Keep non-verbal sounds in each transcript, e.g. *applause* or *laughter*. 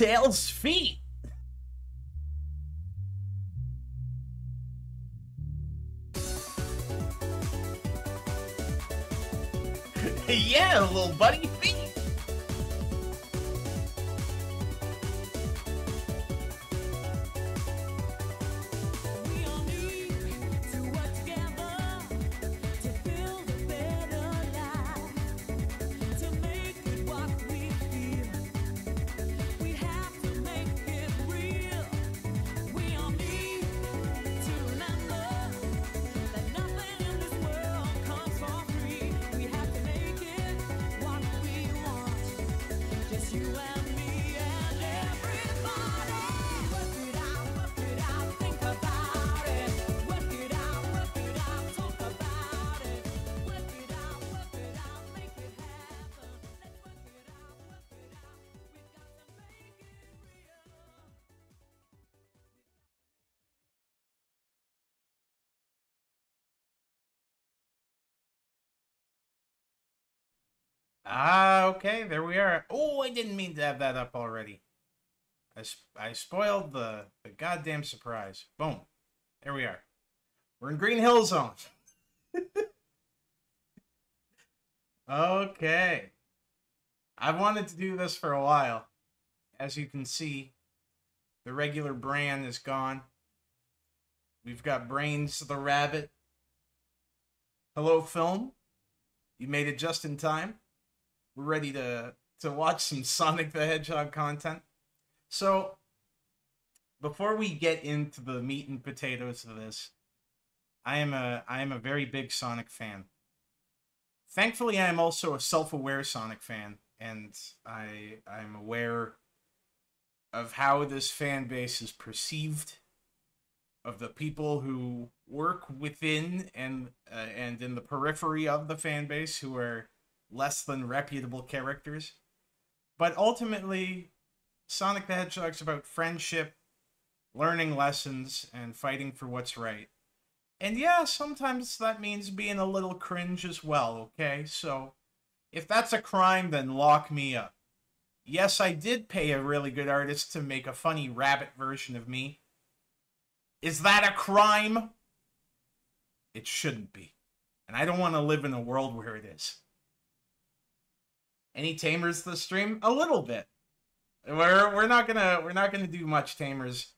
Tails' feet. There we are. Oh, I didn't mean to have that up already. I, I spoiled the, the goddamn surprise. Boom. There we are. We're in Green Hill Zone. *laughs* okay. I've wanted to do this for a while. As you can see, the regular brand is gone. We've got Brainz of the Rabbit. Hello, film. You made it just in time ready to to watch some Sonic the Hedgehog content. So, before we get into the meat and potatoes of this, I am a I am a very big Sonic fan. Thankfully, I am also a self-aware Sonic fan, and I I'm aware of how this fan base is perceived, of the people who work within and uh, and in the periphery of the fan base who are less than reputable characters. But ultimately, Sonic the Hedgehog's about friendship, learning lessons, and fighting for what's right. And yeah, sometimes that means being a little cringe as well, okay? So, if that's a crime, then lock me up. Yes, I did pay a really good artist to make a funny rabbit version of me. Is that a crime? It shouldn't be. And I don't want to live in a world where it is. Any tamers the stream? A little bit. We're we're not gonna we're not gonna do much tamers.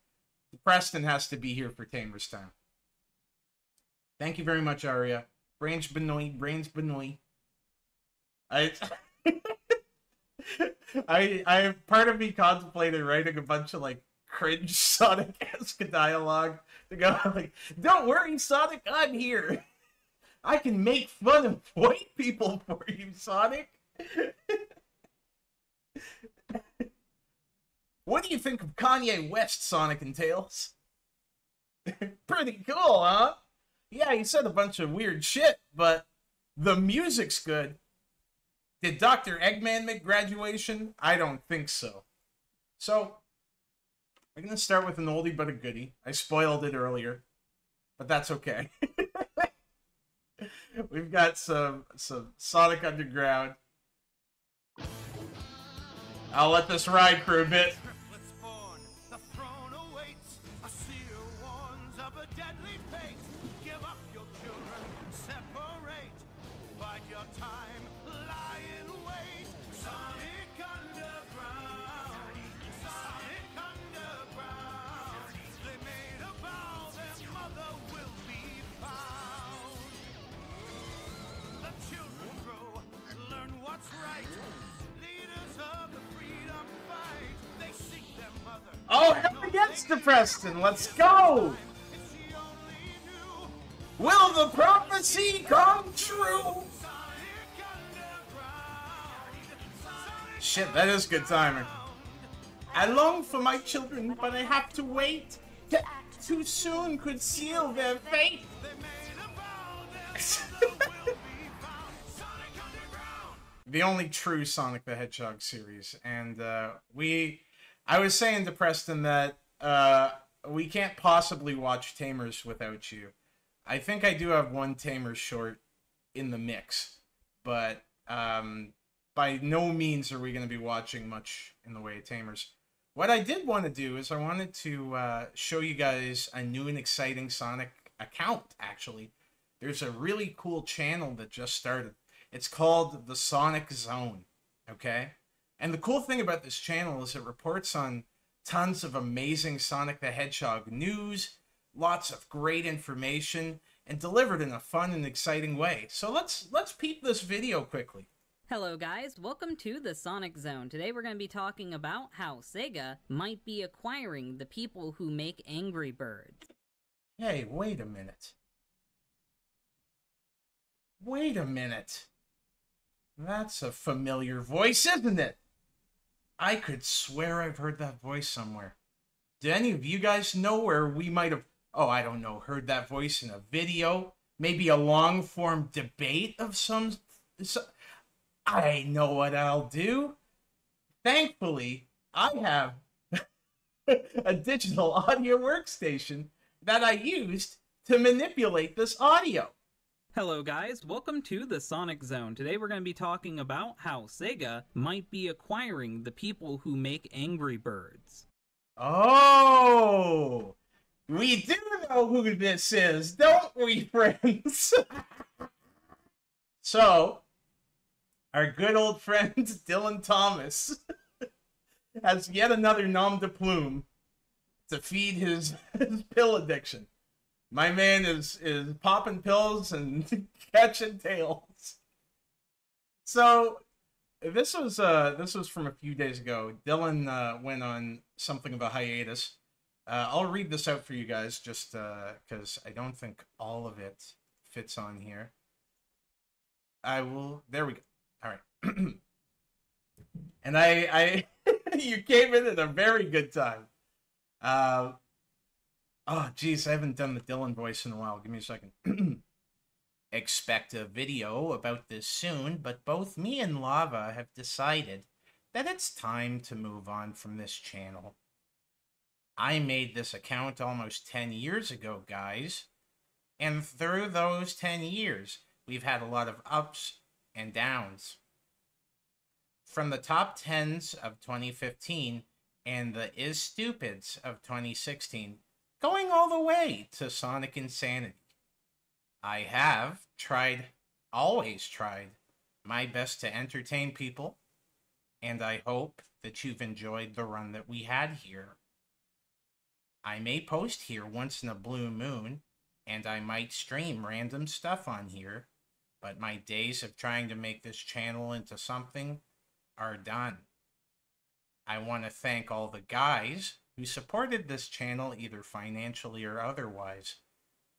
Preston has to be here for tamers time. Thank you very much, Aria. Branch Benoit, Branch Benoit. I *laughs* I I part of me contemplated writing a bunch of like cringe *laughs* Sonic esque dialogue to go like, don't worry, Sonic, I'm here. *laughs* I can make fun of white people for you, Sonic. What do you think of Kanye West, Sonic and Tails? *laughs* Pretty cool, huh? Yeah, he said a bunch of weird shit, but the music's good. Did Dr. Eggman make graduation? I don't think so. So, we're going to start with an oldie but a goodie. I spoiled it earlier, but that's okay. *laughs* We've got some some Sonic Underground. I'll let this ride for a bit. To Preston. Let's go. Will the prophecy come true? Shit, that is good timing. I long for my children, but I have to wait. To act too soon could seal their fate. *laughs* The only true Sonic the Hedgehog series, and uh, we, I was saying to Preston that uh, we can't possibly watch Tamers without you. I think I do have one Tamers short in the mix, but um, by no means are we going to be watching much in the way of Tamers. What I did want to do is I wanted to uh, show you guys a new and exciting Sonic account, actually. There's a really cool channel that just started. It's called the Sonic Zone, okay? And the cool thing about this channel is it reports on tons of amazing Sonic the Hedgehog news, lots of great information, and delivered in a fun and exciting way. So let's let's peep this video quickly. Hello, guys. Welcome to the Sonic Zone. Today we're going to be talking about how Sega might be acquiring the people who make Angry Birds. Hey, wait a minute. Wait a minute. That's a familiar voice, isn't it? I could swear I've heard that voice somewhere. Do any of you guys know where we might have, oh, I don't know, heard that voice in a video? Maybe a long form debate of some. so- I know what I'll do. Thankfully, I have *laughs* a digital audio workstation that I used to manipulate this audio. Hello, guys. Welcome to the Sonic Zone. Today we're going to be talking about how Sega might be acquiring the people who make Angry Birds. Oh, we do know who this is, don't we, *laughs* friends? so, our good old friend *laughs* Dylan Thomas *laughs* has yet another nom de plume to feed his, his pill addiction. My man is is popping pills and *laughs* catching tails. So this was uh this was from a few days ago. Dylan uh, went on something of a hiatus. Uh, I'll read this out for you guys just because I don't think all of it fits on here. I will. There we go. All right. *clears throat* and I, I, *laughs* you came in at a very good time. Uh, oh, geez, I haven't done the Dylan voice in a while. Give me a second. *clears throat* Expect a video about this soon, but both me and Lava have decided that it's time to move on from this channel. I made this account almost 10 years ago, guys. And through those 10 years, we've had a lot of ups and downs. From the top 10s of 2015 and the Is Stupids of 2016, going all the way to Sonic Insanity. I have tried, always tried, my best to entertain people, and I hope that you've enjoyed the run that we had here. I may post here once in a blue moon, and I might stream random stuff on here, but my days of trying to make this channel into something are done. I want to thank all the guys who supported this channel either financially or otherwise.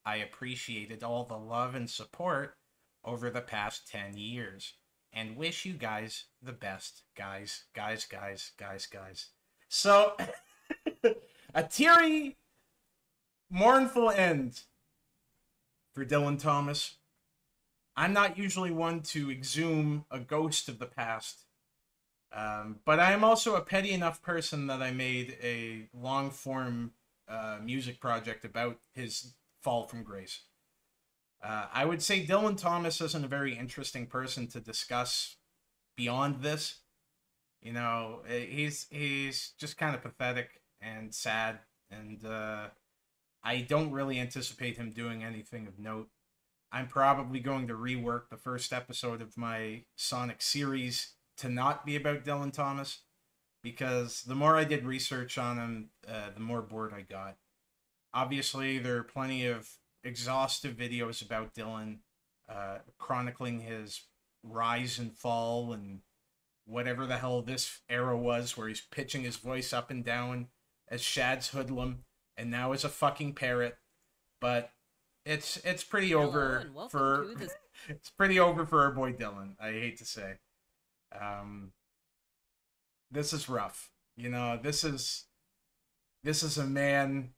I appreciated all the love and support over the past 10 years and wish you guys the best, guys, guys, guys, guys, guys. So, *laughs* a teary, mournful end for Dylan Thomas. I'm not usually one to exhume a ghost of the past, um, but I am also a petty enough person that I made a long form uh, music project about his fall from grace. Uh, I would say Dylan Thomas isn't a very interesting person to discuss beyond this. You know, eh, he's he's just kind of pathetic and sad, and uh, I don't really anticipate him doing anything of note. I'm probably going to rework the first episode of my Sonic series to not be about Dylan Thomas because the more I did research on him, uh, the more bored I got. Obviously, there are plenty of exhaustive videos about Dylan, uh, chronicling his rise and fall and whatever the hell this era was, where he's pitching his voice up and down as Shad's hoodlum and now as a fucking parrot. But it's it's pretty Hello, over for the- *laughs* it's pretty over for our boy Dylan. I hate to say. Um, this is rough. You know, this is this is a man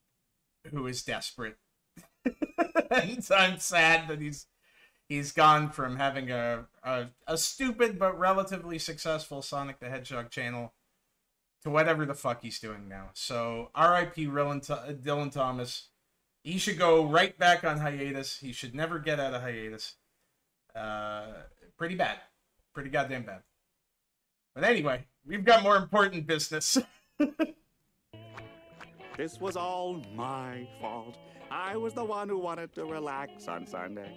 who is desperate. *laughs* and I'm sad that he's he's gone from having a, a a stupid but relatively successful Sonic the Hedgehog channel to whatever the fuck he's doing now. So R.I.P. Dylan Thomas. He should go right back on hiatus. He should never get out of hiatus. Uh, pretty bad, pretty goddamn bad. But anyway, we've got more important business. this was all my fault. I was the one who wanted to relax on Sunday.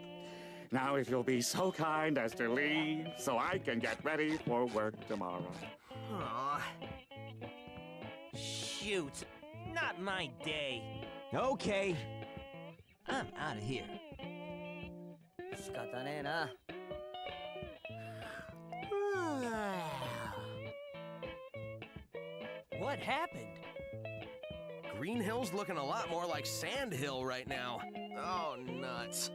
Now, if you'll be so kind as to leave so I can get ready for work tomorrow. Aww. Shoot. Not my day. Okay. I'm out of here. Skata what happened? Green Hill's looking a lot more like Sand Hill right now. Oh, nuts.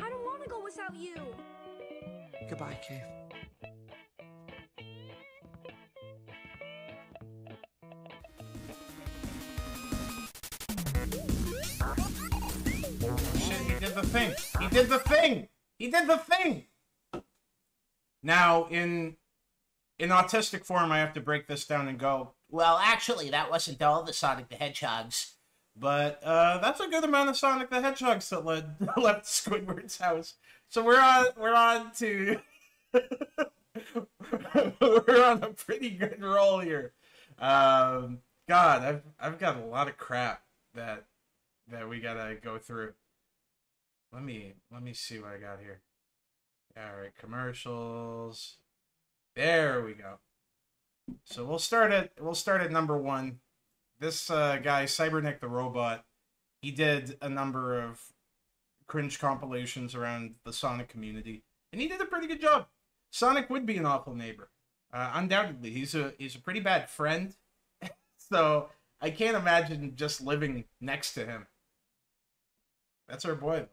I don't want to go without you. Goodbye, Cave. Shit, he did the thing. He did the thing. He did the thing. Now, in in autistic form, I have to break this down and go. Well, actually, that wasn't all the Sonic the Hedgehogs, but uh, that's a good amount of Sonic the Hedgehogs that led, *laughs* left Squidward's house. So we're on. We're on to. *laughs* we're on a pretty good roll here. Um, God, I've I've got a lot of crap that that we gotta go through. Let me let me see what I got here. All right, commercials. There we go. So we'll start at we'll start at number one. This uh, guy, Cybernick the robot, he did a number of cringe compilations around the Sonic community, and he did a pretty good job. Sonic would be an awful neighbor, uh, undoubtedly. He's a he's a pretty bad friend, *laughs* so I can't imagine just living next to him. That's our boy.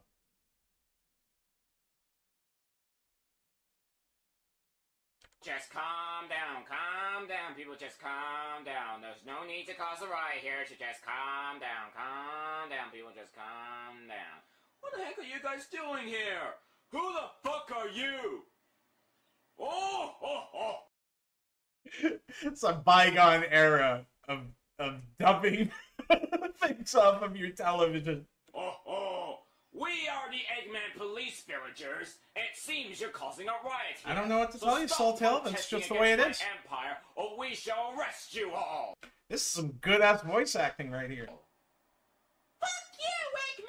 Just calm down, calm down, people. Just calm down. There's no need to cause a riot here. So just calm down, calm down, people. Just calm down. What the heck are you guys doing here? Who the fuck are you? Oh, oh, oh. it's a bygone era of of dubbing *laughs* things off of your television. Oh, oh. We are the Eggman police villagers. It seems you're causing a riot here. I don't know what to So tell you, stop Saltail. That's just the way it my Empire, or we shall arrest you all. This is some good ass voice acting right here. Fuck you,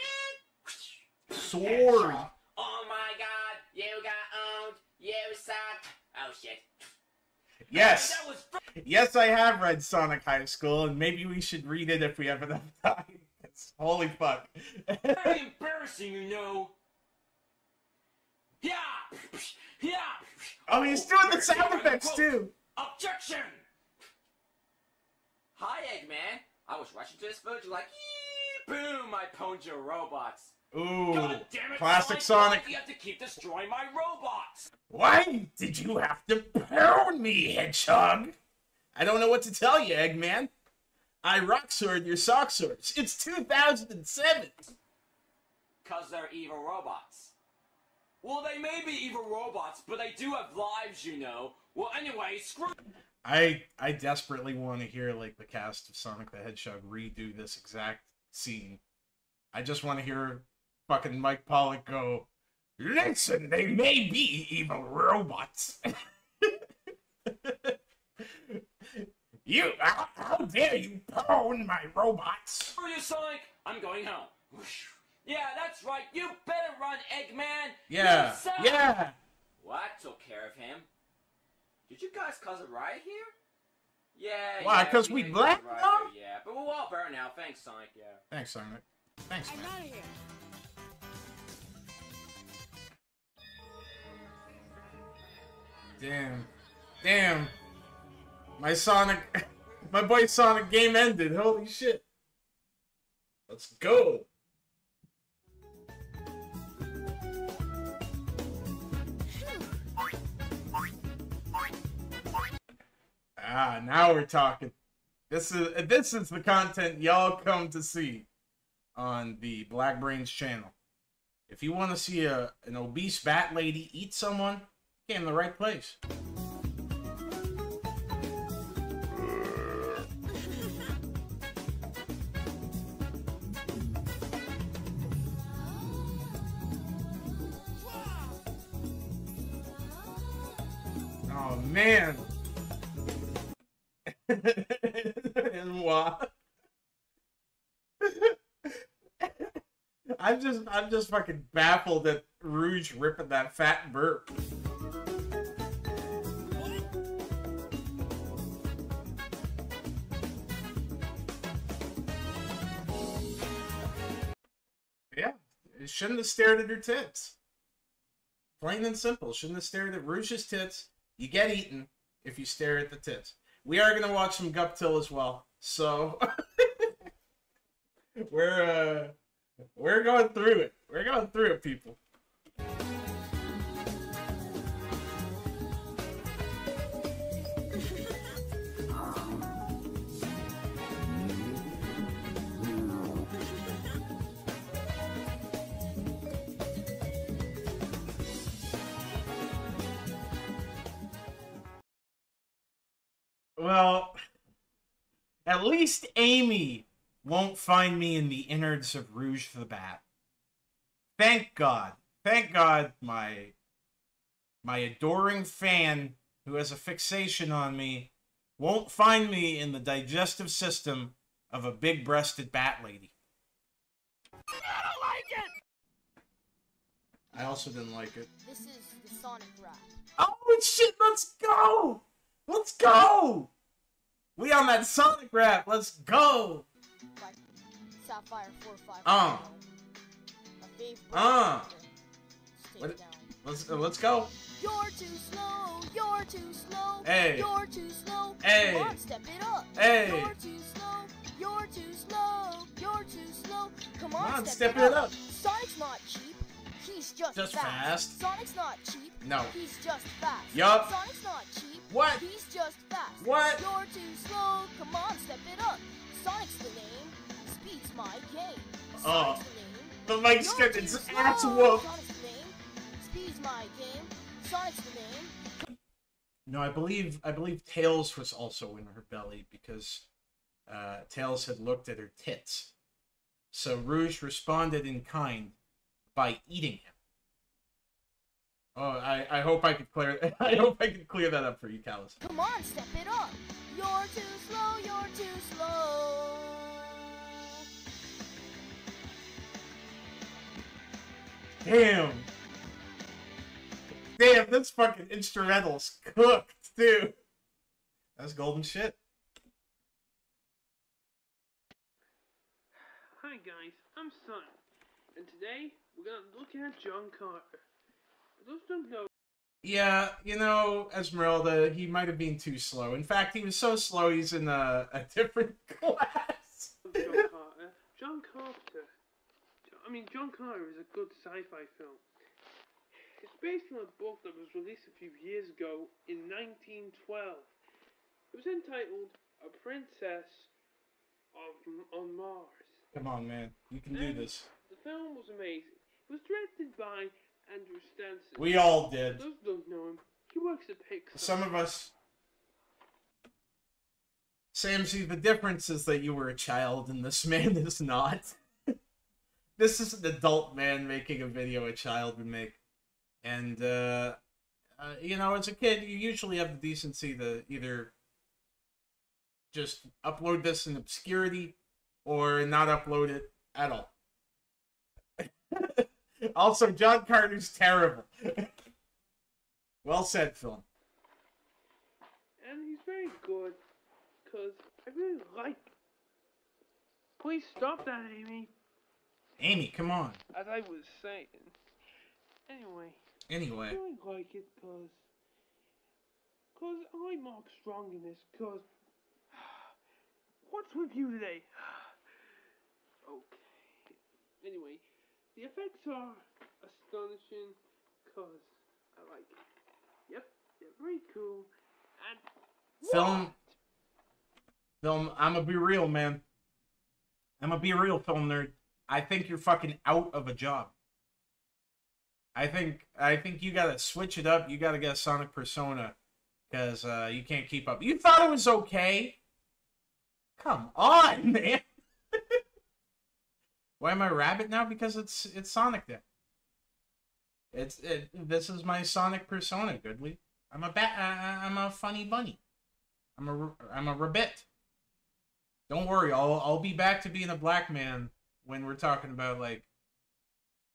Eggman! Sorry. Oh my god, you got owned. You suck. Oh shit. Yes, yes, I have read Sonic High School, and maybe we should read it if we have enough *laughs* time. It's, holy fuck. very *laughs* embarrassing, you know. Yeah! Yeah! oh, he's oh, doing the sound effects too. Objection! Hi, Eggman. I was rushing to this village like, boom, I pwned your robots. Ooh, God damn it, classic Sonic. You have to keep destroying my robots. Why did you have to pound me, Hedgehog? I don't know what to tell you, Eggman. I rock sword your sock swords. It's 2007. Cause they're evil robots. Well, they may be evil robots, but they do have lives, you know. Well, anyway, screw. I I desperately want to hear like the cast of Sonic the Hedgehog redo this exact scene. I just want to hear fucking Mike Pollock go, "Listen, they may be evil robots." *laughs* you, how, how dare you pwn my robots? Screw you, Sonic! I'm going home. Whoosh. Yeah, that's right. You better run, Eggman. Yeah, You suck. yeah. Well, I took care of him. Did you guys cause a riot here? Yeah. Why, yeah, 'cause we did black cause a riot now? here, Yeah, but we're all better now. Thanks, Sonic. Yeah. Thanks, Sonic. Thanks, man. I'm out of here. Damn. Damn. My Sonic. *laughs* My boy Sonic game ended. Holy shit. Let's go. Ah, now we're talking. This is this is the content y'all come to see on the Blackbrainz channel. If you want to see a an obese bat lady eat someone, you're in the right place. Man. *laughs* and moi. *laughs* I'm just I'm just fucking baffled at Rouge ripping that fat burp. Yeah, shouldn't have stared at her tits. Plain and simple. Shouldn't have stared at Rouge's tits. You get eaten if you stare at the tits. We are gonna watch some Guptil as well, so *laughs* we're uh we're going through it. We're going through it, people. Well, at least Amy won't find me in the innards of Rouge the Bat. Thank God. Thank God my my adoring fan who has a fixation on me won't find me in the digestive system of a big-breasted bat lady. I don't like it! I also didn't like it. This is the Sonic rap. Oh shit, let's go! Let's go! We on that Sonic rap, let's go! Sapphire 45. Uh. Uh. Just What- Let's uh, let's go. You're too slow, you're too slow. Hey. You're too slow. Hey. Come on, step it up. Hey. You're too slow, you're too slow, you're too slow. Come on, Come on, step, step it up. Sonic's not cheap. He's just, Just fast. fast. Sonic's not cheap. No. He's just fast. Yup. Sonic's not cheap. What? He's just fast. What? You're too slow. Come on, step it up. Sonic's the name. Speed's my game. Oh. The. The You're getting its ass slow. *laughs* whooped. Sonic's the name. Speed's my game. Sonic's the name. No, I believe I believe Tails was also in her belly because uh, Tails had looked at her tits. So Rouge responded in kind by eating him. Oh, I, I hope I could clear *laughs* I hope I could clear that up for you, Callus. Come on, step it up. You're too slow. You're too slow. Damn. Damn, this fucking instrumental's cooked, dude. That's golden shit. Hi guys, I'm Son, and today we're gonna look at John those don't know, Yeah, you know, Esmeralda, he might have been too slow. In fact, he was so slow he's in a, a different *laughs* class. John Carter, John Carpenter. I mean, John Carter is a good sci-fi film. It's based on a book that was released a few years ago in 1912. It was entitled "A Princess of on Mars." Come on, man. You can do this. The film was amazing. Was directed by Andrew Stanton. We all did. Those don't know him, he works at Pixar. Some of us. Sam, see, the difference is that you were a child and this man *laughs* is not. this is an adult man making a video a child would make. And, uh, uh, you know, as a kid, you usually have the decency to either just upload this in obscurity or not upload it at all. *laughs* also, John Carter's terrible. well said, Phil. and he's very good because I really like. Please stop that, Amy. Amy, come on. As I was saying. Anyway, Anyway. I really like it because. Because I Mark Strong in this because. *sighs* What's with you today? *sighs* okay. Anyway, the effects are astonishing because I like it. Yep, they're very cool. And. film, film. I'm gonna be real, man. I'm gonna be a real film nerd. I think you're fucking out of a job. I think I think you gotta switch it up. You gotta get a Sonic Persona because uh, you can't keep up. You thought it was okay? Come on, *laughs* man. Why am I rabbit now? Because it's it's Sonic Day. It's it, this is my Sonic persona, Goodly. I'm a bat. Uh, I'm a funny bunny. I'm a I'm a rabbit. Don't worry, I'll I'll be back to being a black man when we're talking about like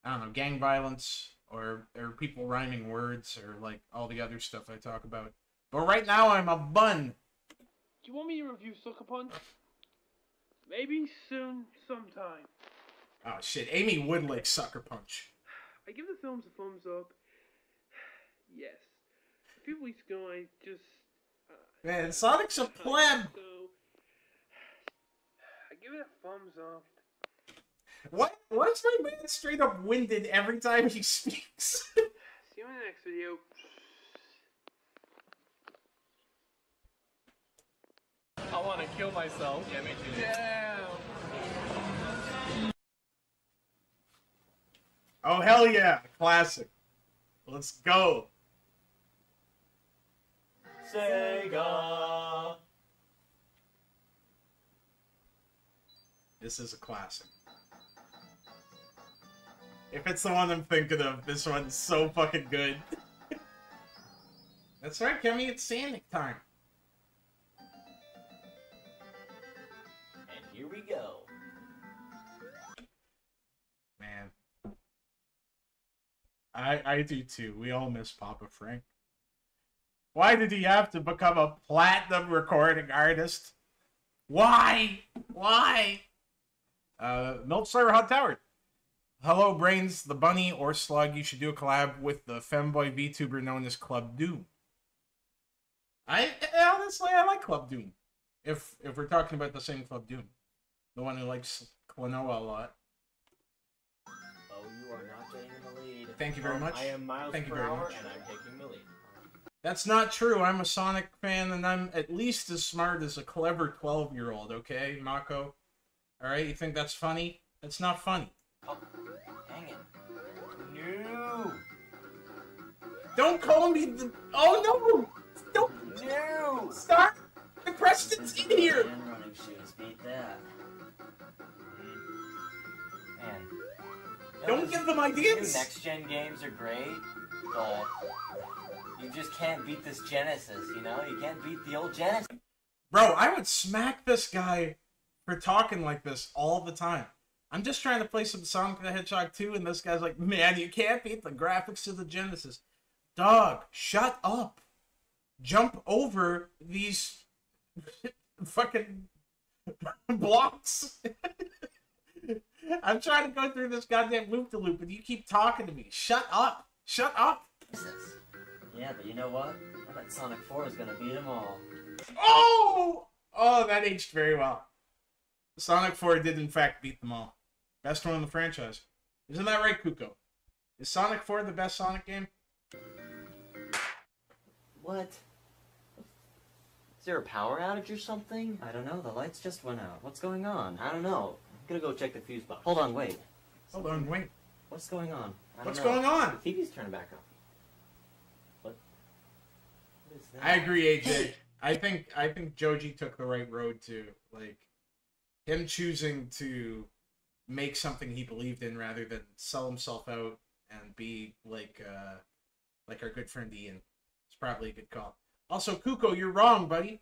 I don't know gang violence or or people rhyming words or like all the other stuff I talk about. But right now I'm a bun. Do you want me to review Sucker Punch? Maybe soon, sometime. Oh shit, Amy would like Sucker Punch. I give the films a thumbs up. *sighs* Yes. A few weeks ago, I just. Uh, man, Sonic's a pleb. *laughs* So. *sighs* I give it a thumbs up. What? What's my man straight up winded every time he *laughs* speaks? See you in the next video. I want to kill myself. Yeah, me too. Damn. Oh hell yeah, classic. Let's go. Sega. This is a classic. If it's the one I'm thinking of, this one's so fucking good. *laughs* That's right, Kimmy, it's Sonic time. I I do too. We all miss Papa Frank. Why did he have to become a platinum recording artist? Why? Why? Uh, Milk Slayer Hot Tower. Hello, Brainz, the Bunny, or Slug. You should do a collab with the femboy VTuber known as Club Doom. I honestly, I like Club Doom. If if we're talking about the same Club Doom, the one who likes Klonoa a lot. Thank you very much. I am miles Thank you per very hour, much. and I'm taking the lead. That's not true. I'm a Sonic fan, and I'm at least as smart as a clever 12 year old, okay, Mako? Alright, you think that's funny? That's not funny. Oh, dang it. No. Don't call me the. Oh no! Don't No. start! The Preston's in here! And running shoes. Beat that. Don't give them ideas! Next gen games are great, but you just can't beat this Genesis, you know? You can't beat the old Genesis. Bro, I would smack this guy for talking like this all the time. I'm just trying to play some Sonic the Hedgehog 2, and this guy's like, man, you can't beat the graphics of the Genesis. Dog, shut up. Jump over these *laughs* fucking *laughs* blocks. *laughs* I'm trying to go through this goddamn loop to loop, and you keep talking to me. Shut up. Shut up. Yeah, but you know what? I bet Sonic 4 is gonna beat them all. Oh! Oh, that aged very well. Sonic 4 did, in fact, beat them all. Best one in the franchise. Isn't that right, Kuko? Is Sonic 4 the best Sonic game? What? Is there a power outage or something? I don't know. The lights just went out. What's going on? I don't know. Gonna go check the fuse box. Hold on, wait. Hold on, wait. What's going on? What's know. going on? The TV's turning back on. What? What is that? I agree, AJ. I think I think Joji took the right road too. Like him choosing to make something he believed in rather than sell himself out and be like uh like our good friend Ian. It's probably a good call. Also, Kuko, you're wrong, buddy.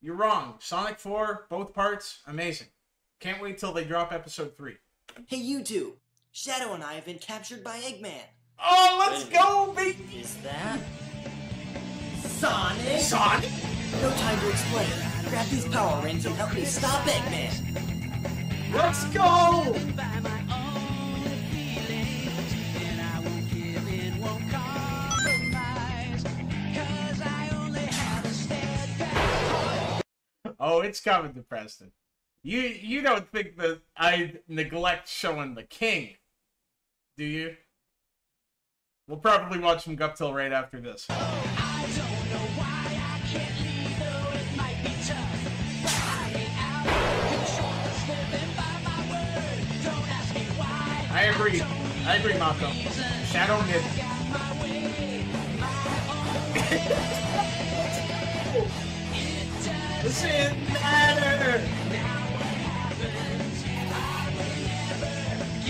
You're wrong. Sonic 4, both parts, amazing. Can't wait till they drop episode 3. Hey, you two! Shadow and I have been captured by Eggman. Oh, let's go, baby! Is that Sonic? Sonic? No time to explain. Grab these power rings and help me stop Eggman. Let's go! Oh, it's coming to Preston. You you don't think that I neglect showing the king, do you? We'll probably watch some Guptil right after this. I agree. I agree, Mako. Shadow mid. Doesn't matter.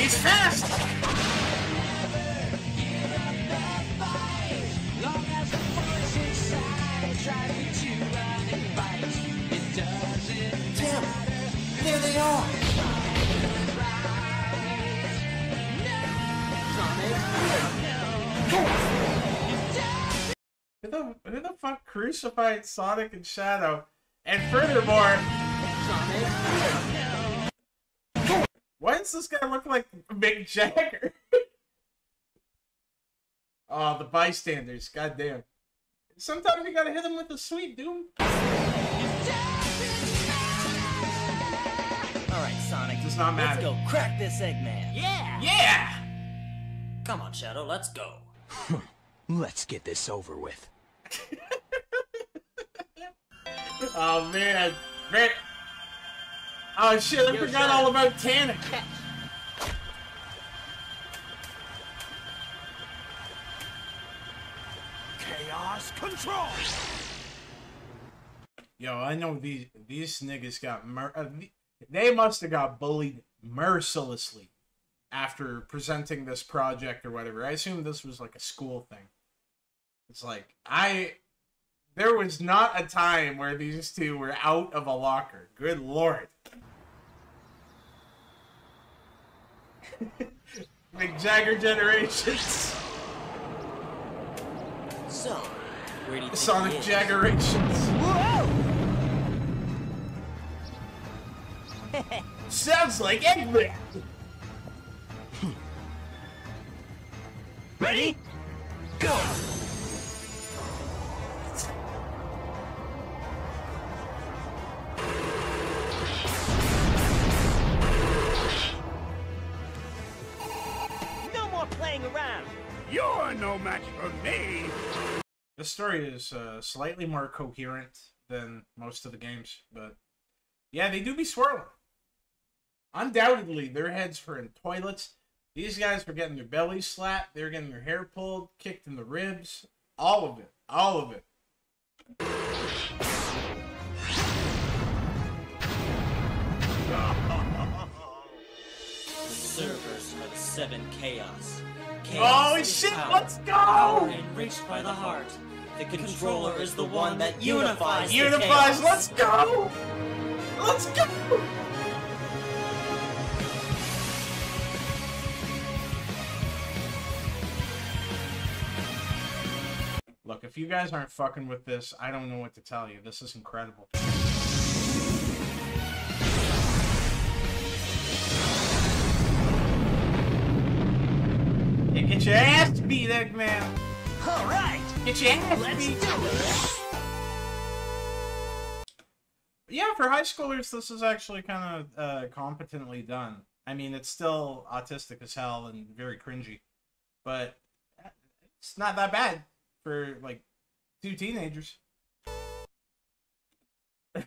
He's fast! Damn, there they are. Who the, who the fuck crucified Sonic and Shadow? And furthermore, why does this guy look like Mick Jagger? *laughs* oh, the bystanders, goddamn. Sometimes you gotta hit him with the sweet doom. Alright, Sonic. Does not matter. Let's go crack this Eggman. Yeah! Yeah! Come on, Shadow, let's go. *laughs* Let's get this over with. *laughs* Oh man, man. Oh shit, I Yo, forgot all about Tannic. Chaos control. Yo, I know these these niggas got mur- uh, they must have got bullied mercilessly after presenting this project or whatever. I assume this was like a school thing. It's like I there was not a time where these two were out of a locker. Good lord. *laughs* Mick Jagger generations. So, where do you Sonic? Jaggerations. *laughs* Sounds like Eggman. Ready? Go! You're no match for me. The story is uh, slightly more coherent than most of the games, but yeah, they do be swirling. Undoubtedly, their heads were in toilets. These guys were getting their bellies slapped. They were getting their hair pulled, kicked in the ribs. All of it. All of it. The servers are the seven chaos. Oh, shit, power. let's go! Power enriched by the heart. The controller is the one that unifies the Unifies. chaos. Let's go. Let's go. Look, if you guys aren't fucking with this, I don't know what to tell you. This is incredible. Yeah, get your ass beat, Eggman. All right, Get your ass let's do beat. it. Yeah, for high schoolers, this is actually kind of uh, competently done. I mean, it's still autistic as hell and very cringy, but it's not that bad for like two teenagers. *laughs*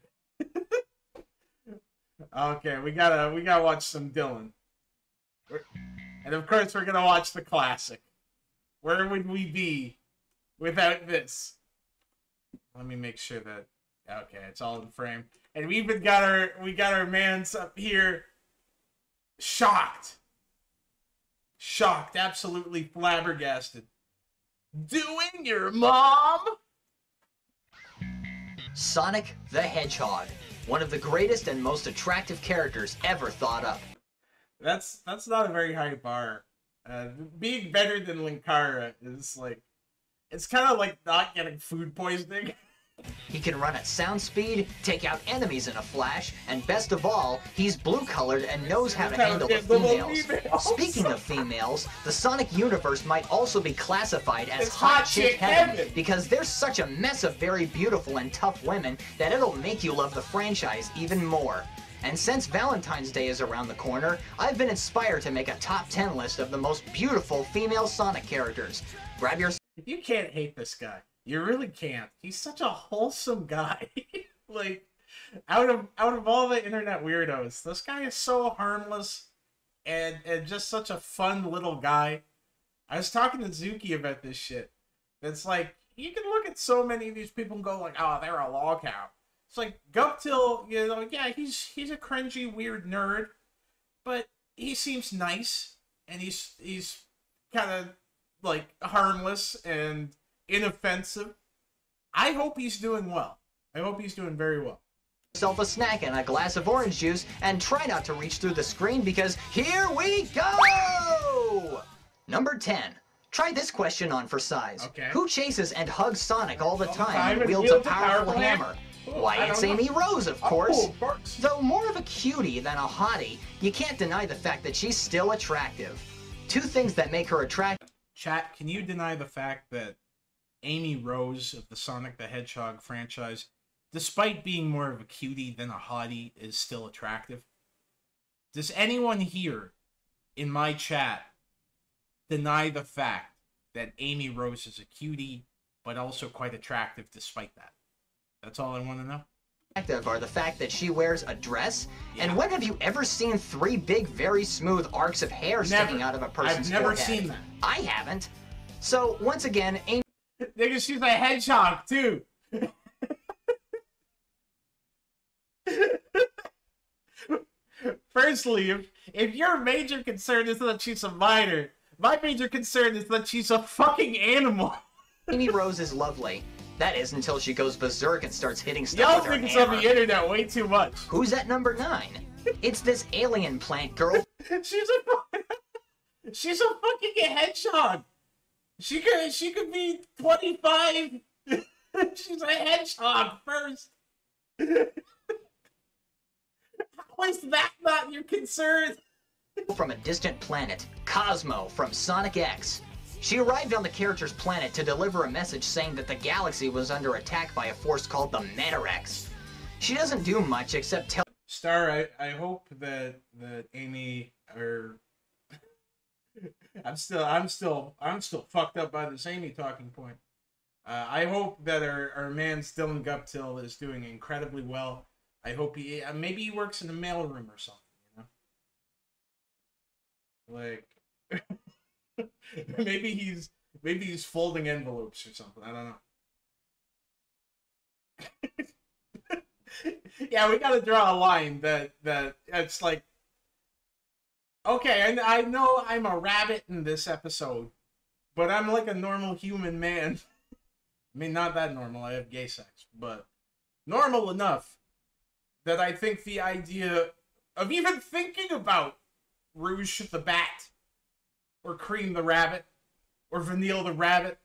okay, we gotta we gotta watch some Dylan, We're- and of course we're gonna watch the classic. Where would we be without this? Let me make sure that okay, it's all in frame. And we even got our we got our mans up here shocked. Shocked, absolutely flabbergasted. Doing your mom? Sonic the Hedgehog, one of the greatest and most attractive characters ever thought up. That's that's not a very high bar. Uh, being better than Linkara is like it's kind of like not getting food poisoning. *laughs* He can run at sound speed, take out enemies in a flash, and best of all, he's blue colored and knows how to handle the females. Speaking of females, the Sonic universe might also be classified as It's hot, hot chick chick heaven, heaven. because there's such a mess of very beautiful and tough women that it'll make you love the franchise even more. And since Valentine's Day is around the corner, I've been inspired to make a top 10 list of the most beautiful female Sonic characters. Grab your You can't hate this guy. You really can't. He's such a wholesome guy. *laughs* like out of out of all the internet weirdos, this guy is so harmless and and just such a fun little guy. I was talking to Zuki about this shit. It's like you can look at so many of these people and go like, "Oh, they're a loghouse." It's like Guptil, you know, yeah, he's he's a cringy, weird nerd, but he seems nice and he's he's kind of like harmless and inoffensive. I hope he's doing well. I hope he's doing very well. Self a snack and a glass of orange juice and try not to reach through the screen because here we go! Number 10. Try this question on for size. Okay. Who chases and hugs Sonic all the time, time and and wields a wields a powerful powerful hammer? hammer? Why, it's Amy know. Rose, of Oh, course. Though more of a cutie than a hottie, you can't deny the fact that she's still attractive. Two things that make her attractive. Chat, can you deny the fact that Amy Rose of the Sonic the Hedgehog franchise, despite being more of a cutie than a hottie, is still attractive? Does anyone here in my chat deny the fact that Amy Rose is a cutie, but also quite attractive despite that? That's all I want to know. are the fact that she wears a dress, and when have you ever seen three big, very smooth arcs of hair sticking out of a person's I've never forehead? seen that. I haven't. So once again, Amy Nigga, she's a hedgehog too. *laughs* Firstly, if, if your major concern is that she's a minor, my major concern is that she's a fucking animal. Amy Rose is lovely. That is until she goes berserk and starts hitting stuff Y'all with her on the internet way too much. Who's at number nine? It's this alien plant girl. *laughs* she's a *laughs* she's a fucking hedgehog. She could she could be twenty five. *laughs* she's a hedgehog first. How is that not your concern? from a distant planet, Cosmo from Sonic X. She arrived on the character's planet to deliver a message saying that the galaxy was under attack by a force called the Metarex. She doesn't do much except tell Star, I, I hope that that Amy or *laughs* I'm still I'm still I'm still fucked up by this Amy talking point. Uh, I hope that our, our man Dylan Guptill is doing incredibly well. I hope he uh, maybe he works in a mailroom or something, you know. Like *laughs* *laughs* maybe he's maybe he's folding envelopes or something. I don't know. *laughs* yeah, we got to draw a line that that it's like okay, I, I know I'm a rabbit in this episode, but I'm like a normal human man. *laughs* I mean, not that normal. I have gay sex, but normal enough that I think the idea of even thinking about Rouge the Bat, or Cream the Rabbit, or Vanilla the Rabbit,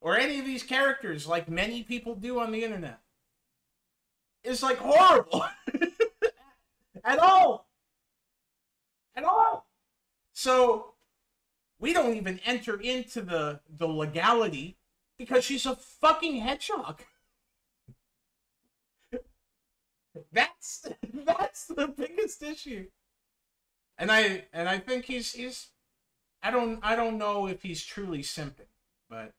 or any of these characters, like many people do on the internet, is like horrible. *laughs* At all. At all. So we don't even enter into the the legality because she's a fucking hedgehog. *laughs* That's *laughs* that's the biggest issue. And I and I think he's he's I don't I don't know if he's truly simping, but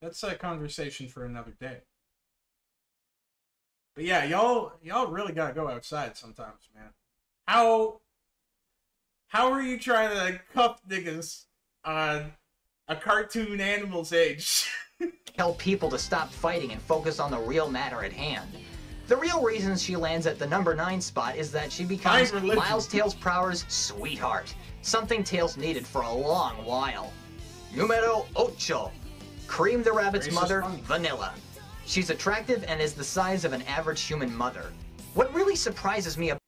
that's a conversation for another day. But yeah, y'all y'all really gotta go outside sometimes, man. How how are you trying to cuff niggas on a cartoon animal's age? *laughs* tell people to stop fighting and focus on the real matter at hand. The real reason she lands at the number 9 spot is that she becomes Miles Tails Prower's sweetheart. Something Tails needed for a long while. Numero ocho. Cream the Rabbit's mother, funny. Vanilla. She's attractive and is the size of an average human mother. What really surprises me about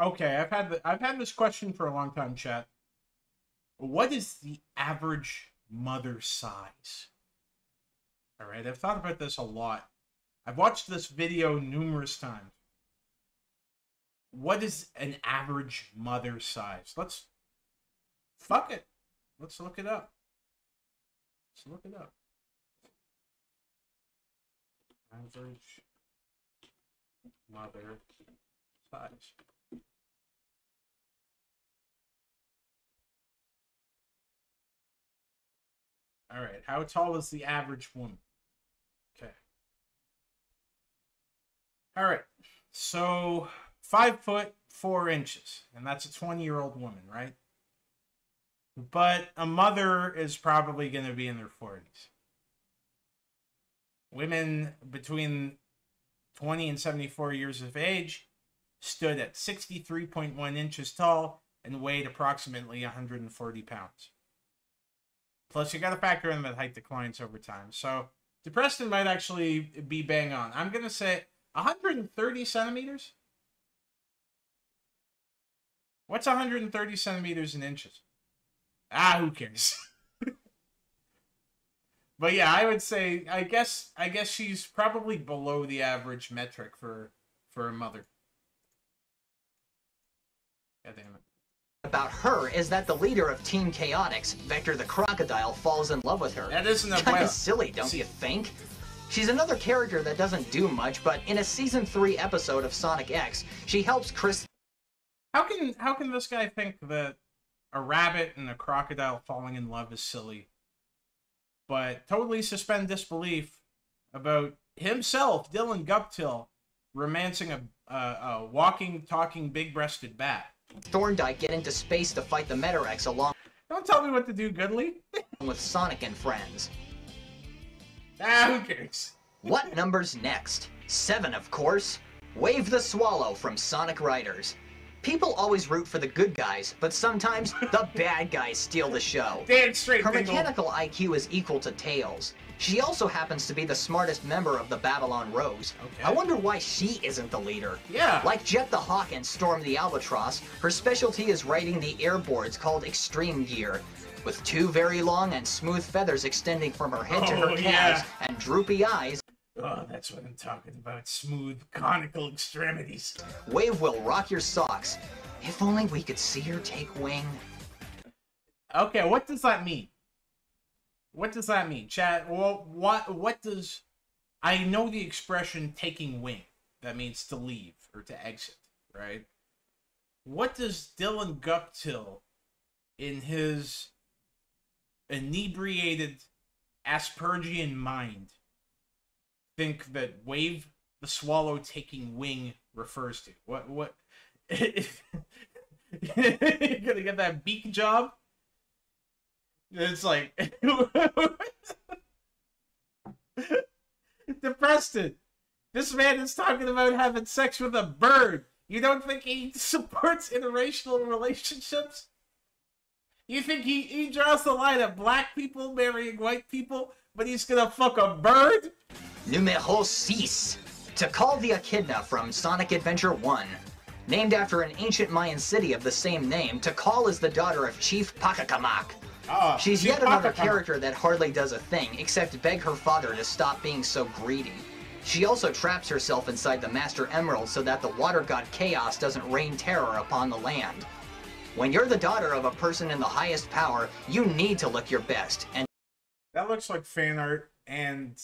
okay, I've had the, I've had this question for a long time, chat. What is the average mother size? All right, I've thought about this a lot. I've watched this video numerous times. What is an average mother size? Let's fuck it. Let's look it up. Let's look it up. Average mother size. All right. How tall is the average woman? Okay. All right. So five foot four inches, and that's a 20 year old woman, right? But a mother is probably going to be in their 40s. Women between 20 and 74 years of age stood at 63.1 inches tall and weighed approximately 140 pounds. Plus, you got to factor in that height declines over time. So, DePreston might actually be bang on. I'm going to say 130 centimeters. What's 130 centimeters in inches? Ah, who cares? *laughs* but yeah, I would say I guess I guess she's probably below the average metric for for a mother. God damn it. about her is that the leader of Team Chaotix, Vector the Crocodile, falls in love with her. That isn't a Kinda silly, don't you think? She's another character that doesn't do much, but in a season 3 episode of Sonic X, she helps Chris How can how can this guy think that a rabbit and a crocodile falling in love is silly, but totally suspend disbelief about himself, Dylan Guptill, romancing a, a, a walking, talking, big-breasted bat? Thorndike get into space to fight the Metarex along Don't tell me what to do, Goodly. *laughs* with Sonic and friends. *laughs* Ah, who cares? What number's next? Seven, of course. Wave the Swallow from Sonic Riders. People always root for the good guys, but sometimes the *laughs* bad guys steal the show. Damn straight, Her Dingle. mechanical IQ is equal to Tails. She also happens to be the smartest member of the Babylon Rogues. Okay. I wonder why she isn't the leader. Yeah. Like Jet the Hawk and Storm the Albatross, her specialty is riding the airboards called Extreme Gear. With two very long and smooth feathers extending from her head to her Oh, calves yeah. and droopy eyes, Oh, that's what I'm talking about. Smooth, conical extremities. Wave will rock your socks. If only we could see her take wing. Okay, what does that mean? What does that mean, Chad? Well, what what does I know the expression "taking wing"? That means to leave or to exit, right? What does Dylan Guptill, in his inebriated Aspergian mind, think that "wave the swallow taking wing" refers to? What what? *laughs* You're gonna get that beak job? It's like *laughs* Depreston. This man is talking about having sex with a bird. You don't think he supports interracial relationships? You think he, he draws the line at black people marrying white people, but he's gonna fuck a bird? Numero 6. Tikal the Echidna from Sonic Adventure 1. Named after an ancient Mayan city of the same name, Tikal is the daughter of Chief Pachacamac. Ah, She's Chief yet another Pachacamac. character that hardly does a thing except beg her father to stop being so greedy. She also traps herself inside the Master Emerald so that the water god Chaos doesn't rain terror upon the land. When you're the daughter of a person in the highest power, you need to look your best, and That looks like fan art, and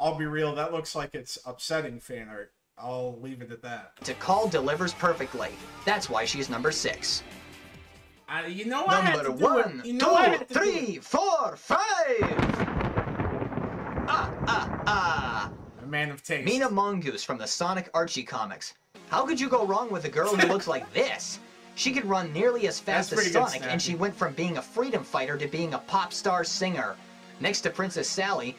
I'll be real, that looks like it's upsetting fan art. I'll leave it at that. Tikal delivers perfectly. That's why she's number six. Uh, you know I Number one. You know I had to do it. three, four, five. Ah, ah, ah. A man of taste. Mina Mongoose from the Sonic Archie comics. How could you go wrong with a girl who looks like this? She could run nearly as fast That's as Sonic, and she went from being a freedom fighter to being a pop star singer. Next to Princess Sally,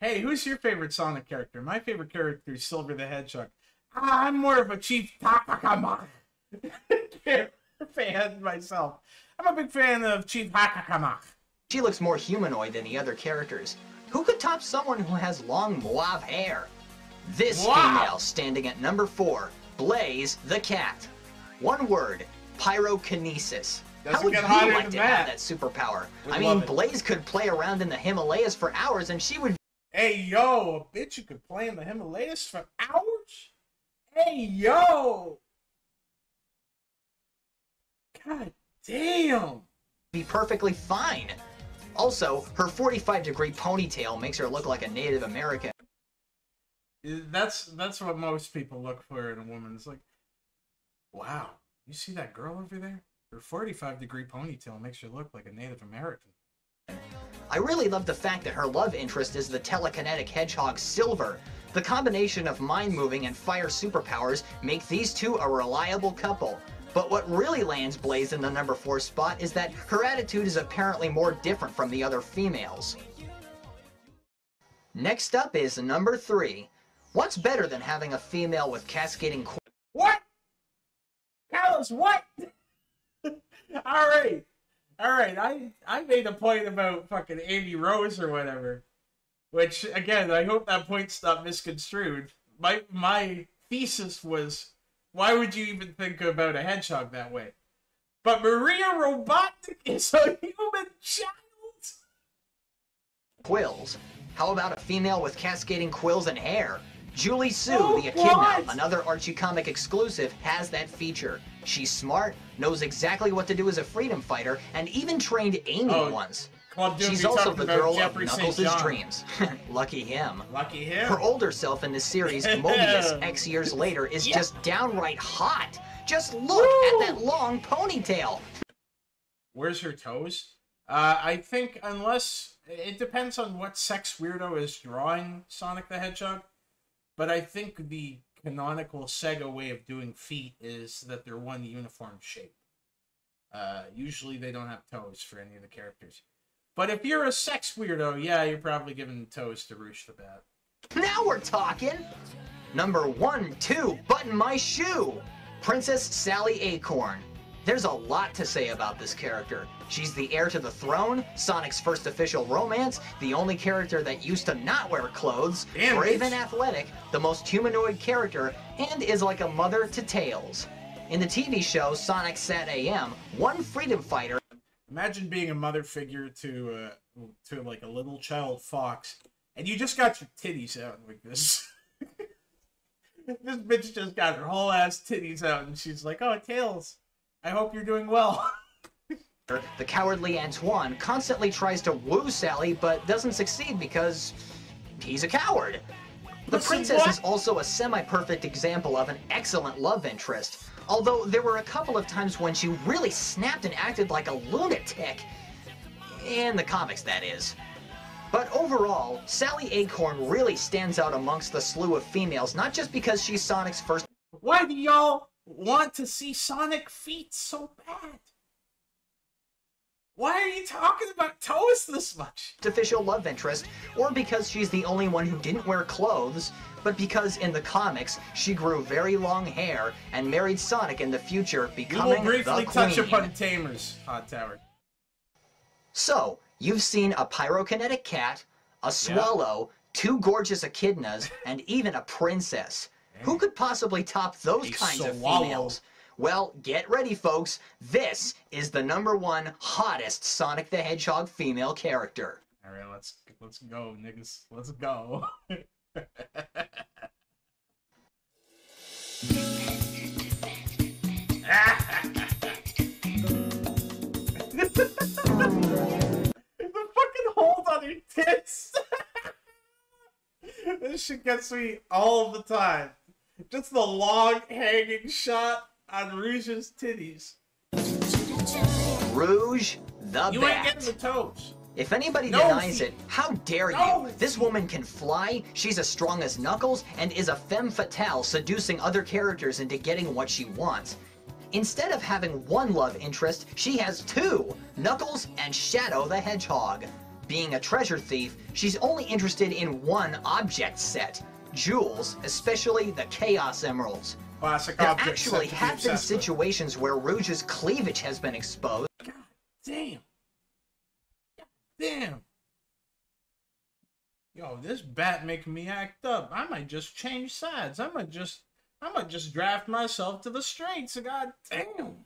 Hey, who's your favorite Sonic character? My favorite character is Silver the Hedgehog. Ah, I'm more of a Chief Takakama *laughs* fan myself. I'm a big fan of Chief Hakakama. she looks more humanoid than the other characters. Who could top someone who has long mauve hair? This Wow. female standing at number four, Blaze the Cat. One word, pyrokinesis. How Doesn't would you like to that. have that superpower? Would I mean. Blaze could play around in the Himalayas for hours and she would Hey, yo, a bitch you could play in the Himalayas for hours? Hey, yo! God damn! be perfectly fine. Also, her 45 degree ponytail makes her look like a Native American. That's that's what most people look for in a woman. It's like, wow, you see that girl over there? Her 45 degree ponytail makes her look like a Native American. I really love the fact that her love interest is the telekinetic hedgehog Silver. The combination of mind moving and fire superpowers make these two a reliable couple. But what really lands Blaze in the number 4 spot is that her attitude is apparently more different from the other females. Next up is number 3. What's better than having a female with cascading qu- What? Carlos, what? *laughs* all right, all right. I I made a point about fucking Amy Rose or whatever, which again, I hope that point's not misconstrued. My my thesis was, why would you even think about a hedgehog that way? But Maria Robotnik is a human child. quills? How about a female with cascading quills and hair? Julie-Su, Oh, the Echidna, what? another Archie comic exclusive, has that feature. She's smart, knows exactly what to do as a freedom fighter, and even trained Amy Oh, once. She's also the girl Jeffrey of Knuckles' dreams. *laughs* Lucky him. Lucky him. Her older self in the series, *laughs* Mobius, X years later, is just downright hot. Just look at that long ponytail. Where's her toes? Uh, I think unless it depends on what sex weirdo is drawing Sonic the Hedgehog, but I think the canonical Sega way of doing feet is that they're one uniform shape. Uh, usually they don't have toes for any of the characters. But if you're a sex weirdo, yeah, you're probably giving toes to Rouge the Bat. Now we're talking. Number one, two, button my shoe. Princess Sally Acorn. There's a lot to say about this character. She's the heir to the throne, Sonic's first official romance, the only character that used to not wear clothes, Damn, brave and athletic, the most humanoid character, and is like a mother to Tails. In the TV show Sonic Sat AM, one freedom fighter Imagine being a mother figure to uh, to like a little child fox, and you just got your titties out like this. *laughs* this bitch just got her whole ass titties out, and she's like, "Oh, Tails, I hope you're doing well." *laughs* The cowardly Antoine constantly tries to woo Sally but doesn't succeed because he's a coward. The Listen, princess what? is also a semi-perfect example of an excellent love interest, although there were a couple of times when she really snapped and acted like a lunatic. In the comics, that is. But overall, Sally Acorn really stands out amongst the slew of females, not just because she's Sonic's first Why do y'all want to see Sonic feet so bad? Why are you talking about toes this much? official love interest, or because she's the only one who didn't wear clothes, but because in the comics she grew very long hair and married Sonic in the future, becoming We becoming will briefly the touch upon Tamers, Hot Tower. So, you've seen a pyrokinetic cat, a swallow, two gorgeous echidnas, and even a princess. Who could possibly top those kinds of females? Well, get ready, folks. This is the number one hottest Sonic the Hedgehog female character. All right, let's let's go, niggas. Let's go. *laughs* the fucking hold on your tits. *laughs* this shit gets me all the time. Just the long hanging shot on Rouge's titties. Rouge the You Bat. ain't getting the toes. If anybody No, denies she- it, how dare No, you? This woman can fly, she's as strong as Knuckles, and is a femme fatale seducing other characters into getting what she wants. Instead of having one love interest, she has two Knuckles and Shadow the Hedgehog. Being a treasure thief, she's only interested in one object set jewels, especially the Chaos Emeralds. Classic There object actually set to be have been situations where Rouge's cleavage has been exposed. Damn. Damn. Yo, this bat making me act up. I might just change sides. I might just I might just draft myself to the streets. God damn.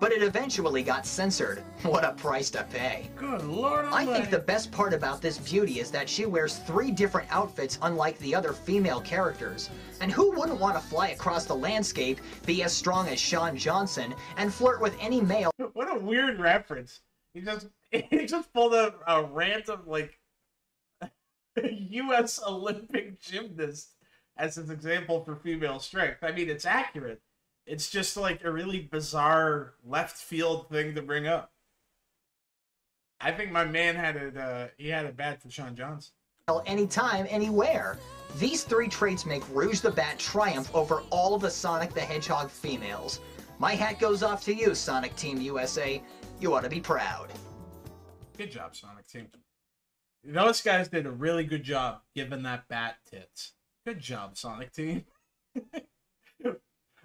but it eventually got censored. *laughs* What a price to pay. Good lord I think the best part about this beauty is that she wears three different outfits unlike the other female characters. And who wouldn't want to fly across the landscape, be as strong as Shawn Johnson, and flirt with any male *laughs* What a weird reference. He just *laughs* he just pulled a, a rant of like US Olympic gymnast as an example for female strength. I mean it's accurate. It's just like a really bizarre left field thing to bring up. I think my man had it uh he had it bad for Shawn Johnson. Well, anytime, anywhere. These three traits make Rouge the Bat triumph over all of the Sonic the Hedgehog females. My hat goes off to you, Sonic Team USA. You ought to be proud. Good job, Sonic Team. Those guys did a really good job giving that bat tits. Good job, Sonic Team. *laughs* we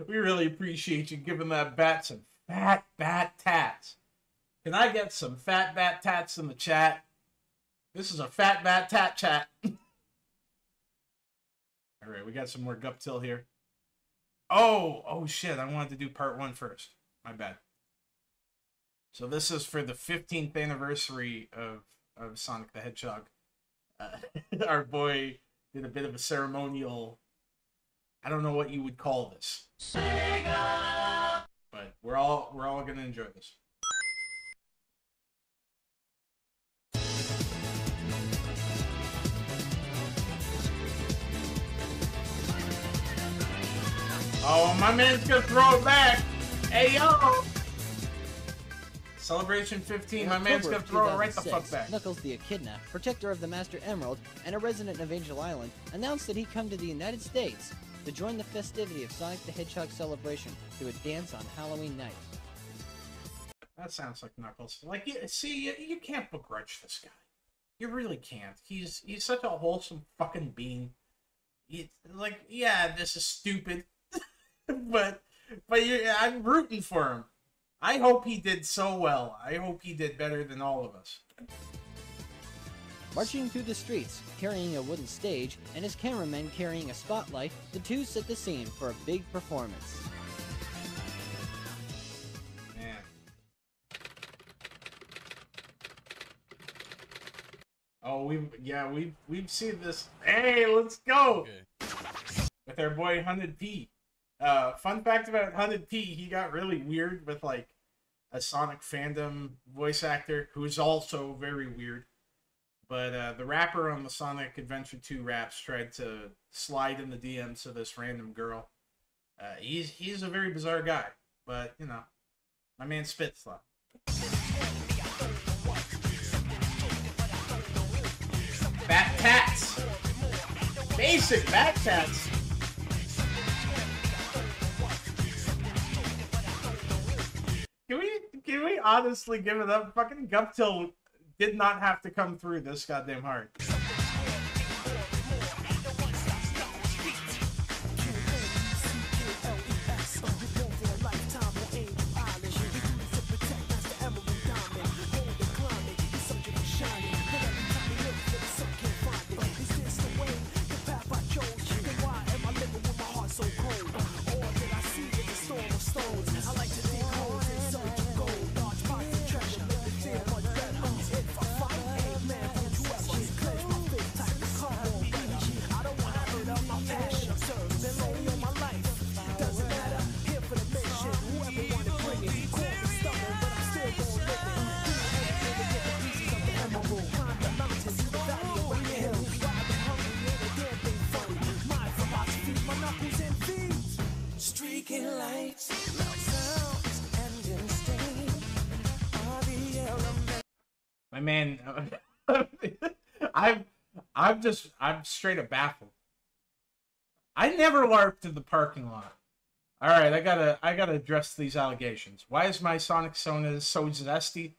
really appreciate you giving that bat some fat bat tats. Can I get some fat bat tats in the chat? This is a fat bat tat chat. *laughs* All right, we got some more Guptil here. Oh, oh shit! I wanted to do part one first. My bad. So this is for the 15th anniversary of of Sonic the Hedgehog. Uh, *laughs* our boy did a bit of a ceremonial. I don't know what you would call this. But we're all we're all gonna enjoy this. Oh, my man's gonna throw it back. Hey yo! Celebration 15, my In man's gonna throw it right the fuck back. Knuckles the Echidna, protector of the Master Emerald and a resident of Angel Island, announced that he'd come to the United States to join the festivity of Sonic the Hedgehog celebration through a dance on Halloween night. That sounds like Knuckles. Like, you, see, you, you can't begrudge this guy. You really can't. He's he's such a wholesome fucking being. He, like, yeah, this is stupid, *laughs* but but you I'm rooting for him. I hope he did so well. I hope he did better than all of us. Marching through the streets, carrying a wooden stage, and his cameraman carrying a spotlight, the two set the scene for a big performance. Man. Oh, we've yeah we've we've seen this. Hey, let's go with our boy Hunnid-P. Uh, fun fact about Hunnid-P: he got really weird with like a Sonic fandom voice actor who is also very weird. But uh, the rapper on the Sonic Adventure 2 raps tried to slide in the DMs to this random girl. Uh, he's he's a very bizarre guy, but you know, my man spits. Bat tats. Basic bat tats. Can we honestly give it up? Fucking Guptil did not have to come through this goddamn hard. I'm just I'm straight up baffled. I never larped in the parking lot. All right, I gotta I gotta address these allegations. Why is my Sonic Sona so zesty?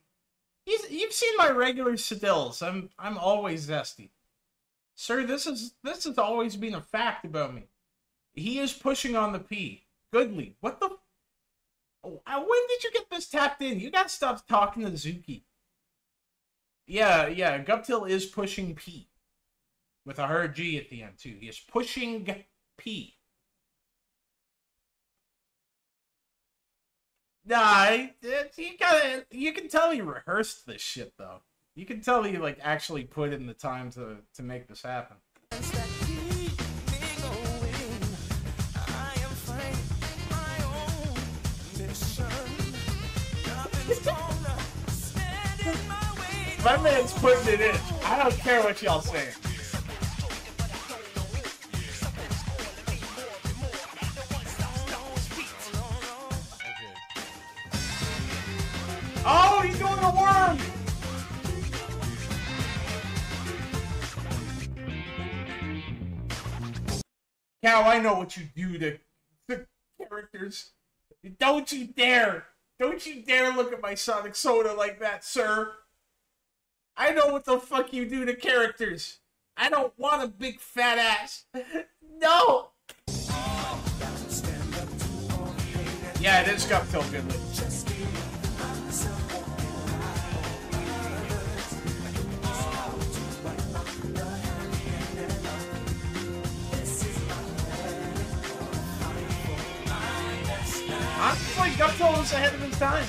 He's, you've seen my regular Sedills. I'm I'm always zesty, sir. This is this has always been a fact about me. He is pushing on the P. Goodly, what the? Oh, uh, when did you get this tapped in? You gotta stop talking to Zuki. Yeah, yeah, Guptil is pushing P. With a hard G at the end, too. He is pushing P. Nah, you gotta, you can tell he rehearsed this shit, though. You can tell he, like, actually put in the time to, to make this happen. *laughs* My man's putting it in. I don't care what y'all say. He's doing a worm! I know what you do to the characters. Don't you dare! Don't you dare look at my Sonic Sona like that, sir! I know what the fuck you do to characters! I don't want a big fat ass! *laughs* No! Yeah, it is Guptil Goodly. Honestly, Guptil was ahead of his time.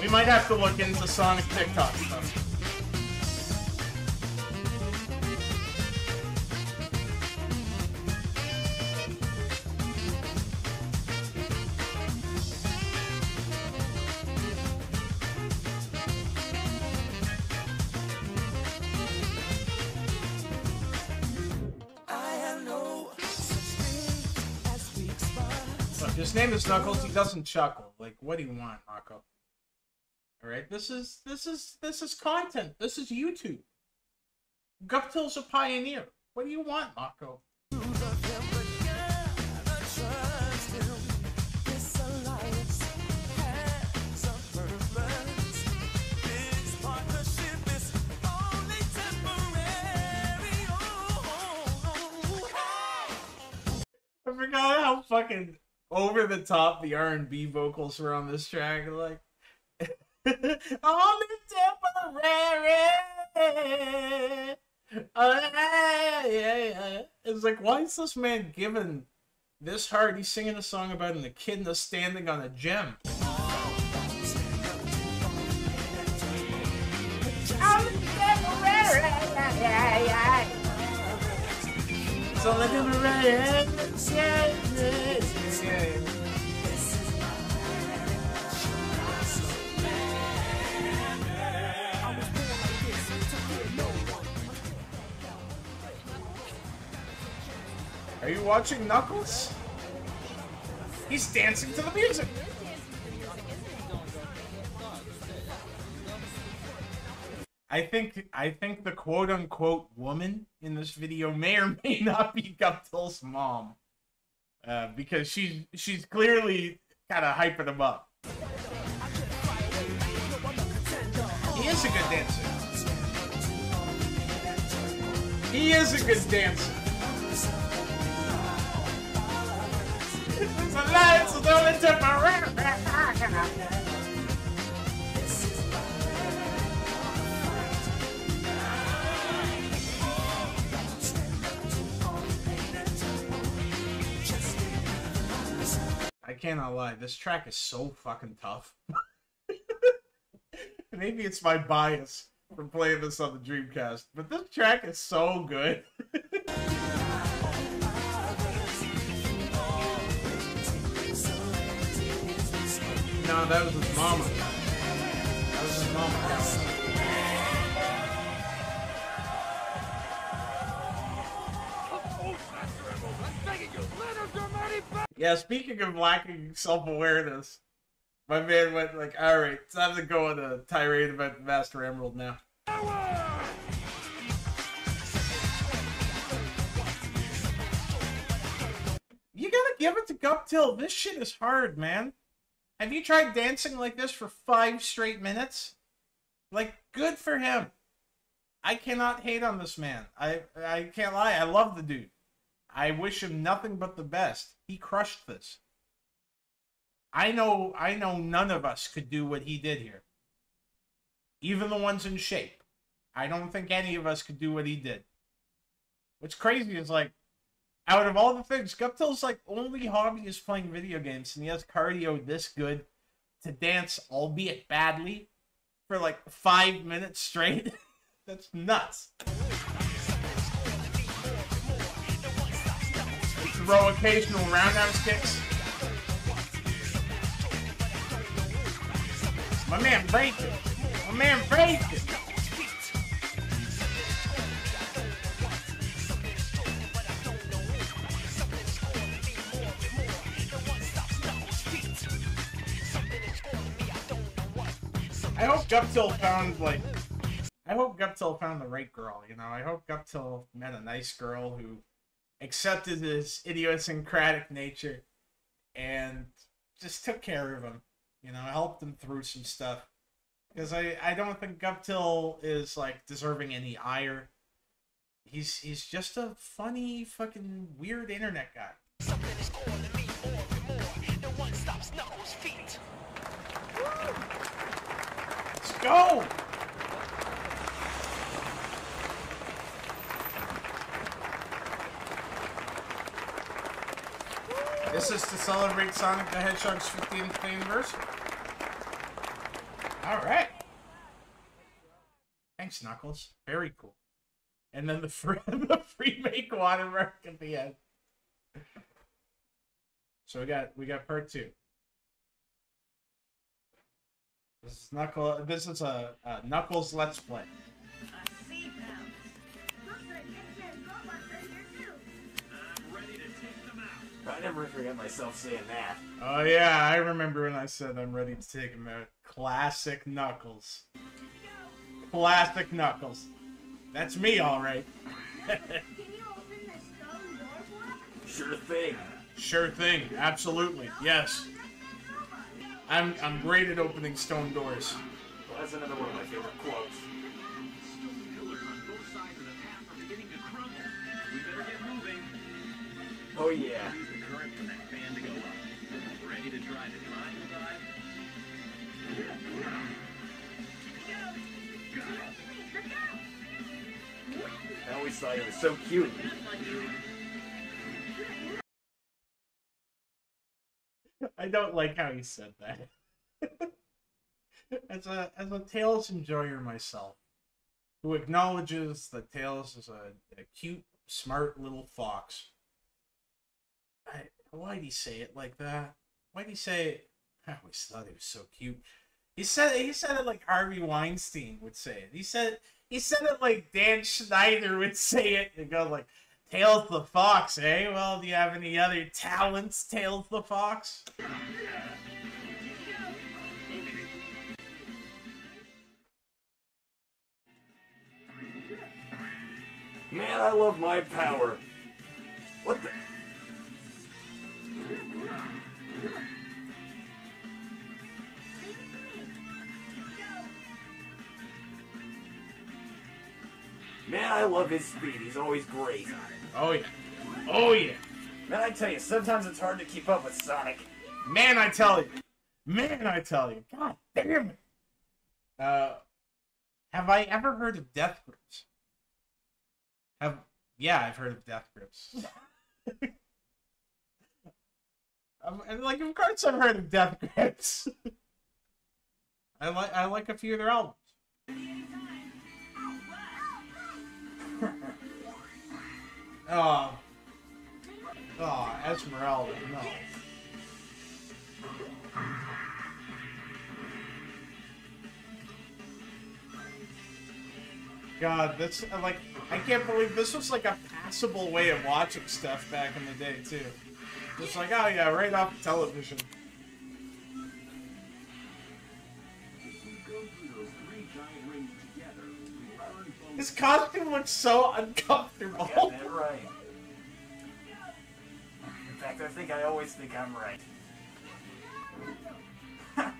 We might have to look into Sonic TikTok stuff. His name is Knuckles. He doesn't chuckle. Like, what do you want, Mako? All right, this is this is this is content. This is YouTube. Guptil's a pioneer. What do you want, Mako? I forgot how fucking over the top the R and B vocals were on this track. Like, *laughs* only temporary. Yeah, yeah. It's like, why is this man given this hard? He's singing a song about an echidna standing on a gem. So let him Are you watching Knuckles? He's dancing to the music. I think I think the quote unquote woman in this video may or may not be Guptil's mom. Uh, because she's she's clearly kind of hyping him up. He is a good dancer. He is a good dancer. *laughs* I cannot lie, this track is so fucking tough. *laughs* Maybe it's my bias from playing this on the Dreamcast, but this track is so good. *laughs* no, that was his mama. That was his mama. Yeah, speaking of lacking self-awareness, my man went like, all right, time to go on a tirade about Master Emerald now. You gotta give it to Guptil. This shit is hard, man. Have you tried dancing like this for five straight minutes? Like, good for him. I cannot hate on this man. I I can't lie. I love the dude. I wish him nothing but the best. He crushed this. I know I know none of us could do what he did here. Even the ones in shape. I don't think any of us could do what he did. What's crazy is like out of all the things, Guptil's like only hobby is playing video games and he has cardio this good to dance, albeit badly, for like five minutes straight. *laughs* That's nuts. Throw occasional roundhouse kicks. My man breaks it. My man breaks it. I hope Guptil found like I hope Guptil found the right girl. You know, I hope Guptil met a nice girl who accepted his idiosyncratic nature and just took care of him. You know, helped him through some stuff. Because I, I don't think Guptil is like deserving any ire. He's he's just a funny fucking weird internet guy. Let's go! This is to celebrate Sonic the Hedgehog's 15th anniversary. Alright. Thanks, Knuckles. Very cool. And then the free, *laughs* the Freemake watermark at the end. So we got we got part two. This is Knuckle. This is a, a Knuckles Let's Play. I never forget myself saying that. Oh yeah, I remember when I said I'm ready to take him out. Classic Knuckles. Classic Knuckles. That's me, all right. *laughs* Sure thing. Sure thing. Absolutely. Yes. I'm I'm great at opening stone doors. Well, that's another one of my favorite quotes. Oh yeah. I always thought he was so cute. I don't like how he said that. *laughs* as a as a Tails enjoyer myself, who acknowledges that Tails is a, a cute, smart little fox. Why'd he say it like that? Why'd he say it? I always thought he was so cute. He said he said it like Harvey Weinstein would say it. He said he said it like Dan Schneider would *laughs* say it. And go like, Tails the fox, eh? Well, do you have any other talents, Tails the fox? Man, I love my power. What the? Man, I love his speed. He's always great. Oh yeah. Oh yeah. Man, I tell you, sometimes it's hard to keep up with Sonic. Man, I tell you. Man, I tell you. God damn it. Uh, have I ever heard of death grips? Have yeah, I've heard of death grips. *laughs* And like, of course, I've heard of death grips. *laughs* I like I like a few of their albums. *laughs* oh, oh, Esmeralda, no. God, that's like I can't believe this was like a passable way of watching stuff back in the day too. Just like, oh yeah, right off television. His costume looks so uncomfortable. Right. In fact, I think I always think I'm right. *laughs*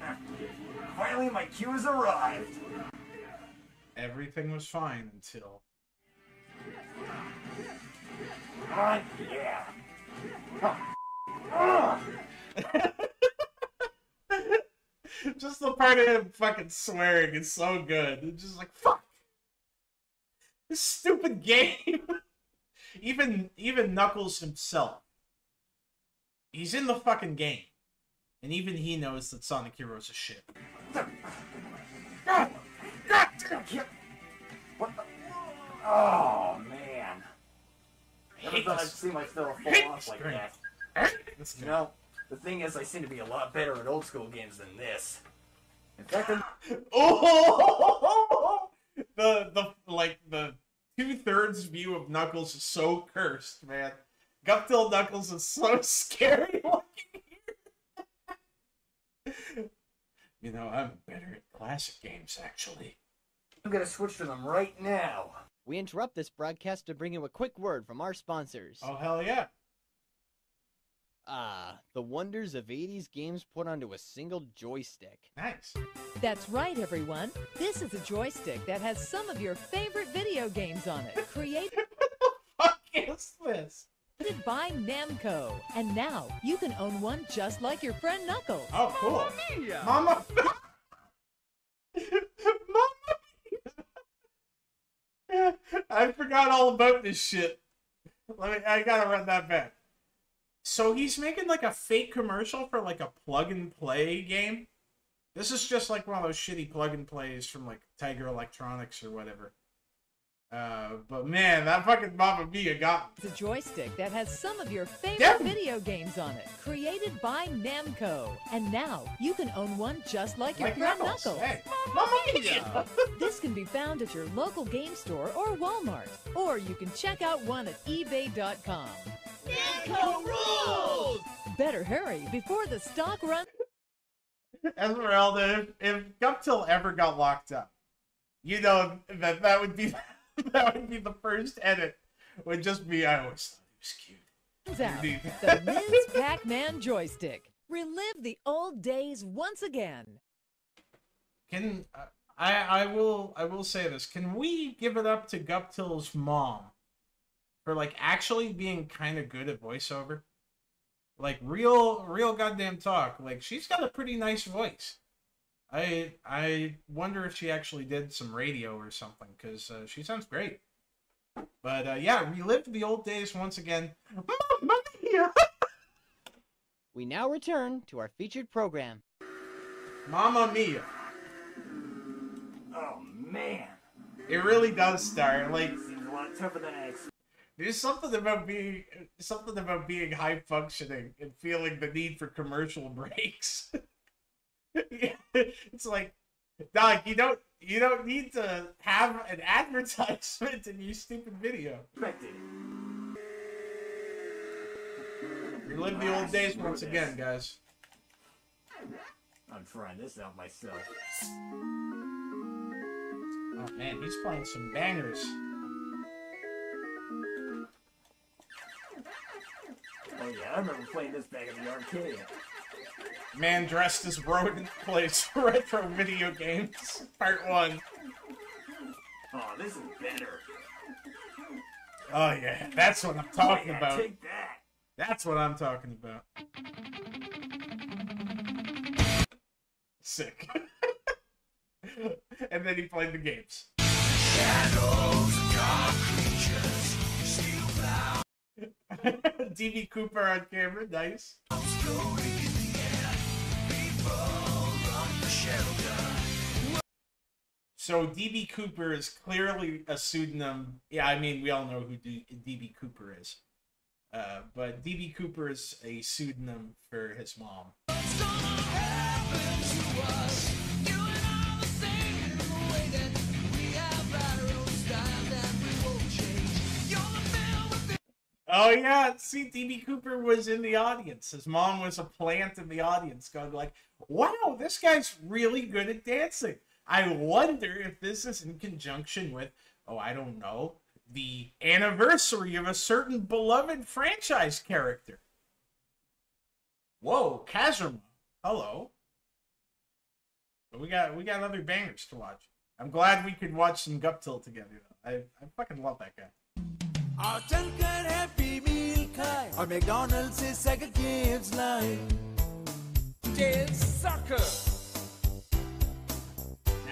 Finally, my cue has arrived. Everything was fine until. Ah, yeah. *laughs* Just the part of him fucking swearing is so good. It's just like fuck. This stupid game. *laughs* even even Knuckles himself. He's in the fucking game. And even he knows that Sonic Heroes is shit. Oh man. Never thought I'd see myself fall off like that. This You know, the thing is, I seem to be a lot better at old school games than this. In fact, I'm, *laughs* Oh, the the like the two thirds view of Knuckles is so cursed, man. Guptil Knuckles is so *laughs* scary looking. you know, I'm better at classic games actually. I'm gonna switch to them right now. We interrupt this broadcast to bring you a quick word from our sponsors. Oh hell yeah! Ah, the wonders of 80s games put onto a single joystick. Nice. That's right, everyone. This is a joystick that has some of your favorite video games on it. Created *laughs* is this? by Namco. And now you can own one just like your friend Knuckles. Oh, cool. Mama. Mama. *laughs* I forgot all about this shit. Let me. I gotta run that back. So he's making like a fake commercial for like a plug and play game. This is just like one of those shitty plug and plays from like Tiger Electronics or whatever. Uh, but man, that fucking Mamma Mia got a joystick that has some of your favorite video games on it. Created by Namco. And now you can own one just like your Like friend Knuckles. Knuckles. Hey, Mamma Mia. *laughs* this can be found at your local game store or Walmart. Or you can check out one at ebay.com. Namco rules! Better hurry before the stock runs. Esmeralda, if, if Guptill ever got locked up, you know that that would be *laughs* that would be the first edit. Would just be I always thought he was cute. out. The Ms. Pac-Man joystick. Relive the old days once again. Can uh, I? I will. I will say this. Can we give it up to Guptill's mom for like actually being kind of good at voiceover? Like real, real goddamn talk. Like she's got a pretty nice voice. I I wonder if she actually did some radio or something because uh, she sounds great. But uh, yeah, relive the old days once again. Mamma Mia! *laughs* We now return to our featured program. Mama Mia! Oh man, It really does start like seems a lot tougher than I expected. There's something about being something about being high functioning and feeling the need for commercial *laughs* breaks. Yeah, *laughs* it's like, Doc, you don't you don't need to have an advertisement in your stupid video. Relive the old days once again, guys. I'm trying this out myself. Oh man, he's playing some bangers. Oh yeah, I remember playing this back in the arcade. Man dressed as rodent plays *laughs* retro video games. Part one. Oh, this is better. Oh yeah, that's what I'm talking Oh, yeah, about. Take that. That's what I'm talking about. Sick. *laughs* and then he played the games. *laughs* DB Cooper on camera, nice. So DB Cooper is clearly a pseudonym. Yeah, I mean we all know who DB Cooper is. Uh, but DB Cooper is a pseudonym for his mom. Oh yeah, see, DB Cooper was in the audience. His mom was a plant in the audience, going like, "Wow, this guy's really good at dancing." I wonder if this is in conjunction with, oh, I don't know, the anniversary of a certain beloved franchise character. Whoa, Kazuma, hello. But we got we got other bangers to watch. I'm glad we could watch some Guptil together. I I fucking love that guy. और चलकर happy मील खाए और McDonald से सेगा gives लाए Jail soccer,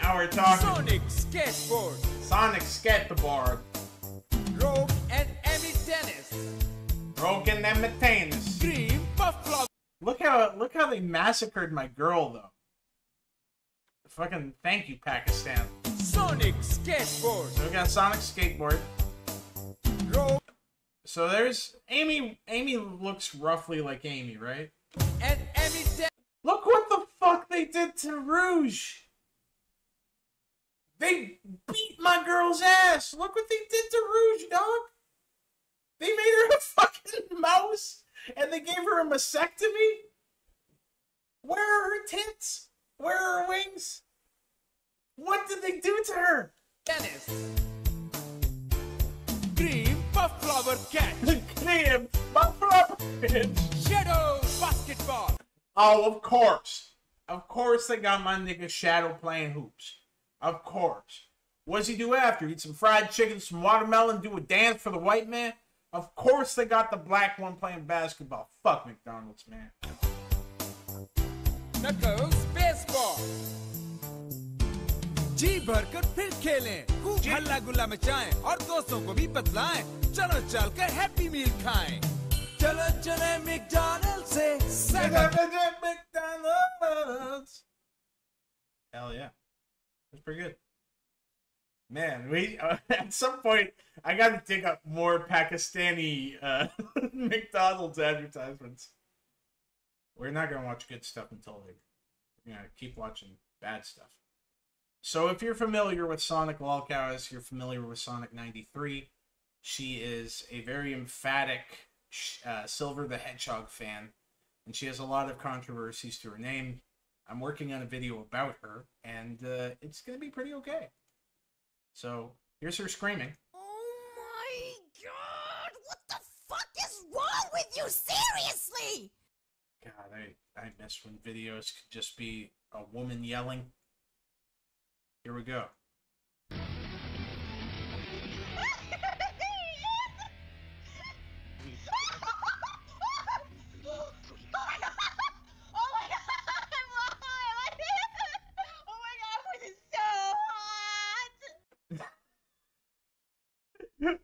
Now we're talking Sonic skateboard, Sonic Skateboard, Rogue and Emmy Dennis, Broken and Matenas. Dream Buffalo. Look how look how they massacred my girl though. Fucking thank you, Pakistan. Sonic skateboard, So we got Sonic Skateboard. So there's Amy. Amy looks roughly like Amy, right? and Amy Dennis. Look what the fuck they did to Rouge. They beat my girl's ass. Look what they did to Rouge, dog. They made her a *laughs* fucking mouse and they gave her a mastectomy. Where are her tits? Where are her wings? What did they do to her? Tennis. Cream puff flower cat. Cream puff flower cat. Shadow basketball. Oh, of course. Of course they got my nigga Shadow playing hoops. Of course. What does he do after? Eat some fried chicken, some watermelon, do a dance for the white man? Of course they got the black one playing basketball. Fuck McDonald's, man. Knuckles baseball. जी भरकर फिर खेलें खूब हल्ला गुल्ला मचाएं और दोस्तों को भी बतलाएं चलो चल कर हैप्पी मील खाएं चलो चले मैकडॉनल्ड से McDonald's. Hell yeah. That's pretty good. Man, we uh, *laughs* at some point I got to dig up more Pakistani uh, *laughs* McDonald's advertisements. We're not gonna watch good stuff until they. We're gonna keep watching bad stuff. So if you're familiar with Sonic Lolcows, you're familiar with Sonic 93. She is a very emphatic uh, Silver the Hedgehog fan, and she has a lot of controversies to her name. I'm working on a video about her, and uh, it's gonna be pretty okay. So here's her screaming. Oh my god, what the fuck is wrong with you? Seriously! God, I, I miss when videos could just be a woman yelling. Here we go. *laughs*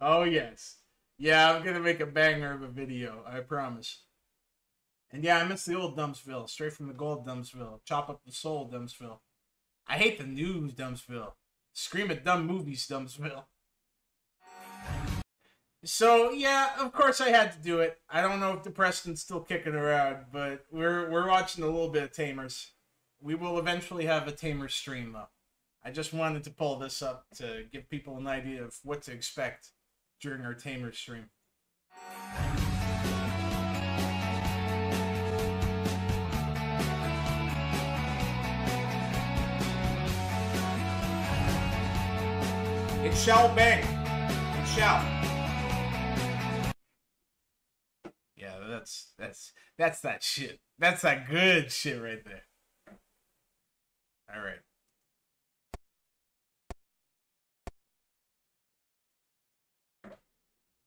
Oh yes. Yeah, I'm gonna make a banger of a video, I promise. And yeah, I miss the old Dumpsville, straight from the gold Dumpsville. Chop up the soul Dumpsville. I hate the new Dumpsville. Scream at dumb movies Dumpsville. So yeah, of course I had to do it. I don't know if the Preston's still kicking around, but we're we're watching a little bit of Tamers. We will eventually have a Tamer stream though. I just wanted to pull this up to give people an idea of what to expect during our Tamer stream. It shall bang. It shall. Yeah, that's that's that's that shit. That's that good shit right there. All right.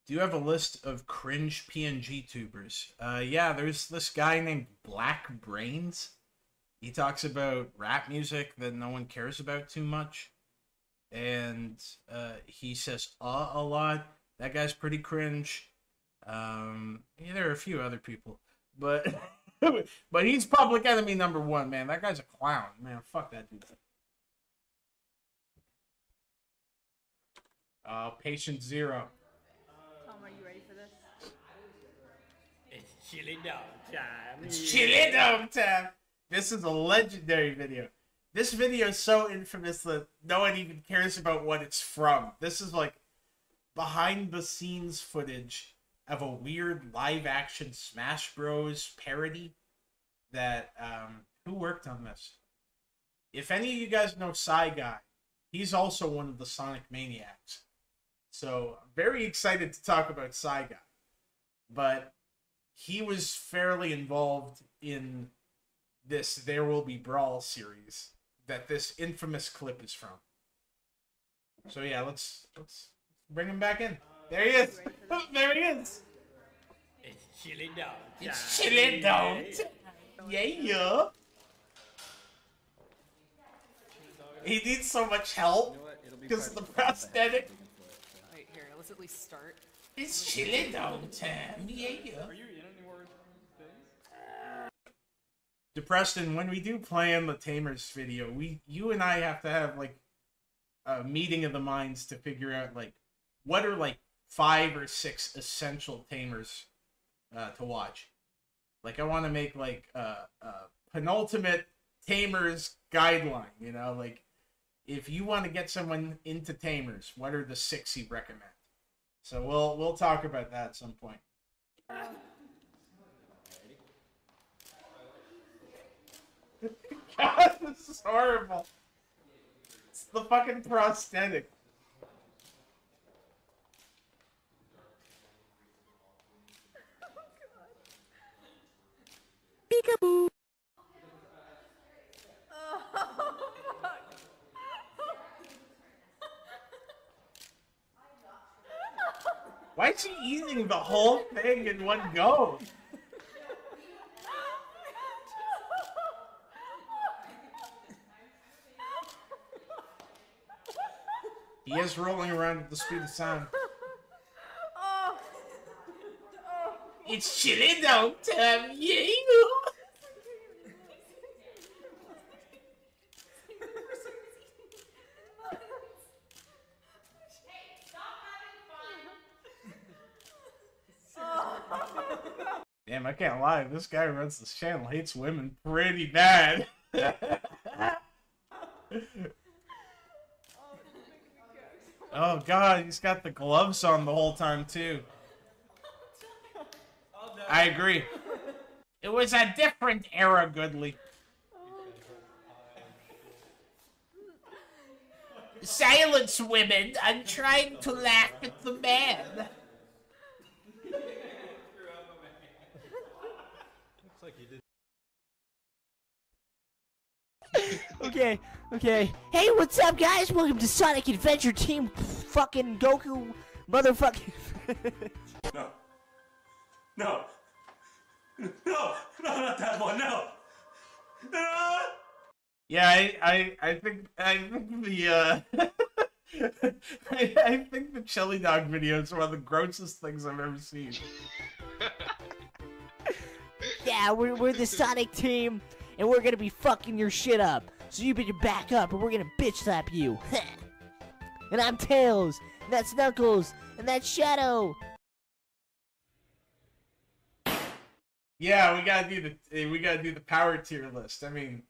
Do you have a list of cringe PNG tubers? Uh, yeah, there's this guy named Black Brains. He talks about rap music that no one cares about too much. And uh, he says uh a lot. That guy's pretty cringe. Um, yeah, there are a few other people, but *laughs* but he's public enemy number one, man. That guy's a clown, man. Fuck that dude. Uh, patient zero. Tom, are you ready for this? It's chili dog time. It's chili dog time. This is a legendary video. This video is so infamous that no one even cares about what it's from. This is like behind the scenes footage of a weird live action Smash Bros parody that um who worked on this? If any of you guys know Psy Guy, he's also one of the Sonic Maniacs. So I'm very excited to talk about Psy Guy. But he was fairly involved in this There Will Be Brawl series that this infamous clip is from. So yeah, let's let's bring him back in. There he is. *laughs* there he is. It's chili dog time. It's chili dog. Yeah, yeah. He needs so much help because of the prosthetic. Wait, here, let's at least start. It's chili dog time. Yeah, yeah. Are you in any more things? DePreston, when we do plan the Tamers video, we you and I have to have like a meeting of the minds to figure out like what are like five or six essential Tamers uh, to watch. Like I want to make like a, a penultimate Tamers guideline. You know, like if you want to get someone into Tamers, what are the six you recommend? So we'll we'll talk about that at some point. God, this is horrible. It's the fucking prosthetic. Peekaboo. Why is she eating the whole thing in one go? He is rolling around at the speed of sound. Oh. It's chilly down time, yeah. *laughs* Damn, I can't lie. This guy runs this channel hates women pretty bad. *laughs* oh god, he's got the gloves on the whole time too. I agree. It was a different era, Goodly. Silence, women! I'm trying to laugh at the man. okay, okay. Hey, what's up, guys? Welcome to Sonic Adventure Team. Fucking Goku, motherfucking. *laughs* No. No. No. No, not that one. No. No. Yeah, I, I, I think, I think the, uh, *laughs* I, I think the chili dog video is one of the grossest things I've ever seen. *laughs* yeah, we're, we're the Sonic Team, and we're gonna be fucking your shit up. So you better back up, or we're gonna bitch slap you. And I'm Tails, and that's Knuckles, and that's Shadow. Yeah, we gotta do the, eh, we gotta do the power tier list. I mean,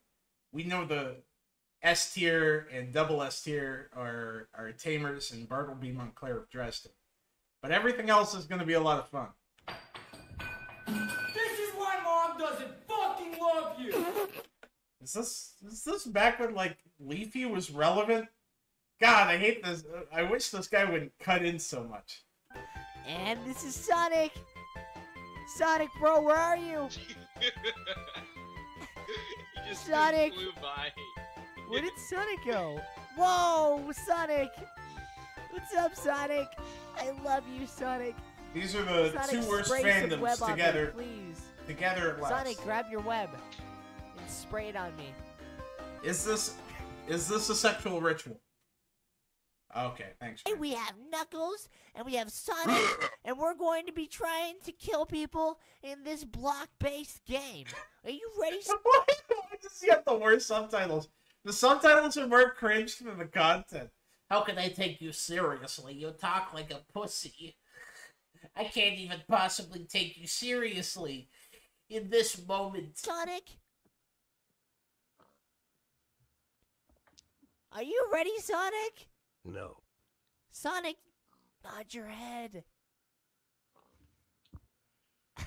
we know the S tier and double S tier are, are Tamers and Bartleby Montclair of Dresden. But everything else is gonna be a lot of fun. This is why mom doesn't fucking love you. Is this is this back when like Leafy was relevant? God, I hate this. I wish this guy wouldn't cut in so much. And this is Sonic. Sonic, bro, where are you? *laughs* he just Sonic. flew by. Where did Sonic go? Whoa, Sonic! What's up, Sonic? I love you, Sonic. These are the Sonic, two worst spray some fandoms web on me, together. please. Together at last. Sonic, grab your web and spray it on me. Is this is this a sexual ritual? Okay, thanks. Hey, we have Knuckles and we have Sonic, *laughs* and we're going to be trying to kill people in this block-based game. Are you ready? Sonic? *laughs* Why does he have the worst subtitles? The subtitles are more cringe than the content. How can I take you seriously? You talk like a pussy. I can't even possibly take you seriously in this moment. Sonic? Are you ready, Sonic? No. Sonic, nod your head. *laughs*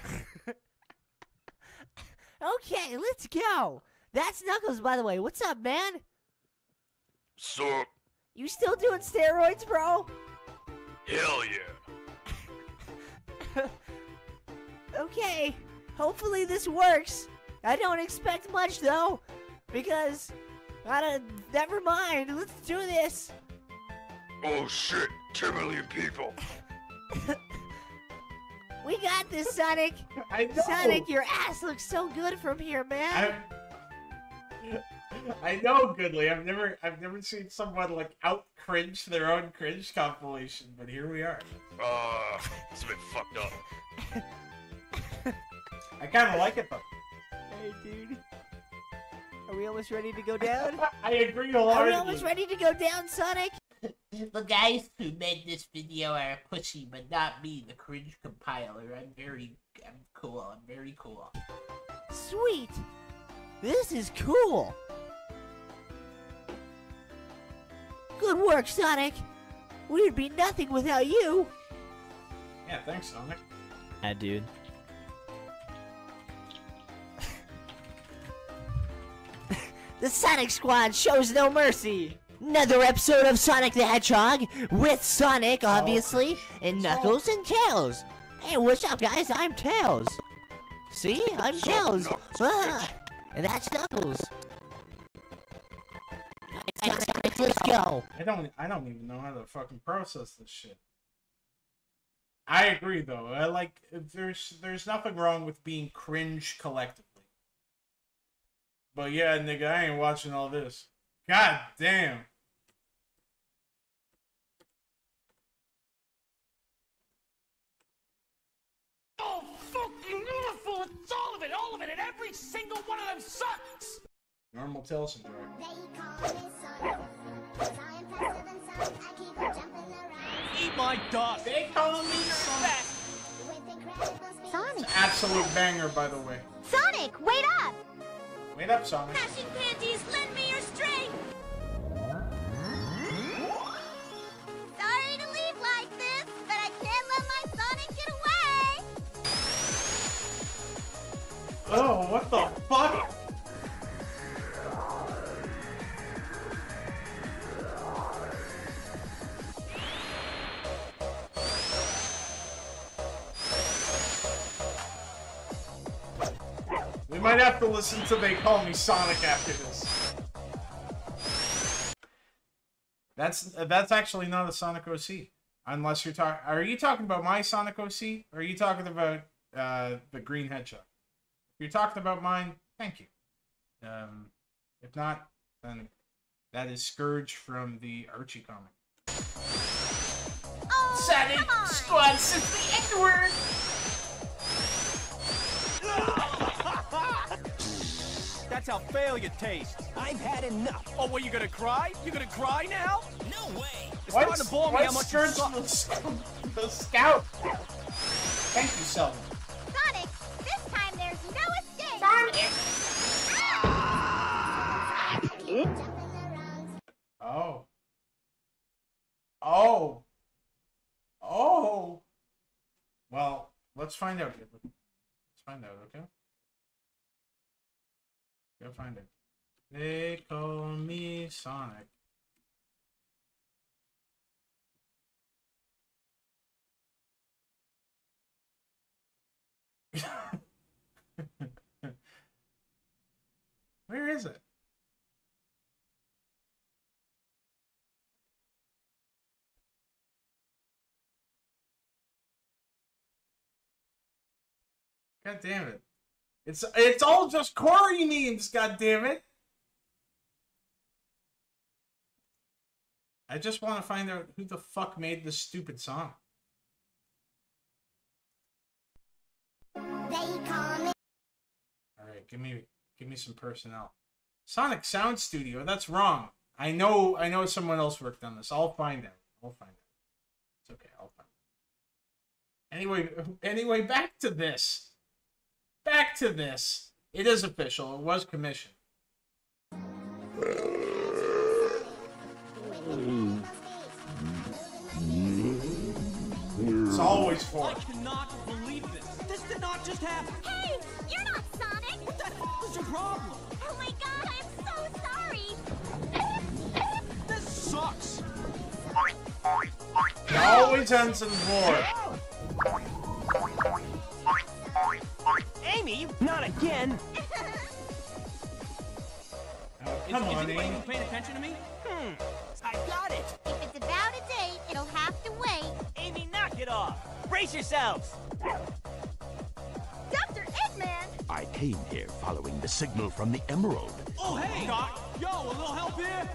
okay, let's go. That's Knuckles, by the way. What's up, man? So, You still doing steroids, bro? hell yeah. *laughs* Okay, hopefully this works. I don't expect much though, because I don't. Never mind. Let's do this. Oh shit, 10 million people. *laughs* We got this, Sonic. *laughs* I know. Sonic, your ass looks so good from here, man. *laughs* I know, Goodly. I've never I've never seen someone like out cringe their own cringe compilation, but here we are. Uh, it's a bit fucked up. I kind of like it though. Hey, dude. Are we almost ready to go down? I agree Are we almost ready to go down, Sonic? *laughs* The guys who made this video are a pussy, but not me, the cringe compiler. I'm very, I'm cool. I'm very cool. Sweet. This is cool. Good work, Sonic. We'd be nothing without you. Yeah, thanks, Sonic. Yeah, dude. *laughs* the Sonic Squad shows no mercy. Another episode of Sonic the Hedgehog with Sonic, obviously, and Knuckles and Tails. Hey, what's up, guys? I'm Tails. See? I'm *laughs* Tails. Ah, and that's Knuckles. Let's go. I don't. I don't even know how to fucking process this shit. I agree, though. I like. There's. There's nothing wrong with being cringe collectively. But yeah, nigga, I ain't watching all this. God damn. Oh, fucking beautiful! It's all of it, all of it, and every single one of them sucks! Normal Telson drive. Eat my dust! They call me Sonic! Sonic! Absolute banger, by the way. Sonic, wait up! Wait up, Sonic. Smashing panties, lend me your strength! Sorry to leave like this, but I can't let my Sonic get away! Oh, what the fuck? We might have to listen to They Call Me Sonic after this. That's that's actually not a Sonic OC. Unless you're talking, are you talking about my Sonic OC, or are you talking about uh, the Green Hedgehog? If you're talking about mine, thank you. Um, if not, then that is Scourge from the Archie comic. Sonic Squad simply Edward! *laughs* That's how failure tastes. I've had enough. Oh, what, you gonna cry? You gonna cry now? No way. It's What's- starting to bore me how what's much you Scourge suck. the scout? Thank you, Selma. Oh. Oh. Oh. Well, let's find out. Let's find out, okay? Go find it. They call me Sonic. *laughs* Where is it? God damn it. It's it's all just Corey memes, god damn it. I just want to find out who the fuck made this stupid song. Alright, give me give me some personnel. Sonic Sound Studio, that's wrong. I know I know someone else worked on this. I'll find out. I'll find out. It's okay, I'll find out. Anyway, anyway, back to this. Back to this. It is official. It was commissioned. It's always for. I cannot believe this. This did not just happen. Hey, you're not Sonic! What the fuck your problem? Oh my god, I'm so sorry! *laughs* This sucks. It always ends in war. Amy, not again. Oh, Is- come is, on, anybody Amy. paying attention to me? Hmm. I got it. If it's about a date, it'll have to wait. Amy, knock it off. Brace yourselves. Dr. Eggman! I came here following the signal from the Emerald. Oh, hey, Doc. Yo, a little help here?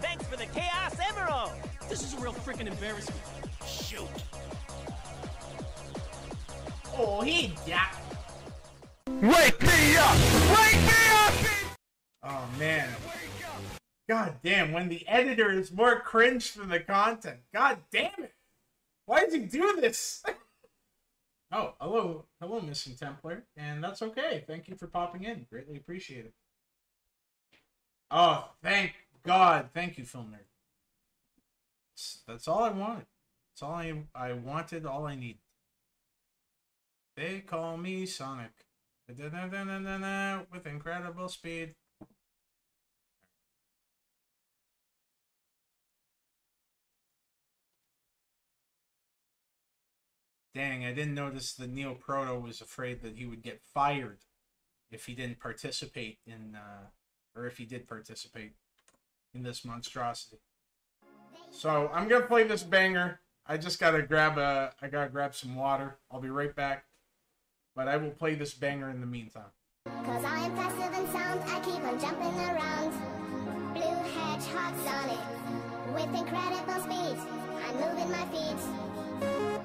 Thanks for the Chaos Emerald. This is a real freaking embarrassment. Shoot. Oh, hey, Doc. Wake me up! Wake me up! Oh man. God damn, when the editor is more cringe than the content. God damn it. Why did you do this? *laughs* oh, hello. Hello, missing Templar. And that's okay. Thank you for popping in. Greatly appreciate it. Oh, thank God. Thank you, Film Nerd. That's- all I wanted. That's all I I wanted, all I need. They call me Sonic. Da-da-da-da-da-da, With incredible speed. Dang, I didn't notice that Neo Proto was afraid that he would get fired if he didn't participate in, uh, or if he did participate in this monstrosity. So I'm gonna play this banger. I just gotta grab a, I gotta grab some water. I'll be right back. But I will play this banger in the meantime. Cause I am sound, I keep on jumping around. Blue hedgehog Sonic, with incredible speed, I'm moving my feet.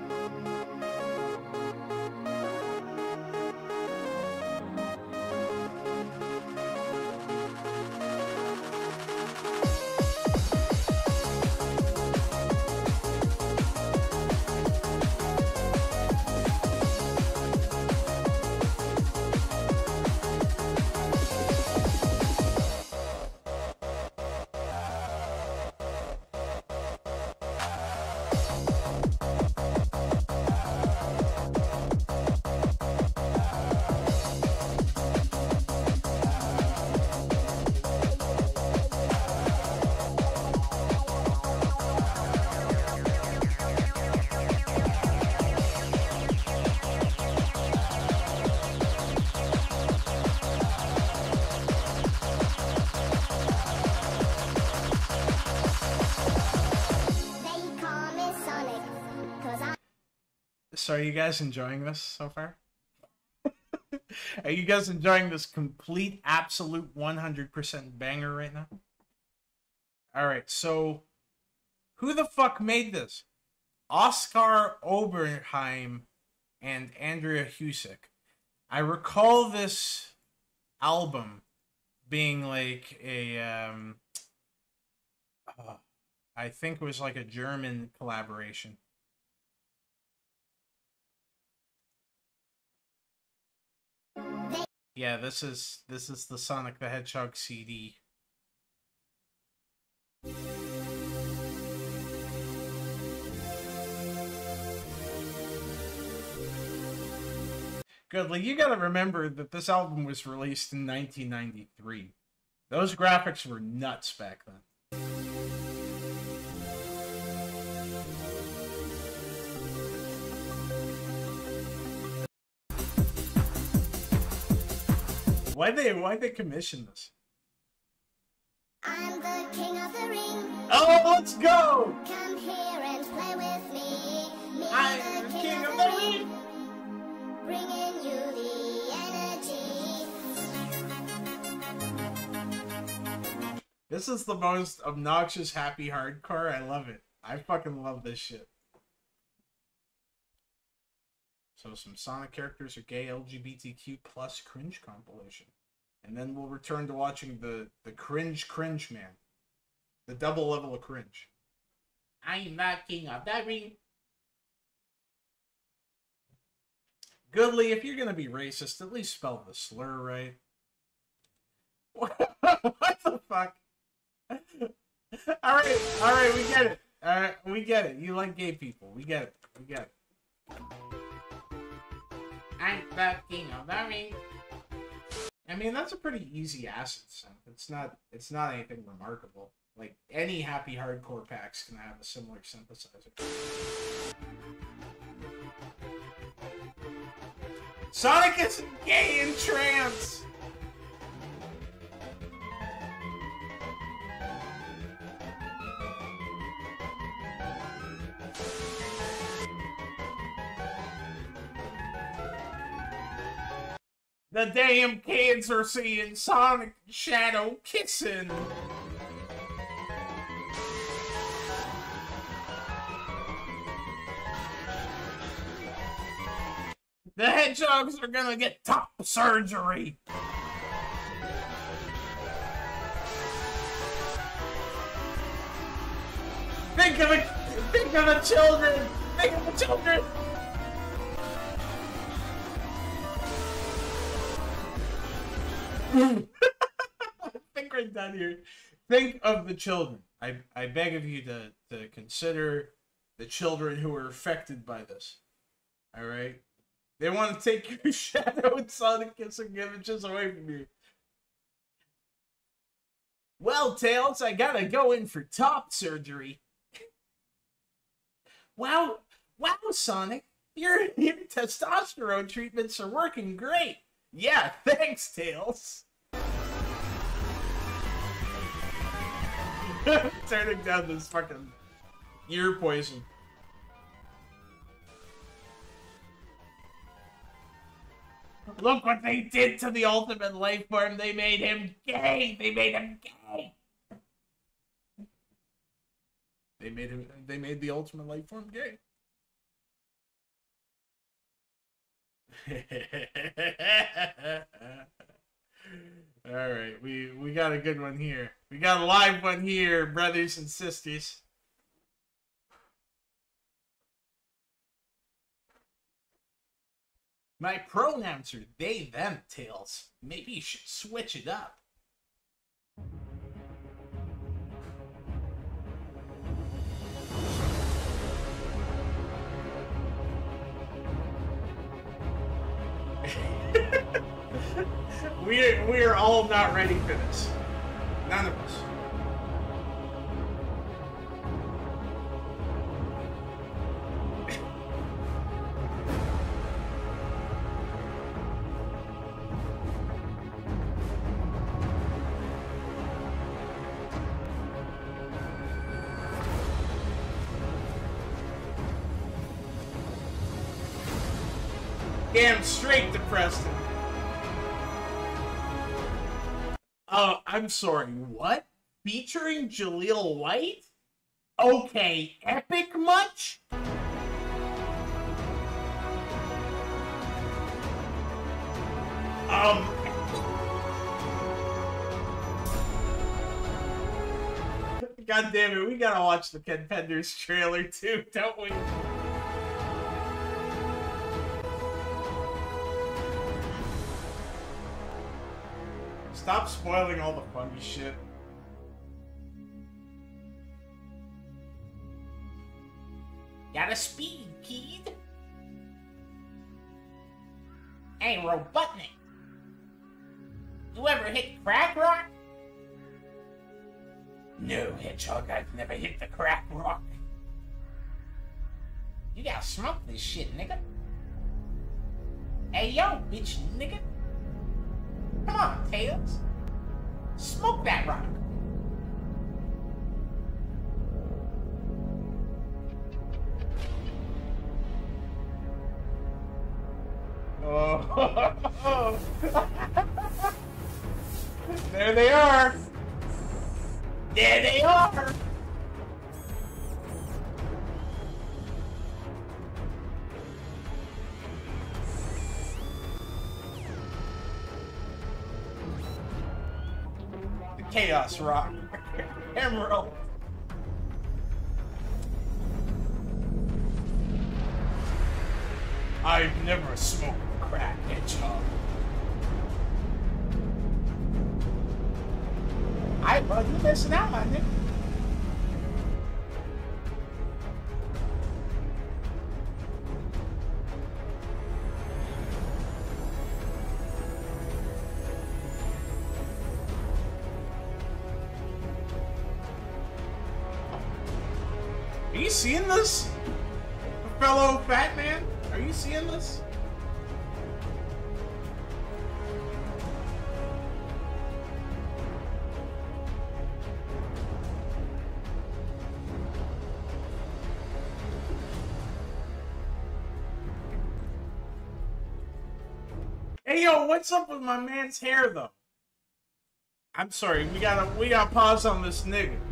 So are you guys enjoying this so far? *laughs* are you guys enjoying this complete, absolute 100% banger right now? All right, so who the fuck made this? Oscar Oberheim and Andrea Husick. I recall this album being like a um uh, I think it was like a German collaboration. Yeah, this is this is the Sonic the Hedgehog CD. Goodly, you gotta remember that this album was released in 1993. Those graphics were nuts back then. Why they why they commission this? I'm the king of the ring. Oh, let's go! Come here and play with me. Me, I'm the king, of the ring. Bringing you the energy. This is the most obnoxious happy hardcore. I love it. I fucking love this shit. So some Sonic characters are gay LGBTQ plus cringe compilation. And then we'll return to watching the the cringe cringe man. The double level of cringe. I'm not king of the ring. Goodly, if you're gonna be racist, at least spell the slur right. *laughs* what the fuck? *laughs* alright, alright, we get it. Alright, we get it. You like gay people. We get it. We get it. I'm the king of. I mean, that's a pretty easy acid synth. It's not. It's not anything remarkable. Like any happy hardcore packs can have a similar synthesizer. Sonic is gay in trance. The damn kids are seeing Sonic Shadow kissing. The hedgehogs are gonna get top surgery. Think of it. Think of the children. Think of the children. *laughs* think right down here. Think of the children. I, I beg of you to, to consider the children who are affected by this. All right? They want to take your *laughs* shadow and Sonic kissing images away from you. Well, Tails, I gotta go in for top surgery. *laughs* wow, wow, Sonic. Your, your testosterone treatments are working great. Yeah, thanks, Tails. *laughs* Turning down this fucking ear poison. Look what they did to the ultimate life form. They made him gay. They made him gay. They made him. They made the ultimate life form gay. *laughs* All right, we we got a good one here. We got a live one here, brothers and sisters. My pronouns are they, them, Tails. Maybe you should switch it up. We're we're all not ready for this. None of us. Sorry, what? Featuring Jaleel White? Okay, epic much? Um. God damn it, we gotta watch the Ken Penders trailer too, don't we? Stop spoiling all the funny shit. Got a speed, kid. Hey, Robotnik. You ever hit crack rock? No, Hedgehog, I've never hit the crack rock. You gotta smoke this shit, nigga. Hey, yo, bitch, nigga. Come on, Tails. Smoke that rock. Oh. *laughs* there they are. There they are. Chaos Rock. Emerald. I've never smoked crack, hedgehog. I well, you missing out, my nigga. Seeing this? Fellow fat man? Are you seeing this? Hey yo, what's up with my man's hair though? I'm sorry, we gotta we gotta pause on this nigga.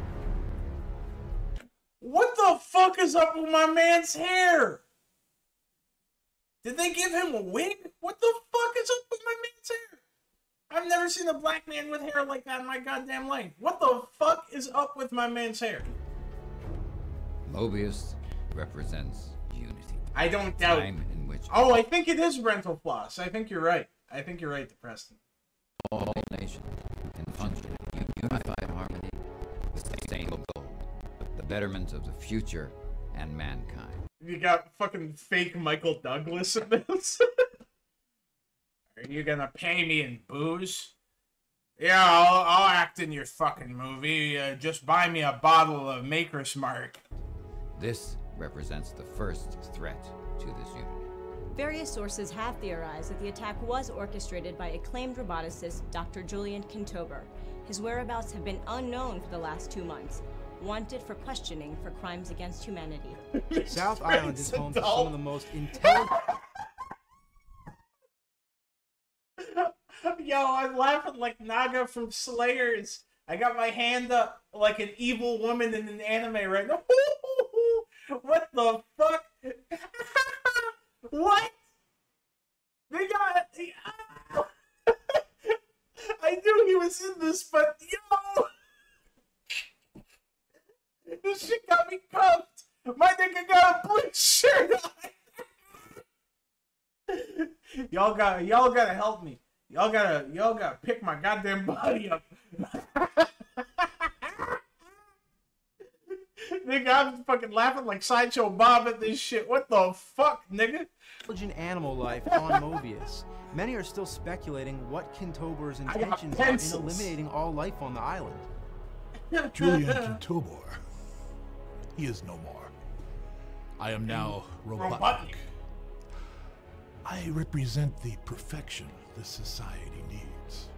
What the fuck is up with my man's hair? Did they give him a wig? What the fuck is up with my man's hair? I've never seen a black man with hair like that in my goddamn life. What the fuck is up with my man's hair? Mobius represents unity. I don't doubt. Time in which Oh, I think it is rental floss. I think you're right. I think you're right, Preston. all nations can function unified betterment of the future and mankind. You got fucking fake Michael Douglas in this. *laughs* Are you gonna pay me in booze? Yeah, I'll, I'll act in your fucking movie. Uh, just buy me a bottle of Maker's Mark. This represents the first threat to this unit. Various sources have theorized that the attack was orchestrated by acclaimed roboticist Dr. Julian Kintobor. His whereabouts have been unknown for the last two months, wanted for questioning for crimes against humanity. *laughs* South Island is home to some of the most intelligent. *laughs* Yo, I'm laughing like Naga from Slayers. I got my hand up like an evil woman in an anime right now. *laughs* what the fuck? what? They got. I knew he was in this, but yo, this shit got me cuffed. My nigga got a blue shirt on. y'all got y'all gotta help me. Y'all gotta y'all gotta pick my goddamn body up. *laughs* nigga, I'm fucking laughing like sideshow Bob at this shit. What the fuck, nigga? intelligent animal life on Mobius. Many are still speculating what Kintobor's intentions are in eliminating all life on the island. Julian Kintobor. He is no more. I am now robotic. Robotnik. I represent the perfection this society needs.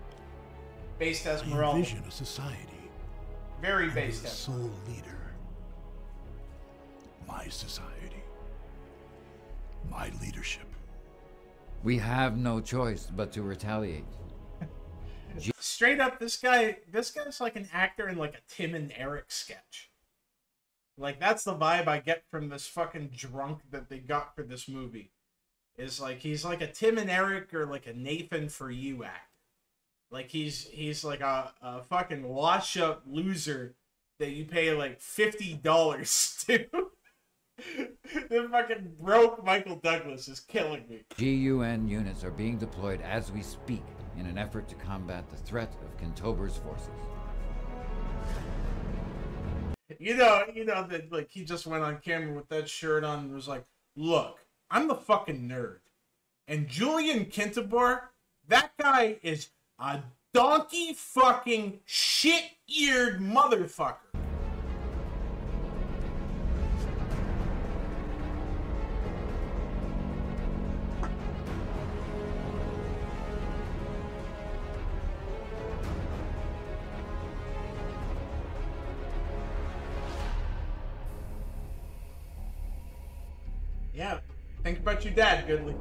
Based I Esmeralda. envision a society Very under based the sole leader. My society. My leadership. We have no choice but to retaliate. *laughs* Straight up, this guy, this guy's like an actor in like a Tim and Eric sketch. Like that's the vibe I get from this fucking drunk that they got for this movie. Is like he's like a Tim and Eric or like a Nathan for you act. Like he's he's like a, a fucking wash up loser that you pay like fifty dollars *laughs* to. the fucking broke Michael Douglas is killing me. GUN units are being deployed as we speak in an effort to combat the threat of Kintobor's forces. You know, you know that like he just went on camera with that shirt on and was like, "Look, I'm the fucking nerd, and Julian Kintobor, that guy is a donkey fucking shit-eared motherfucker." Think about your dad, Goodly.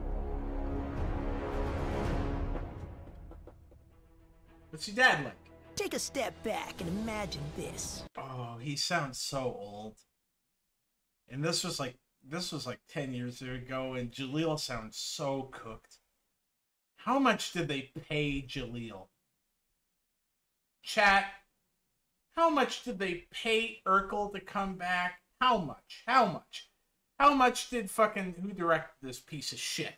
What's your dad like? Take a step back and imagine this. Oh, he sounds so old. And this was like this was like ten years ago, and Jaleel sounds so cooked. How much did they pay Jaleel? Chat. How much did they pay Urkel to come back? How much? How much? How much did fucking who directed this piece of shit?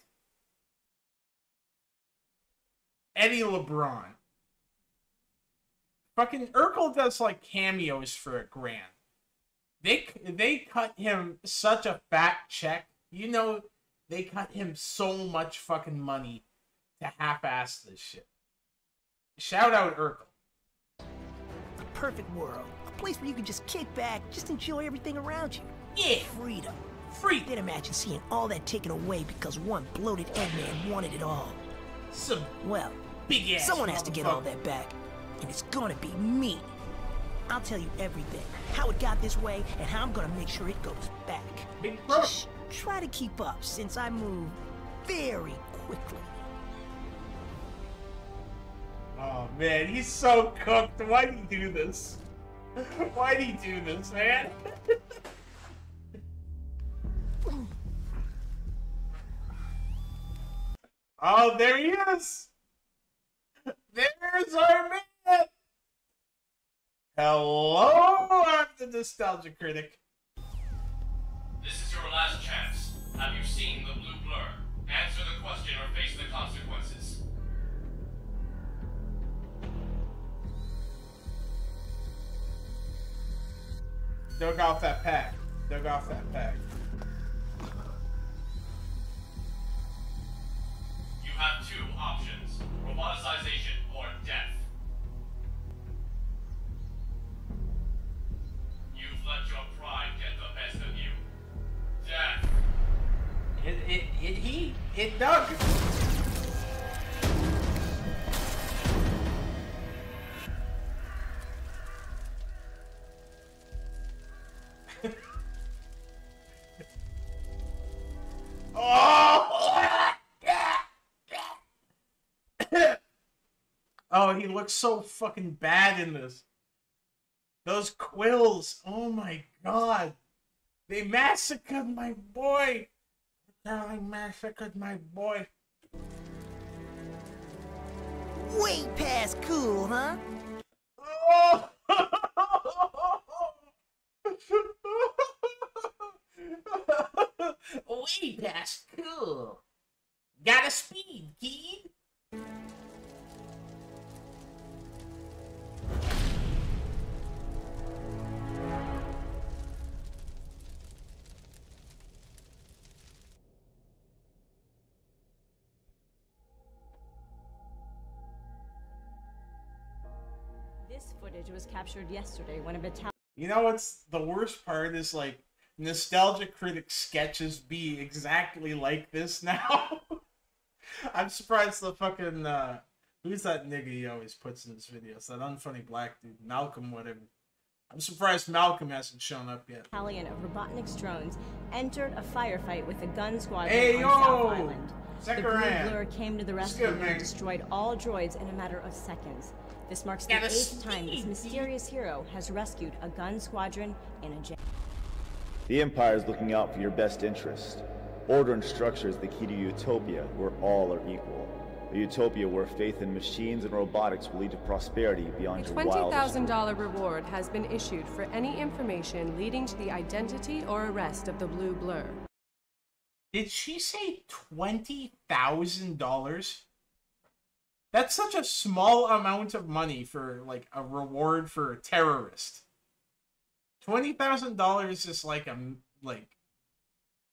Eddie LeBron. Fucking Urkel does like cameos for a grand. They they cut him such a fat check. You know, they cut him so much fucking money to half-ass this shit. Shout out Urkel. A perfect world. A place where you can just kick back, just enjoy everything around you. Yeah. Freedom. Free. Then imagine seeing all that taken away because one bloated Eggman wanted it all. Some well, big ass someone has to get all that back, and it's gonna be me. I'll tell you everything, how it got this way, and how I'm gonna make sure it goes back. Big Just try to keep up since I move very quickly. Oh man, he's so cooked. Why'd he do this? *laughs* Why'd he do this, man? *laughs* oh, there he is! There's our man! Hello, I'm the Nostalgia Critic. This is your last chance. Have you seen the blue blur? Answer the question or face the consequences. Dug off that pack. Dug off that pack. two options, roboticization or death. You've let your pride get the best of you. Death. It, it, it, he, it Doug. Looks so fucking bad in this. Those quills. Oh my god. They massacred my boy. Darling massacred my boy. Way past cool, huh? Oh! *laughs* Way past cool. Got a speed, kid. Was captured yesterday when a battalion. You know what's the worst part is like nostalgia critic sketches be exactly like this now. *laughs* I'm surprised the fucking uh who's that nigga he always puts in his videos? That unfunny black dude, Malcolm whatever. I'm surprised Malcolm hasn't shown up yet. battalion of Robotnik's drones entered a firefight with a gun squadron Hey, on yo! South Island. The blue Zechariah. blur came to the rescue and destroyed all droids in a matter of seconds. This marks the Gotta eighth time this mysterious hero has rescued a gun squadron in a jail. The Empire is looking out for your best interest. Order and structure is the key to utopia where all are equal. A utopia where faith in machines and robotics will lead to prosperity beyond your wildest A $20,000 reward has been issued for any information leading to the identity or arrest of the Blue Blur. Did she say twenty thousand dollars? That's such a small amount of money for like a reward for a terrorist. Twenty thousand dollars is like a like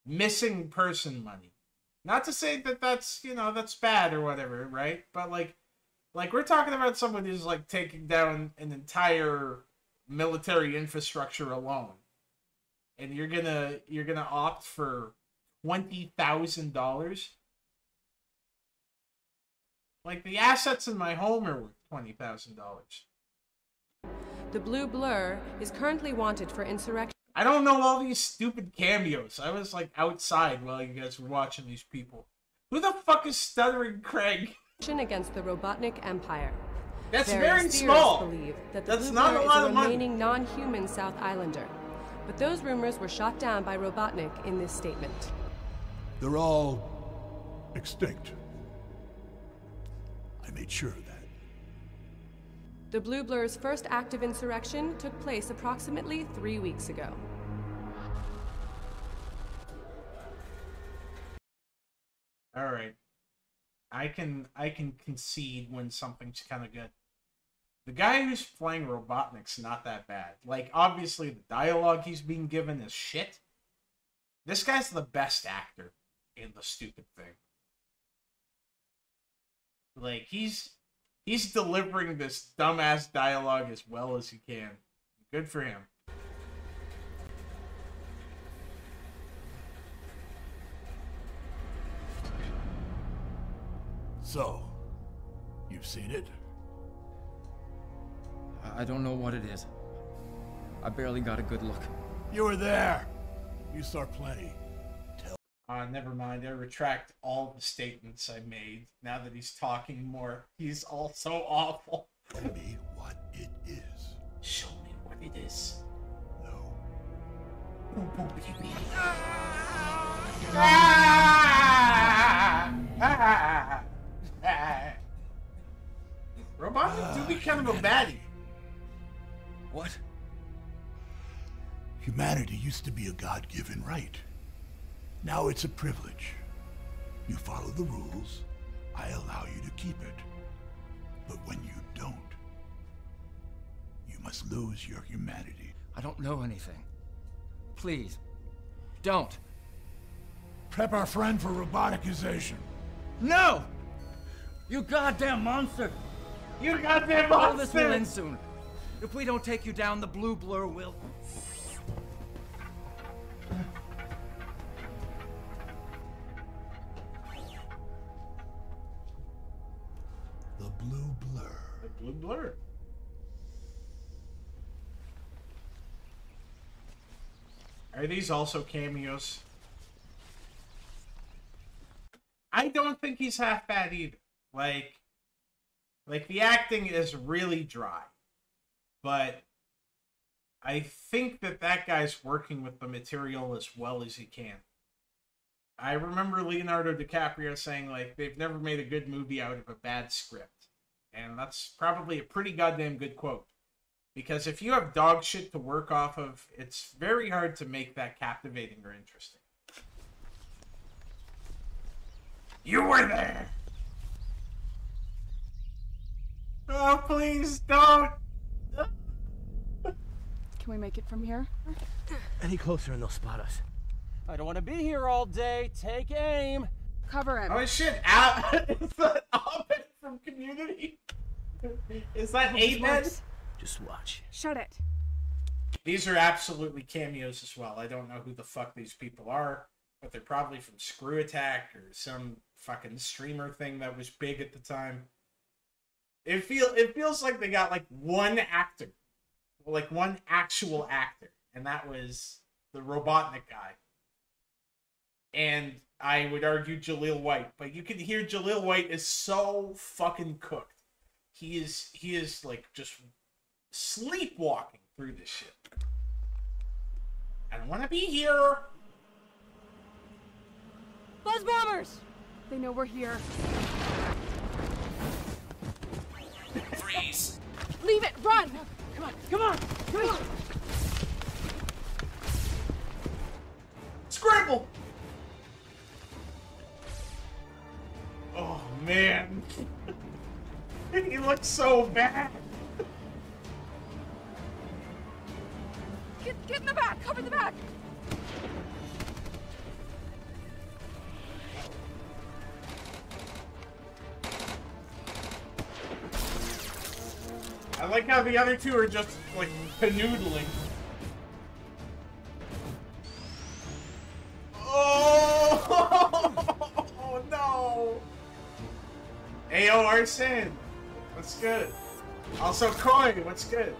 missing person money. Not to say that that's you know that's bad or whatever, right? But like, like we're talking about someone who's like taking down an entire military infrastructure alone, and you're gonna you're gonna opt for twenty thousand dollars. Like the assets in my home are worth twenty thousand dollars. The Blue Blur is currently wanted for insurrection I don't know all these stupid cameos. I was like outside while you guys were watching these people. Who the fuck is stuttering Craig? against the Robotnik Empire. That's Various very theorists small. believe that the That's Blue not Blur a lot is of a money. remaining non-human South Islander. But those rumors were shot down by Robotnik in this statement. They're all extinct. I made sure of that. The Blue Blur's first active insurrection took place approximately three weeks ago. All right. I can I can concede when something's kind of good. The guy who's playing Robotnik's not that bad. Like obviously the dialogue he's being given is shit. This guy's the best actor in the stupid thing. Like he's he's delivering this dumbass dialogue as well as he can. Good for him. So, you've seen it? I- I don't know what it is. I barely got a good look. You were there. You saw plenty. Uh, never mind. I retract all the statements I made. Now that he's talking more, he's also awful. Show me what it is. Show me what it is. No. Robotnik do be kind of a baddie. What? Humanity used to be a God given right. Now it's a privilege. You follow the rules, I allow you to keep it. But when you don't, you must lose your humanity. I don't know anything. Please, don't. Prep our friend for roboticization. No! You goddamn monster! You goddamn monster! All this will end soon. If we don't take you down, the blue blur will. Blue blur. Are these also cameos? I don't think he's half bad either. Like, like the acting is really dry, but I think that that guy's working with the material as well as he can. I remember Leonardo DiCaprio saying like they've never made a good movie out of a bad script, and that's probably a pretty goddamn good quote. Because if you have dog shit to work off of, it's very hard to make that captivating or interesting. You were there. Oh, please don't. Can we make it from here? Any closer and they'll spot us. I don't want to be here all day. Take aim. Cover him. Oh shit! Out. *laughs* Is that Ahmed from Community? Is that Ahmed? Just watch. Shut it. These are absolutely cameos as well. I don't know who the fuck these people are, but they're probably from Screw Attack or some fucking streamer thing that was big at the time. It feel it feels like they got like one actor, like one actual actor, and that was the Robotnik guy. And I would argue Jaleel White, but you can hear Jaleel White is so fucking cooked. He is he is like just sleepwalking through this shit. I don't want to be here. Buzz bombers! They know we're here. Freeze! Leave it! Run! Come on! Come on! Come on! Scramble! Oh man. *laughs* he looks so bad. Get, get in the back! Cover the back! I like how the other two are just like canoodling. Oh, Ayo Arsen, what's good? Also Koi, what's good?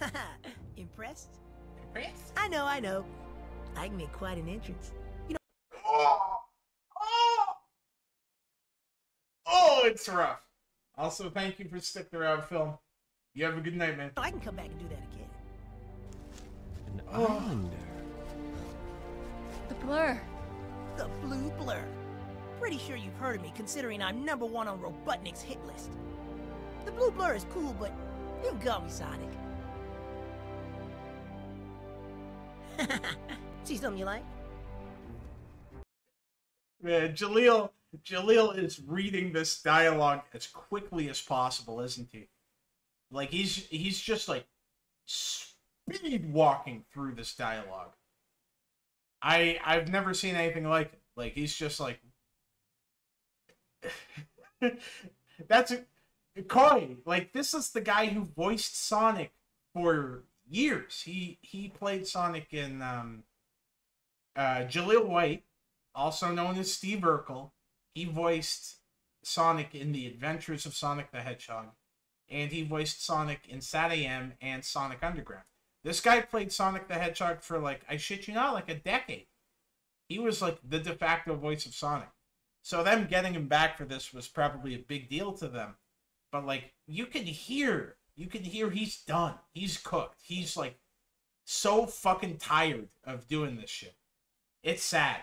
*laughs* Impressed? Impressed? I know, I know. I can make quite an entrance. You know. Oh, *gasps* oh, it's rough. Also, thank you for sticking around, film. You have a good night, man. I can come back and do that again. An Oh. islander. The blur. The blue blur. Pretty sure you've heard of me, considering I'm number one on Robotnik's hit list. The blue blur is cool, but you can call me Sonic. *laughs* See something you like? Man, Jaleel, Jaleel is reading this dialogue as quickly as possible, isn't he? Like he's he's just like speed walking through this dialogue. I I've never seen anything like it. Like he's just like *laughs* that's a Koi. Like this is the guy who voiced Sonic for years. He he played Sonic in um uh Jaleel White, also known as Steve Urkel. He voiced Sonic in The Adventures of Sonic the Hedgehog, and he voiced Sonic in Sat AM and Sonic Underground. This guy played Sonic the Hedgehog for like I shit you not, like a decade. He was like the de facto voice of Sonic. So them getting him back for this was probably a big deal to them. But like you can hear, you can hear he's done. He's cooked. He's like so fucking tired of doing this shit. It's sad.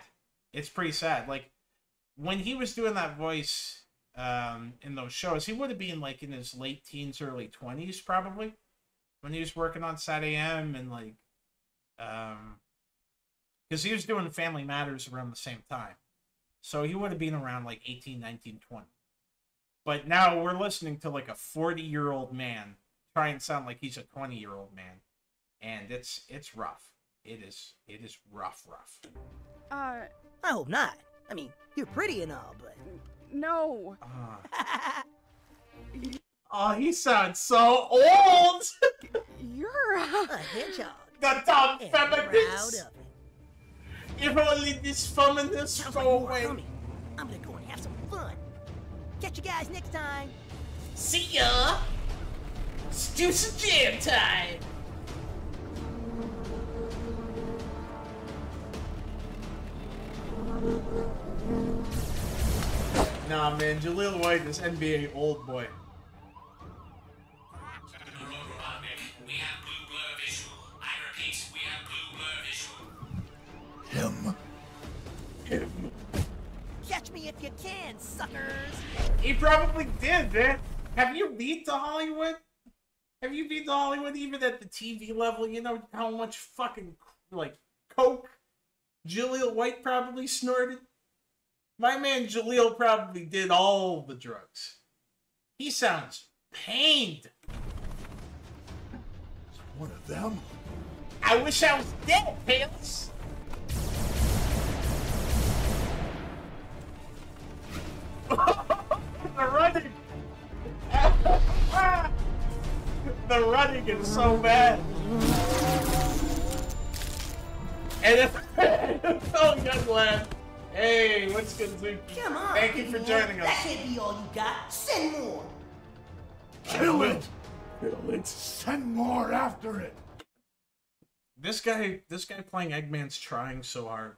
It's pretty sad. Like when he was doing that voice um in those shows, he would have been like in his late teens, early twenties probably. When he was working on Sat AM and like um because he was doing Family Matters around the same time. So he would have been around like 18, 19, 20. But now we're listening to like a 40 year old man try and sound like he's a 20 year old man. And it's it's rough. It is it is rough, rough. Uh, I hope not. I mean, you're pretty and all, but. no. *laughs* Oh, he sounds so old. You're a hedgehog. *laughs* The dumb And feminist. proud of it. If only this fun and this Sounds go like away. coming. I'm gonna go and have some fun. Catch you guys next time. See ya! It's juice and jam time! Nah, man, Jaleel White is NBA old boy. If you can, suckers. He probably did, man. Have you been to Hollywood? Have you been to Hollywood even at the TV level? You know how much fucking like coke Jaleel White probably snorted. My man Jaleel probably did all the drugs. He sounds pained. One of them? I wish I was dead, Pales. The running. *laughs* the running is so bad. And if *laughs* oh young lad. Hey, what's good, Zuki? Come on. Thank you for man. joining That us. can't be all you got. Send more. Kill it! Kill it! Send more after it! This guy, this guy playing Eggman's trying so hard.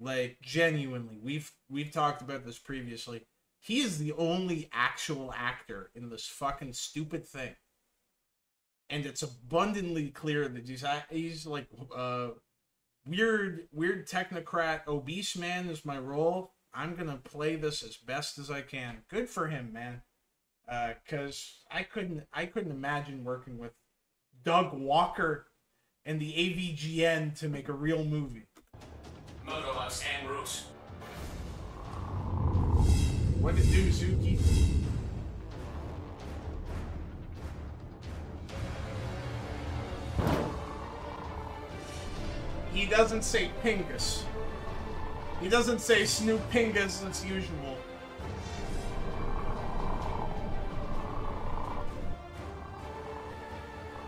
Like genuinely, we've we've talked about this previously. He is the only actual actor in this fucking stupid thing, and it's abundantly clear that he's he's like uh weird weird technocrat obese man is my role. I'm gonna play this as best as I can. Good for him, man. Uh, cause I couldn't I couldn't imagine working with Doug Walker and the AVGN to make a real movie. Motobus en route. What to do, Zuki? He doesn't say Pingus. He doesn't say Snoop Pingus as usual.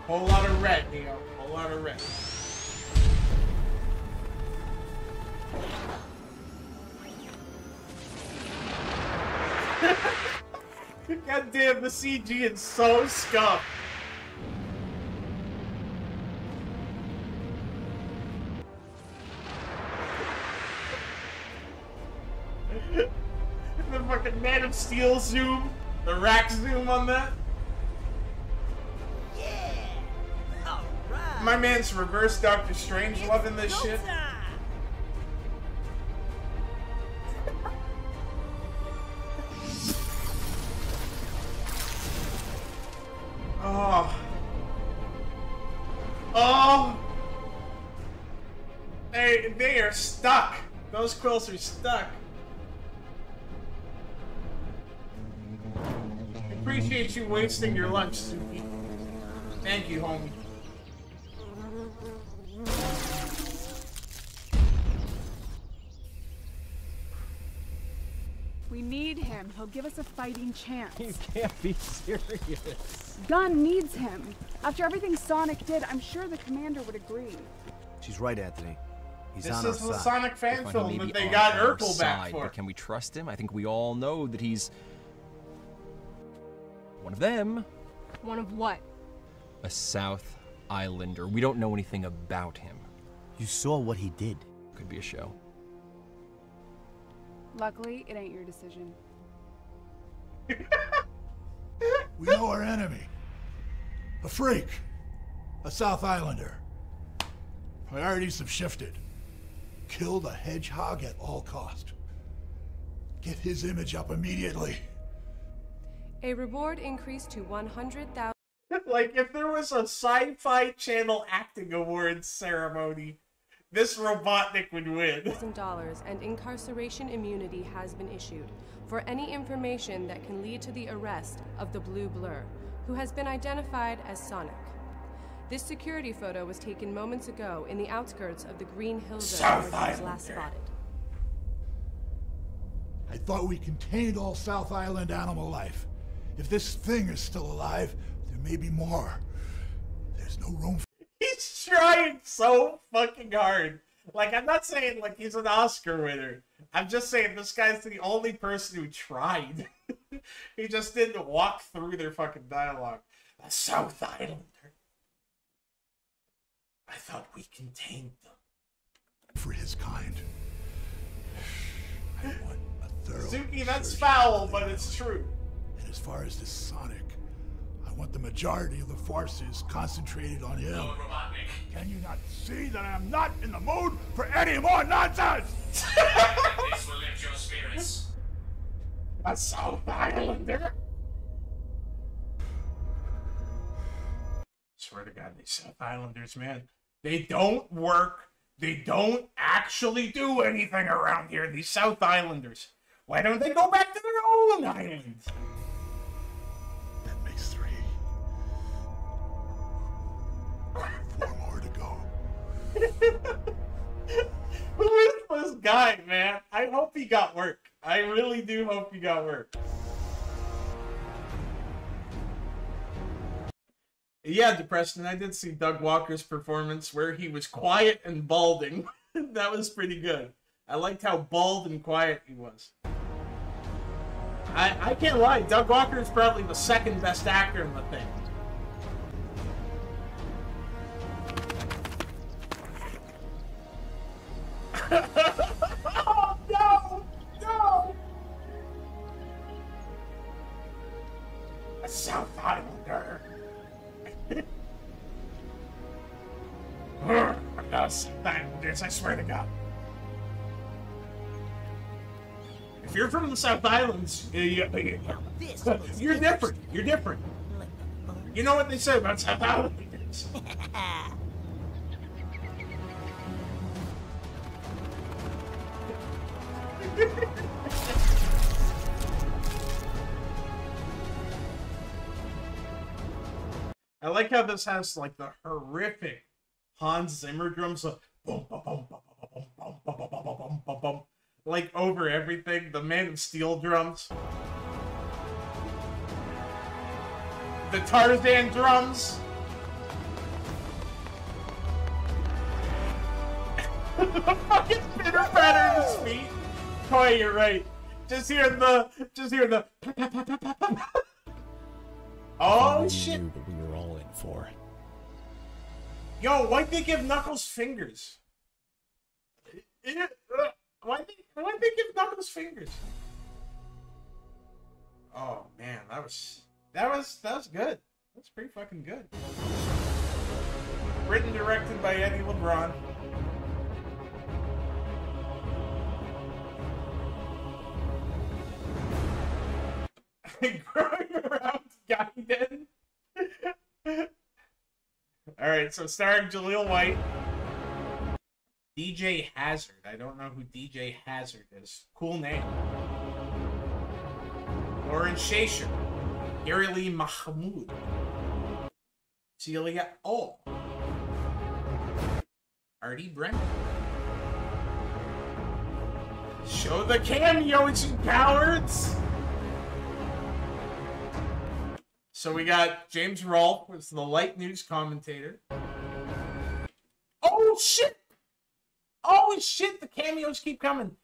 Whole lot of red, Neo. Whole lot of red. *laughs* God damn, the CG is so scuffed. *laughs* the fucking Man of Steel zoom, the rack zoom on that. Yeah. My man's reverse Doctor Strange loving this shit. Those quills are stuck. I appreciate you wasting your lunch, Suki. Thank you, homie. We need him. He'll give us a fighting chance. *laughs* You can't be serious. GUN needs him. After everything Sonic did, I'm sure the commander would agree. She's right, Anthony. He's This on is our the side. Sonic fan film may that they got our Urkel back side, for. But can we trust him? I think we all know that he's one of them, One of what? a South Islander. We don't know anything about him. You saw what he did. Could be a show. Luckily, it ain't your decision. *laughs* We know our enemy. A freak. A South Islander. Priorities have shifted. Kill the hedgehog at all cost. Get his image up immediately. A reward increase to 100,000. *laughs* like if there was a sci-fi channel acting awards ceremony, this Robotnik would win. *laughs* $1,000 and incarceration immunity has been issued for any information that can lead to the arrest of the Blue Blur, who has been identified as Sonic. This security photo was taken moments ago in the outskirts of the Green Hill Zone South where he was last spotted. I thought we contained all South Island animal life. If this thing is still alive, there may be more. There's no room for *laughs* He's trying so fucking hard Like, I'm not saying like he's an Oscar winner. I'm just saying this guy's the only person who tried. *laughs* he just didn't walk through their fucking dialogue. The South Islander. I thought we contained them. For his kind. I want a thorough. Suki, that's foul, but it's true. And as far as this Sonic, I want the majority of the forces concentrated on him. Lord Robotnik. Can you not see that I am not in the mood for any more nonsense? this will lift your spirits. A South Islander. Swear to God, these South Islanders, man, they don't work. They don't actually do anything around here. These South Islanders. Why don't they go back to their own island? That makes three. Four more to go. Who is this guy, man? I hope he got work. I really do hope he got work. Yeah, Depression, I did see Doug Walker's performance where he was quiet and balding. *laughs* that was pretty good. I liked how bald and quiet he was. I, I can't lie, Doug Walker is probably the second best actor in the thing. *laughs* Islanders, I swear to God. If you're from the South Islands, uh, you, you, you're different. You're different. You know what they say about South Islanders? *laughs* I like how this has like the horrific Hans Zimmer drums, like, boom, boom, boom, boom, boom, boom, boom, boom, boom, boom, boom, boom, like over everything. The Man of Steel drums, the Tarzan drums. the fucking patter of his feet. Toy, you're right. Just hear the, just hear the. *laughs* Oh shit! We were all in for. Yo, why'd they give Knuckles fingers? Uh, Why'd they, why'd they give Knuckles fingers? Oh man, that was that was that was good. That's pretty fucking good. Written directed by Eddie LeBron. *laughs* Growing around Gaiden. *laughs* Alright, so starring Jaleel White. DJ Hazard. I don't know who DJ Hazard is. Cool name. Lauren Shasher. Gary Lee Mahmoud. Celia O. Artie Brennan. Show the cameos, you cowards! So we got James Rolfe, who's the light news commentator. Oh shit! Oh shit, the cameos keep coming.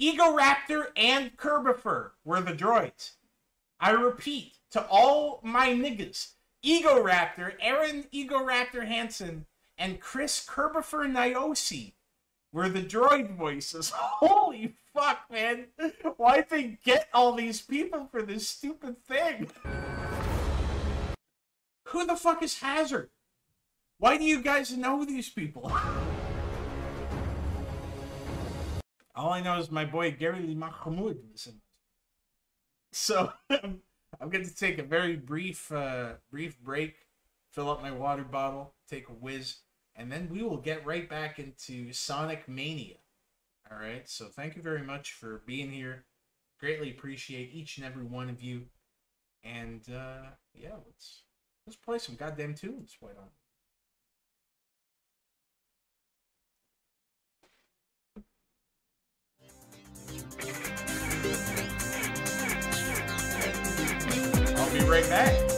Egoraptor and Kirbopher were the droids. I repeat to all my niggas, Ego Raptor, Arin Ego Raptor Hanson, and Chris Kirbopher Niosi were the droid voices. *laughs* Holy fuck, man. Why'd they get all these people for this stupid thing? Who the fuck is Hazard? Why do you guys know these people? *laughs* All I know is my boy Gary Lee Mahmoud is. So *laughs* I'm, I'm going to take a very brief, uh, brief break, fill up my water bottle, take a whiz, and then we will get right back into Sonic Mania. All right. So thank you very much for being here. Greatly appreciate each and every one of you. And uh, yeah, let's let's play some goddamn tunes. Why don't? I'll be right back.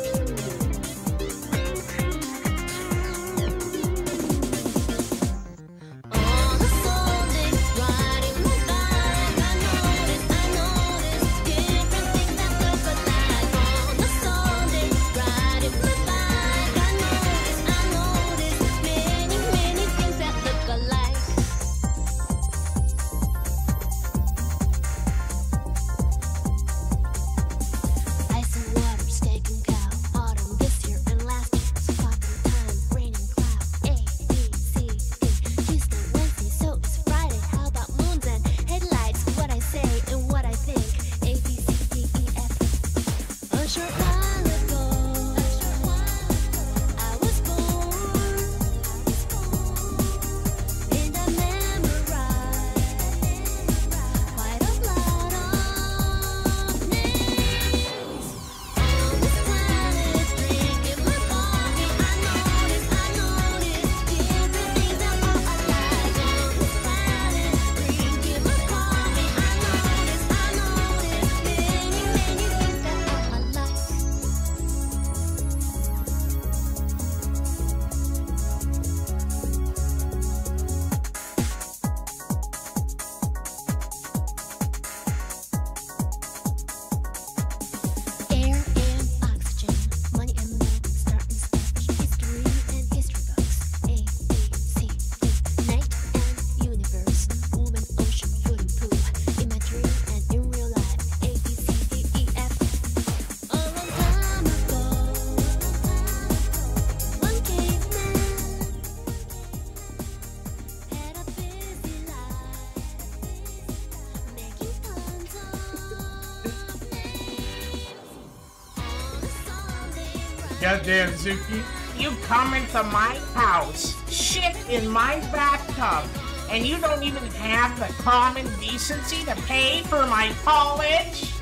Zuki. You come into my house, shit in my bathtub, and you don't even have the common decency to pay for my college?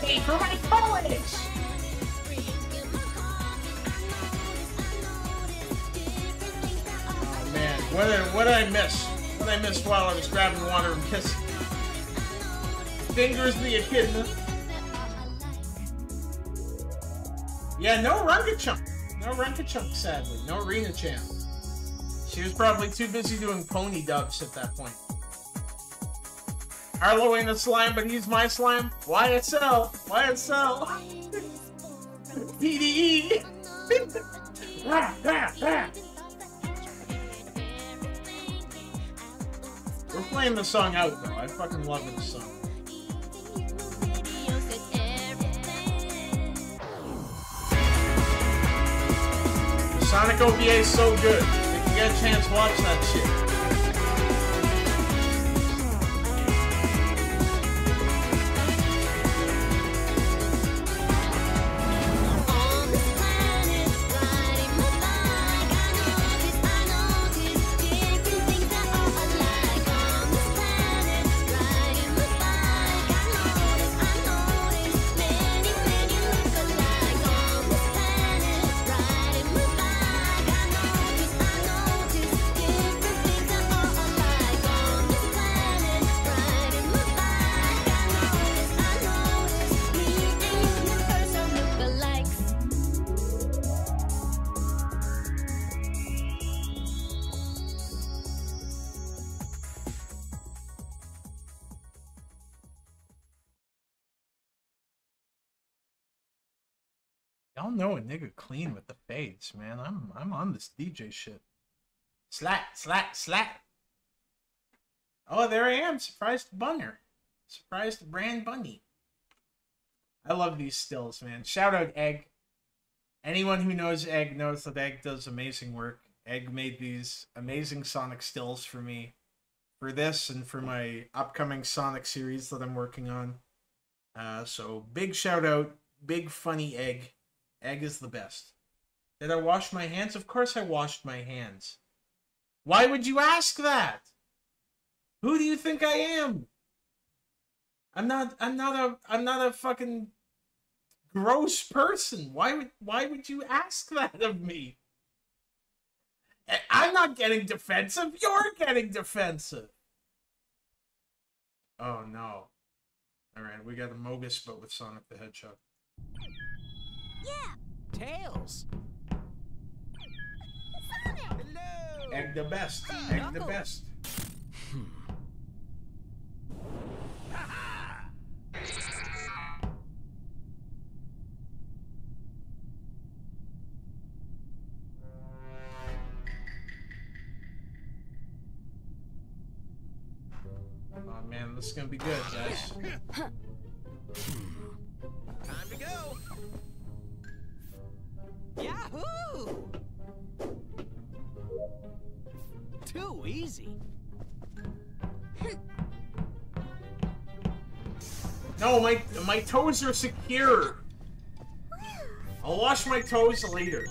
Pay for my college! Oh, man, what did, what did I miss? What did I miss while I was grabbing water and kissing? Fingers the echidna. Yeah, no Runkachunk. No Runkachunk, sadly. No Rena Chan. She was probably too busy doing pony dubs at that point. Arlo ain't a slime, but he's my slime. YSL. YSL. PDE. We're playing the song out though. I fucking love this song. Sonic OVA is so good. If you get a chance, watch that shit. Y'all know a nigga clean with the fades, man. I'm I'm on this DJ shit. Slat, slat, slat. Oh, there I am. Surprised Bunner. Surprised Brand Bunny. I love these stills, man. Shout out Egg. Anyone who knows Egg knows that Egg does amazing work. Egg made these amazing Sonic stills for me. For this and for my upcoming Sonic series that I'm working on. Uh, so big shout out, big funny Egg. Egg is the best. Did I wash my hands? Of course I washed my hands. Why would you ask that? Who do you think I am? I'm not I'm not a I'm not a fucking gross person. Why would why would you ask that of me? I- I'm not getting defensive. You're getting defensive. Oh no. All right, we got a Mogus but with Sonic the Hedgehog. Tails. Hello. Egg the best. Egg the best. Oh man, this is gonna be good, guys. Easy. No, my my toes are secure. I'll wash my toes later.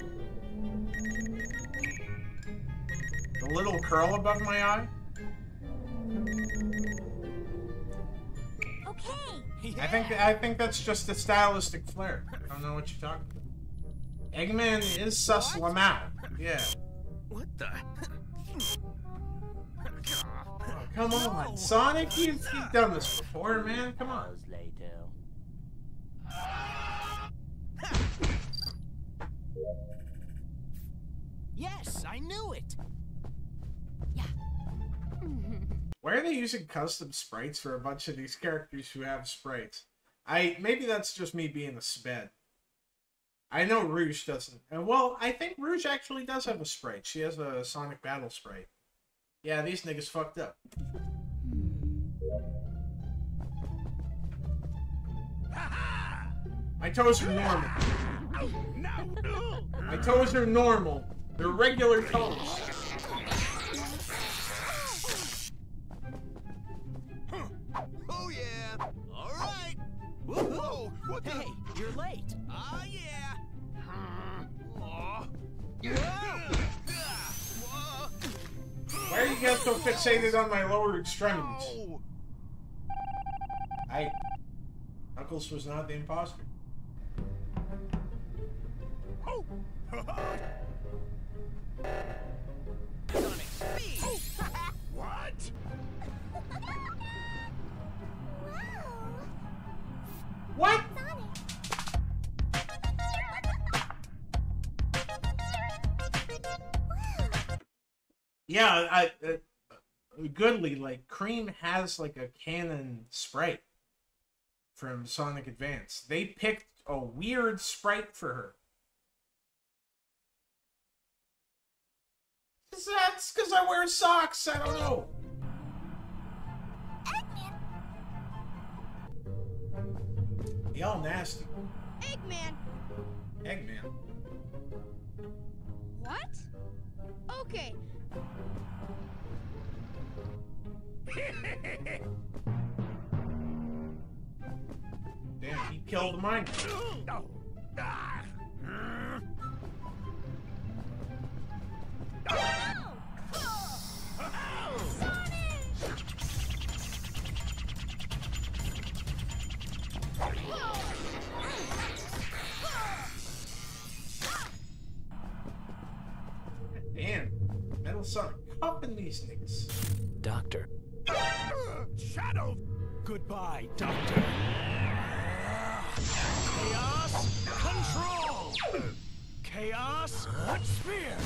The little curl above my eye. Okay. Yeah. I think I think that's just a stylistic flair. I don't know what you're talking about. Eggman is sus Lamau. Yeah. What the? *laughs* Come on, Sonic, you've, you've done this before, man. Come on. Yes, I knew it. Yeah. *laughs* Why are they using custom sprites for a bunch of these characters who have sprites? I maybe that's just me being a sped. I know Rouge doesn't. And well, I think Rouge actually does have a sprite. She has a Sonic Battle sprite. Yeah, these niggas fucked up. *laughs* My toes are normal. My toes are normal. They're regular toes. Oh yeah. All right. Whoa, hey, you're late. Ah yeah. Get so fixated on my lower extremities. I. Knuckles was not the imposter. What? Oh. *laughs* Yeah, I. Uh, goodly, like, Cream has, like, a canon sprite from Sonic Advance. They picked a weird sprite for her. That's because I wear socks. I don't know. Eggman. Y'all nasty. Eggman! Eggman. What? Okay. Damn, he killed mine. Damn, Metal Sonic cupping these niggas. Doctor. Shadow! Goodbye, Doctor. Chaos control! Chaos sphere!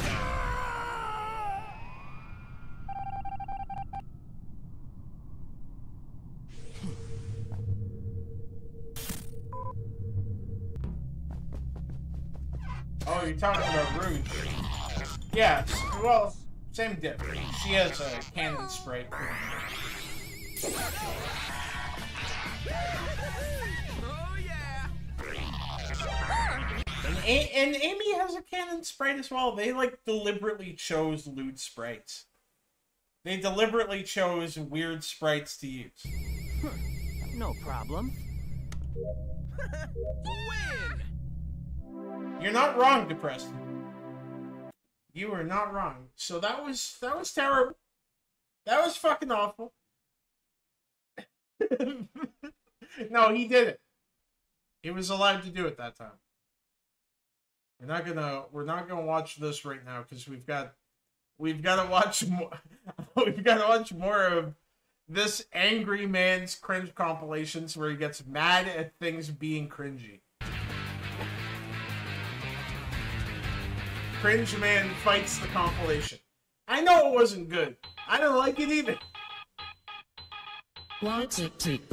Oh, you're talking about Rouge. Yeah, well, same dip. She has a canon sprite. And, A- and Amy has a canon sprite as well. They like deliberately chose lewd sprites. They deliberately chose weird sprites to use. No problem. *laughs* You're not wrong, depressed. You are not wrong. So that was that was terrible. That was fucking awful. *laughs* no, he did it. He was allowed to do it that time. We're not gonna we're not gonna watch this right now because we've got we've got to watch *laughs* more we've got to watch more of this angry man's cringe compilations where he gets mad at things being cringy. Cringe Man fights the compilation. I know it wasn't good. I don't like it either. What's it take?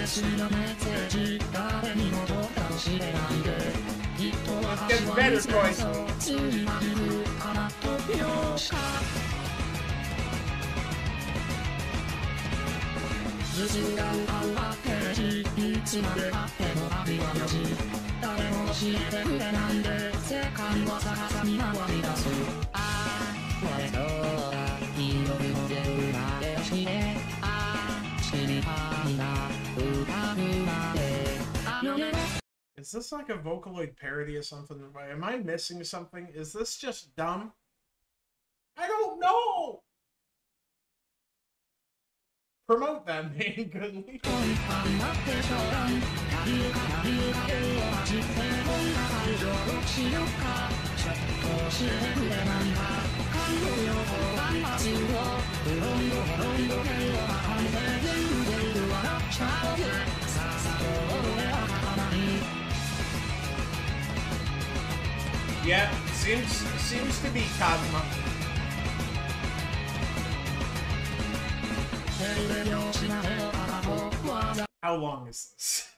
彼氏のメッセージ誰にもれないで見そう今いるたがいつまでってもは無事誰も教えてくれないで世界は逆さに回り出すああしねああ死にたいな Is this like a Vocaloid parody or something? Am I missing something? Is this just dumb? I don't know. Promote them, *laughs* man. Goodly. Yeah, seems seems to be Kazuma. How long is this?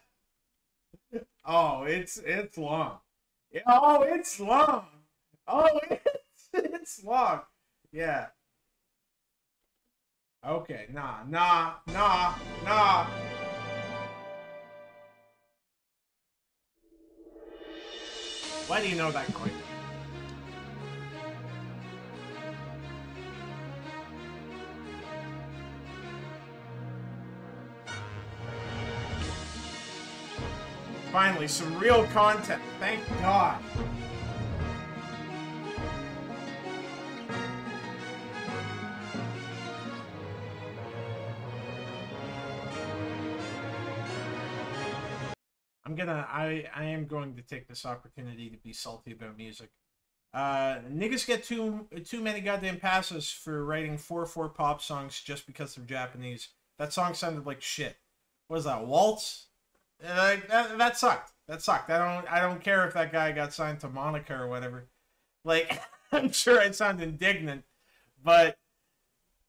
*laughs* Oh, it's it's long. Oh, it's long. Oh, *laughs* it's it's long. Yeah. Okay, nah, nah, nah, nah. Why do you know that quick? Finally, some real content. Thank God. I'm gonna I I am going to take this opportunity to be salty about music. Uh, niggas get too too many goddamn passes for writing four four pop songs just because they're Japanese. That song sounded like shit. What is that? Waltz? Uh, that, that sucked. That sucked. I don't I don't care if that guy got signed to Monica or whatever. Like *laughs* I'm sure I'd sound indignant, but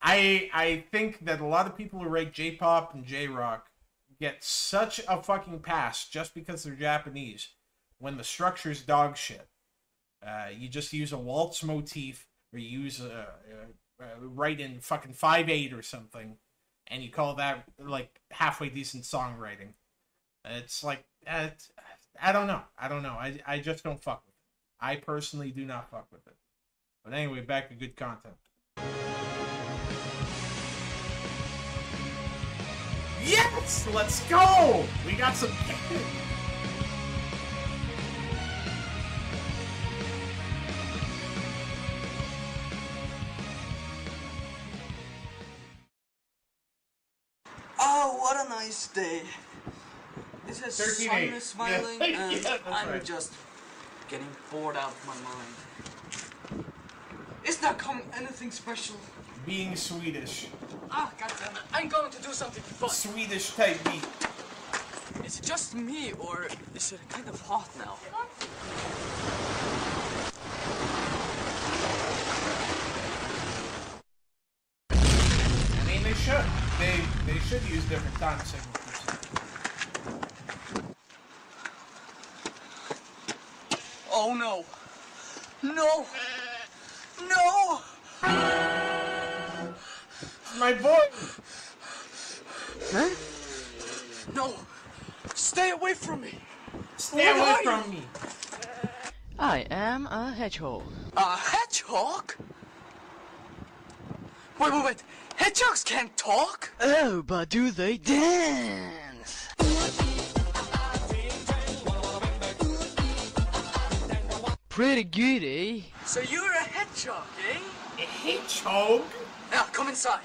I I think that a lot of people who write J-pop and J-rock get such a fucking pass just because they're Japanese when the structure's dog shit. Uh, you just use a waltz motif or you use a, a, a write in fucking five eight or something, and you call that like halfway decent songwriting. It's like uh, I don't know. I don't know. I I just don't fuck with it. I personally do not fuck with it. But anyway, back to good content. Yes, let's go. We got some. Oh, what a nice day. This is 13-8. sun Yeah. is smiling *laughs* Yeah, and that's I'm right. just getting bored out of my mind. Is there coming anything special? Being Swedish. Ah, goddammit. I'm going to do something fun. Swedish type beat. Is it just me or is it kind of hot now? I mean, they should. They they should use different time signatures. Oh no. No. No. My boy. Huh? No. Stay away from me. Stay What away from you? me. I am a hedgehog. A hedgehog? Wait, wait, wait. Hedgehogs can't talk? Oh, but do they dance? Pretty good, eh? So you're a hedgehog, eh? A hedgehog? Now, come inside.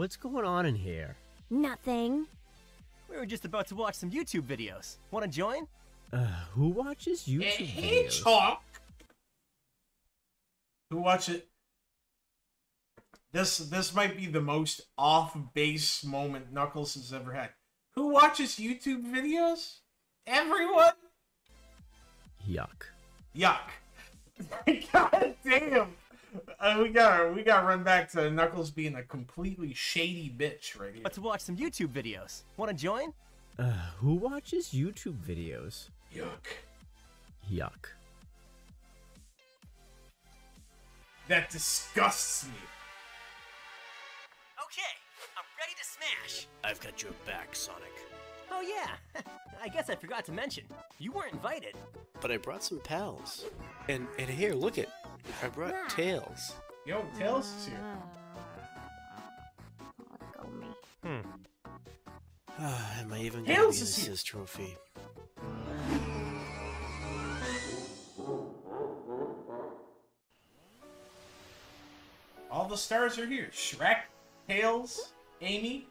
What's going on in here? Nothing. We were just about to watch some YouTube videos. Want to join? Uh, who watches YouTube videos? hedgehog. Who watches? it? This this might be the most off base moment Knuckles has ever had. Who watches YouTube videos? Everyone. Yuck. Yuck. *laughs* God damn. *laughs* Uh, we got we got to run back to Knuckles being a completely shady bitch right here. About to watch some YouTube videos. Want to join? Uh, who watches YouTube videos? Yuck. Yuck. That disgusts me. Okay, I'm ready to smash. I've got your back, Sonic. Oh yeah, *laughs* I guess I forgot to mention. You weren't invited. But I brought some pals. And and here, look it. I brought Tails. Yo, Tails is here. Let go me. Hmm. Ah, am I even gonna Tails is here. this trophy? All the stars are here. Shrek, Tails, Amy.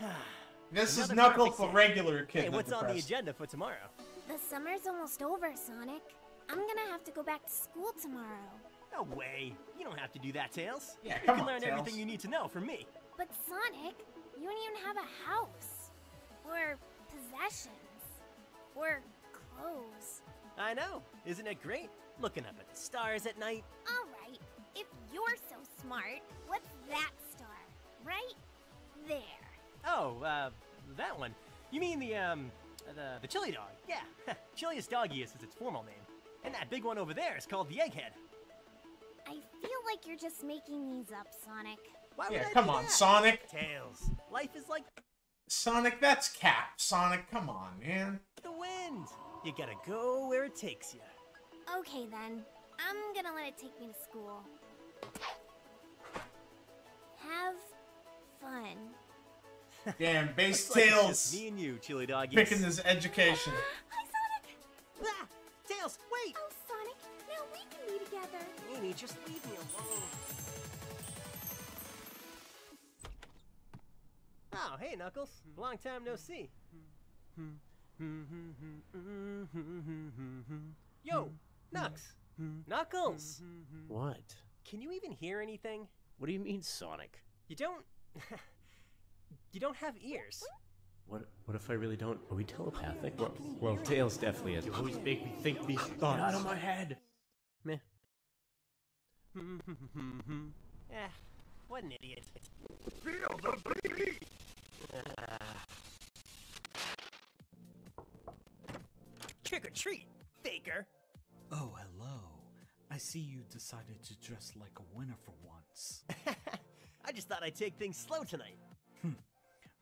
*sighs* this is Another Knuckles, perfect the set. regular kid. Hey, not what's on the agenda for tomorrow? The summer's almost over, Sonic. I'm gonna have to go back to school tomorrow. No way. You don't have to do that, Tails. Yeah, you come can on, learn Tails. everything you need to know from me. But Sonic, you don't even have a house. Or possessions. Or clothes. I know. Isn't it great? Looking up at the stars at night. Alright, if you're so smart, what's that star? Right there. Oh, uh, that one. You mean the, um, the, the chili dog, yeah. *laughs* Chiliest doggiest is its formal name. And that big one over there is called the egghead. I feel like you're just making these up, Sonic. Why Yeah, would I come do on, that? Sonic. Tails. Life is like Sonic, that's Cap. Sonic, come on, man. the wind. You gotta go where it takes you. Okay then. I'm gonna let it take me to school. Have fun. Damn, *laughs* base Looks like tails. me and you, chili doggies. Picking his education. Ah, Tails, wait! Oh, Sonic, now we can be together. Amy, just leave me alone. Oh, hey, Knuckles. Long time no see. Yo, Knux. Knuckles. What? Can you even hear anything? What do you mean, Sonic? You don't. *laughs* you don't have ears. What What if I really don't? Are we telepathic? Well, well Tails definitely is. You always make me think these thoughts. Get out of my head. Meh. *laughs* eh, what an idiot. Feel the beat! Trick or treat, faker. Oh, hello. I see you decided to dress like a winner for once. *laughs* I just thought I'd take things slow tonight.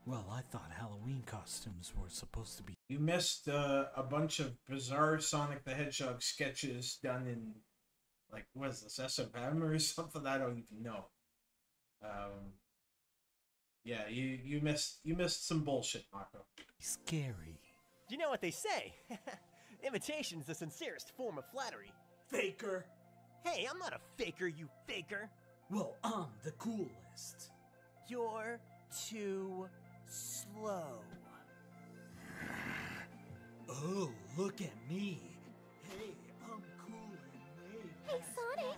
Well, I thought Halloween costumes were supposed to be. You missed uh, a bunch of bizarre Sonic the Hedgehog sketches done in, like, what is this, SFM or *laughs* something? I don't even know. Um, yeah, you you missed you missed some bullshit, Mako. Scary. Do you know what they say? *laughs* Imitation's the sincerest form of flattery. Faker. Hey, I'm not a faker, you faker. Well, I'm the coolest. You're too slow. Oh, look at me. Hey, I'm cool and way Hey, Sonic.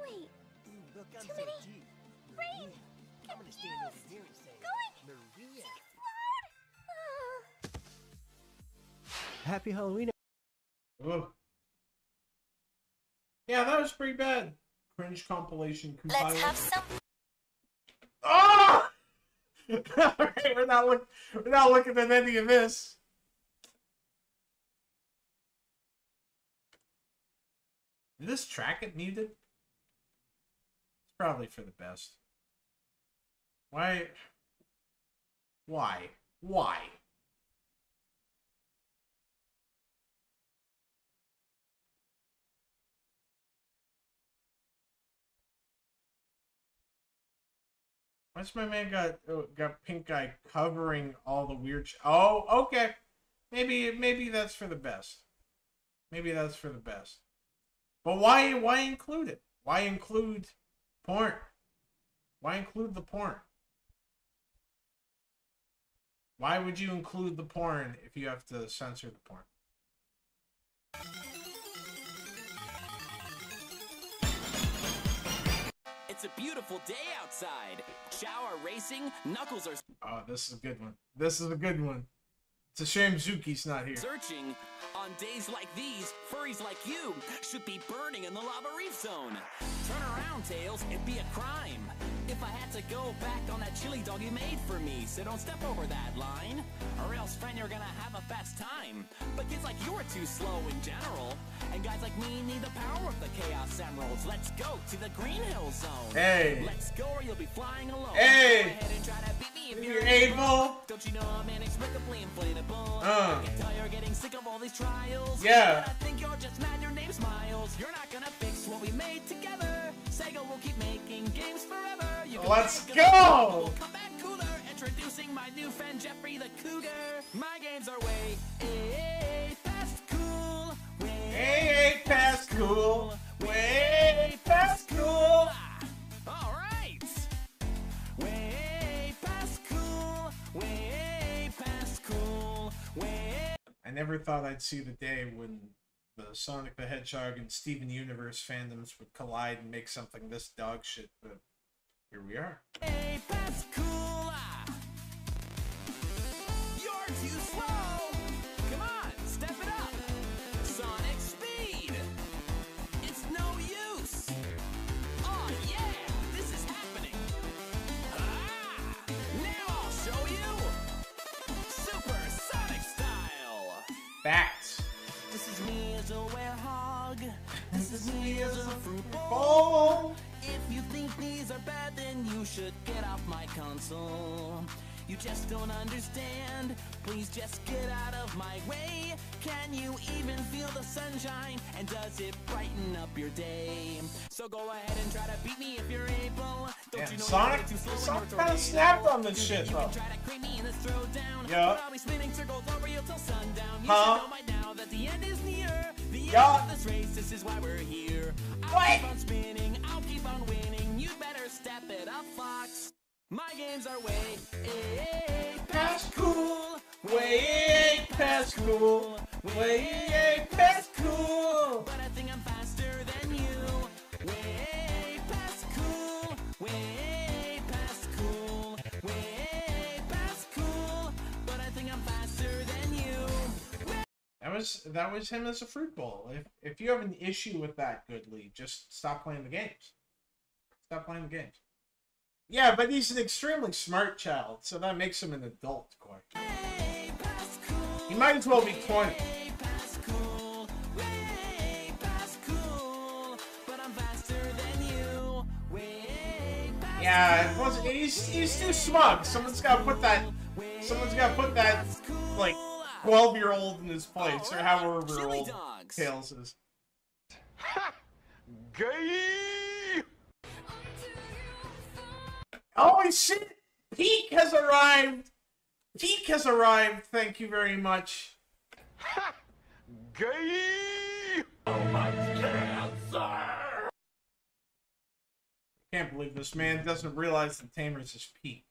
Wait, Ooh, look, I'm Too so many deep. brain I'm gonna stand over here and say, Going Maria. to explode. Ah. Happy Halloween. Ugh. Yeah, that was pretty bad. Cringe compilation. Let's have some. Oh! We're not look we're not looking at any of this. Did this track get muted? It's probably for the best. Why? Why? Why? Why's my man got uh, got pink eye covering all the weird? Oh, okay. Maybe maybe that's for the best. Maybe that's for the best. But why why include it? Why include porn? Why include the porn? Why would you include the porn if you have to censor the porn? It's a beautiful day outside. Shower racing, Knuckles are Oh, this is a good one. This is a good one. It's a shame Zuki's not here. searching. On days like these, furries like you should be burning in the lava reef zone. Turn around, Tails. It'd be a crime if I had to go back on that chili dog you made for me. So don't step over that line, or else, friend, you're gonna have a fast time. But kids like you are too slow in general, and guys like me need the power of the Chaos Emeralds. Let's go to the Green Hill Zone. Hey. Let's go, or you'll be flying alone. Hey. Go ahead and try to beat me if you're able. Don't you know I'm inexplicably inflatable? Uh. I can tell you're getting sick of all these trials. Yeah. But I think you're just mad your name's Miles. You're not gonna fix what we made together. Sega will keep making games forever. Let's go! We'll come back cooler. Introducing my new friend Jeffrey the Cougar. My games are way cool. Way cool. Way cool. All right. Way cool. Way cool. Way. I never thought I'd see the day when the Sonic the Hedgehog and Steven Universe fandoms would collide and make something this dog shit, but here we are. Hey, that's cool. You're too slow. Come on, step it up. Sonic speed. It's no use. Oh yeah, this is happening. Ah, now I'll show you. Super Sonic style. Bats. This is me as a werehog. This is me as a fruit bowl. Think these are bad, then you should get off my console. You just don't understand. Please just get out of my way. Can you even feel the sunshine? And does it brighten up your day? So go ahead and try to beat me if you're able. Don't Yeah, you know Sonic, you're too slow Sonic kind of snapped on this shit, You though. try to creep me in this throwdown. Yeah. But I'll be spinning circles over you till sundown. You Huh? should know by now that the end is near. The end Yeah. of this race, this is why we're here. I'll keep on spinning, I'll keep on winning. You better step it up, Fox. My games are way, way past cool. Way eh, past cool. Way eh, past cool. But I think I'm faster than you. Way past cool. Way past cool. Way past cool. But I think I'm faster than you. That was that was him as a fruit bowl. If if you have an issue with that, Goodly, just stop playing the games. Stop playing the games. Yeah, but he's an extremely smart child, so that makes him an adult, quite. He might as well be twenty. Yeah, it wasn't. He's he's too smug. Someone's got to put that. Someone's got to put that like twelve year old in his place, or however old Tails is. Ha! Gay! Oh, Holy shit! Peak has arrived. Peak has arrived. Thank you very much. Gay! Oh, Can't believe this man doesn't realize that Tamers is peak.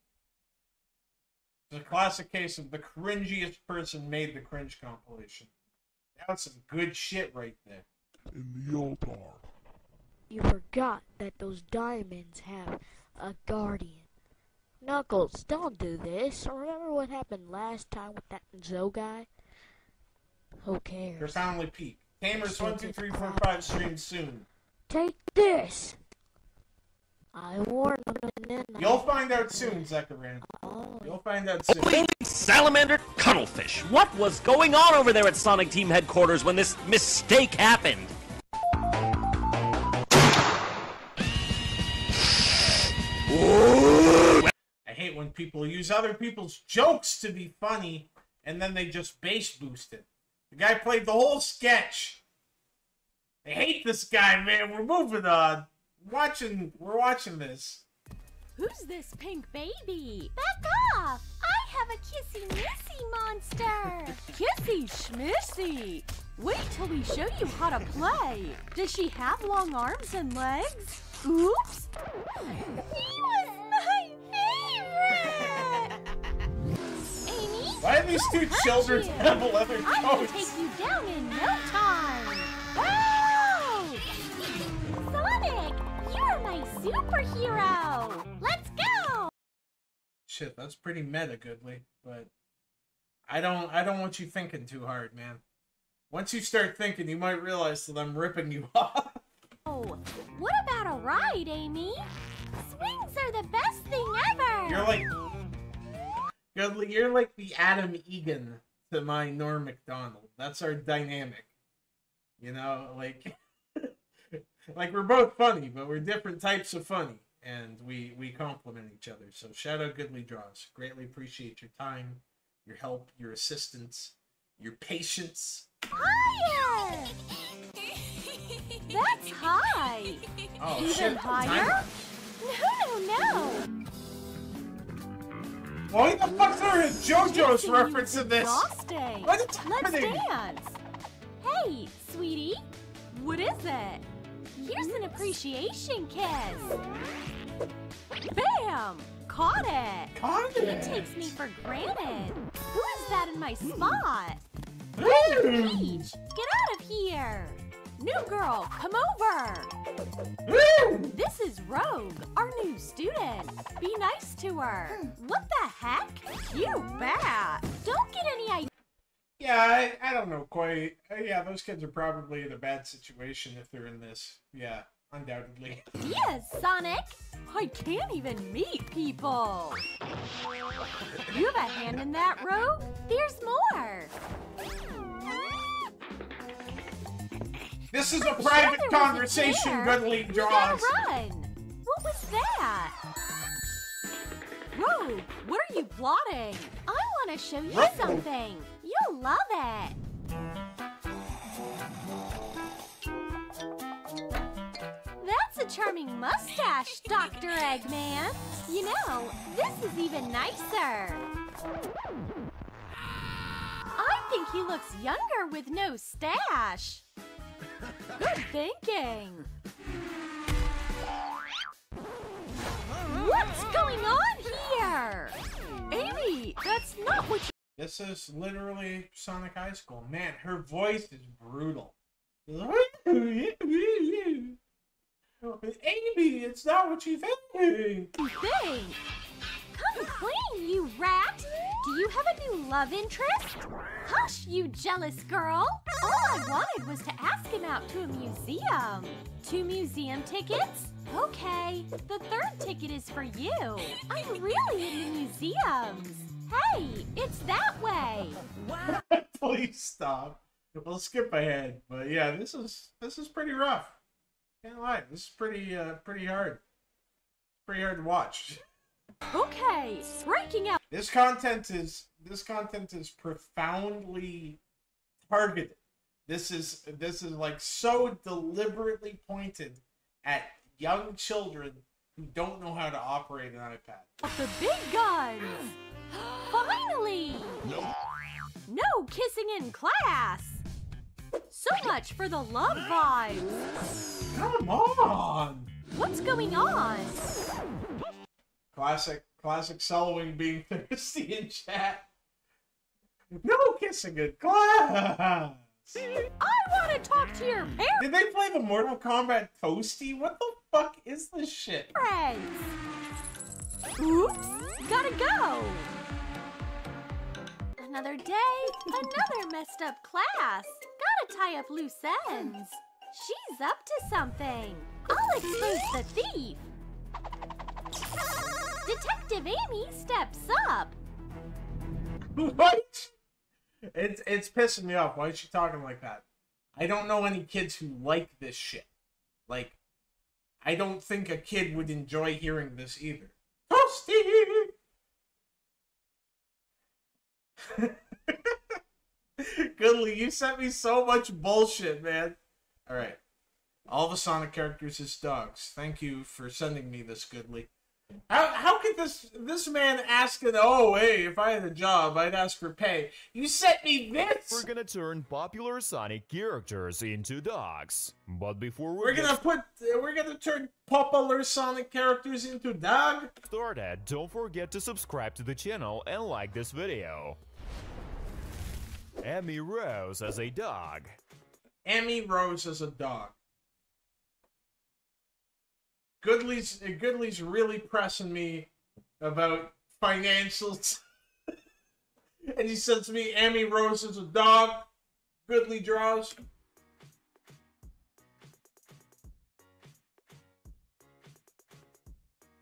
It's a classic case of the cringiest person made the cringe compilation. That's some good shit right there. In the altar. You forgot that those diamonds have a guardian. Knuckles, don't do this. Remember what happened last time with that Zoe guy? Who cares? Profoundly peak. Tamers one two three four five streams soon. Take this! I warned them and then You'll find out soon, Zekaran. Oh. You'll find out soon. Salamander cuttlefish. What was going on over there at Sonic Team headquarters when this mistake happened? Hate when people use other people's jokes to be funny and then they just bass boost it. The guy played the whole sketch. I hate this guy, man. We're moving on. Watching, we're watching this. Who's this pink baby? Back off! I have a kissy missy monster! *laughs* Kissy schmissy! Wait till we show you how to play! Does she have long arms and legs? Oops! He was *laughs* my Why do these two children you. have leather coats? I coats? take you down in no time! Wow! Sonic! You're my superhero! Let's go! Shit, that's pretty meta, Goodly. But I don't, I don't want you thinking too hard, man. Once you start thinking, you might realize that I'm ripping you *laughs* off. Oh, what about a ride, Amy? Swings are the best thing ever! You're like, you're like the Adam Eget to my Norm Macdonald. That's our dynamic. You know, like, *laughs* like we're both funny, but we're different types of funny, and we we complement each other. So shout out Goodly Draws. Greatly appreciate your time, your help, your assistance, your patience. Higher! That's *laughs* high! Oh Even shit! higher? time- No, no, no! Why the fuck there is JoJo's reference in this? Exhausting. What is Let's dance. Hey, sweetie. What is it? Here's an appreciation kiss. Bam! Caught it. Caught it. He takes me for granted. Who is that in my spot? Hey, Peach, get out of here. New girl, come over. This is Rouge, our new student. Be nice to her. What the heck? You bat. Don't get any idea. Yeah, I, I don't know quite. Uh, yeah, those kids are probably in a bad situation if they're in this. Yeah, undoubtedly. Yes, Sonic. I can't even meet people. You have a hand in that, Rouge? There's more. This is a private sure there was a conversation. Goodly We run. What was that? Rouge, what are you plotting? I want to show you something. You'll love it. That's a charming mustache, Dr. Eggman. You know, this is even nicer. I think he looks younger with no stash. Good thinking. What's going on here? Amy, that's not what you. This is literally Sonic High School. Man, her voice is brutal. Amy, it's not what you think. think. Come clean, you rat! Do you have a new love interest? Hush, you jealous girl! All I wanted was to ask him out to a museum. Two museum tickets? Okay, the third ticket is for you. I'm really into museums. Hey, it's that way. *laughs* Please stop. We'll skip ahead, but yeah, this is this is pretty rough. Can't lie, this is pretty uh pretty hard. Pretty hard to watch. Okay, breaking out. This content is this content is profoundly targeted. This is this is like so deliberately pointed at young children who don't know how to operate an iPad. The big guns! *gasps* Finally! No kissing in class! So much for the love vibes! Come on! What's going on? Classic classic Selwing being *laughs* thirsty in chat. No kissing in class. See? I want to talk to your parents. Did they play the Mortal Kombat Toasty? What the fuck is this shit? parents! Oops! Gotta go! Another day, another messed up class. Gotta tie up loose ends. She's up to something. I'll expose the thief. Detective Amy steps up. What? It's it's pissing me off. Why is she talking like that? I don't know any kids who like this shit. Like, I don't think a kid would enjoy hearing this either. Toasty! *laughs* Goodly, you sent me so much bullshit, man. Alright. All the Sonic characters is dogs. Thank you for sending me this, Goodly. How, how could this this man ask an oh hey if I had a job I'd ask for pay? You sent me this. We're gonna turn popular Sonic characters into dogs. But before we We're gonna put we're gonna turn popular Sonic characters into dog. started, don't forget to subscribe to the channel and like this video. Amy Rose as a dog. Emmy Rose as a dog. Goodly's Goodly's really pressing me about financials. *laughs* and he says to me, Amy Rose is a dog. Goodly draws.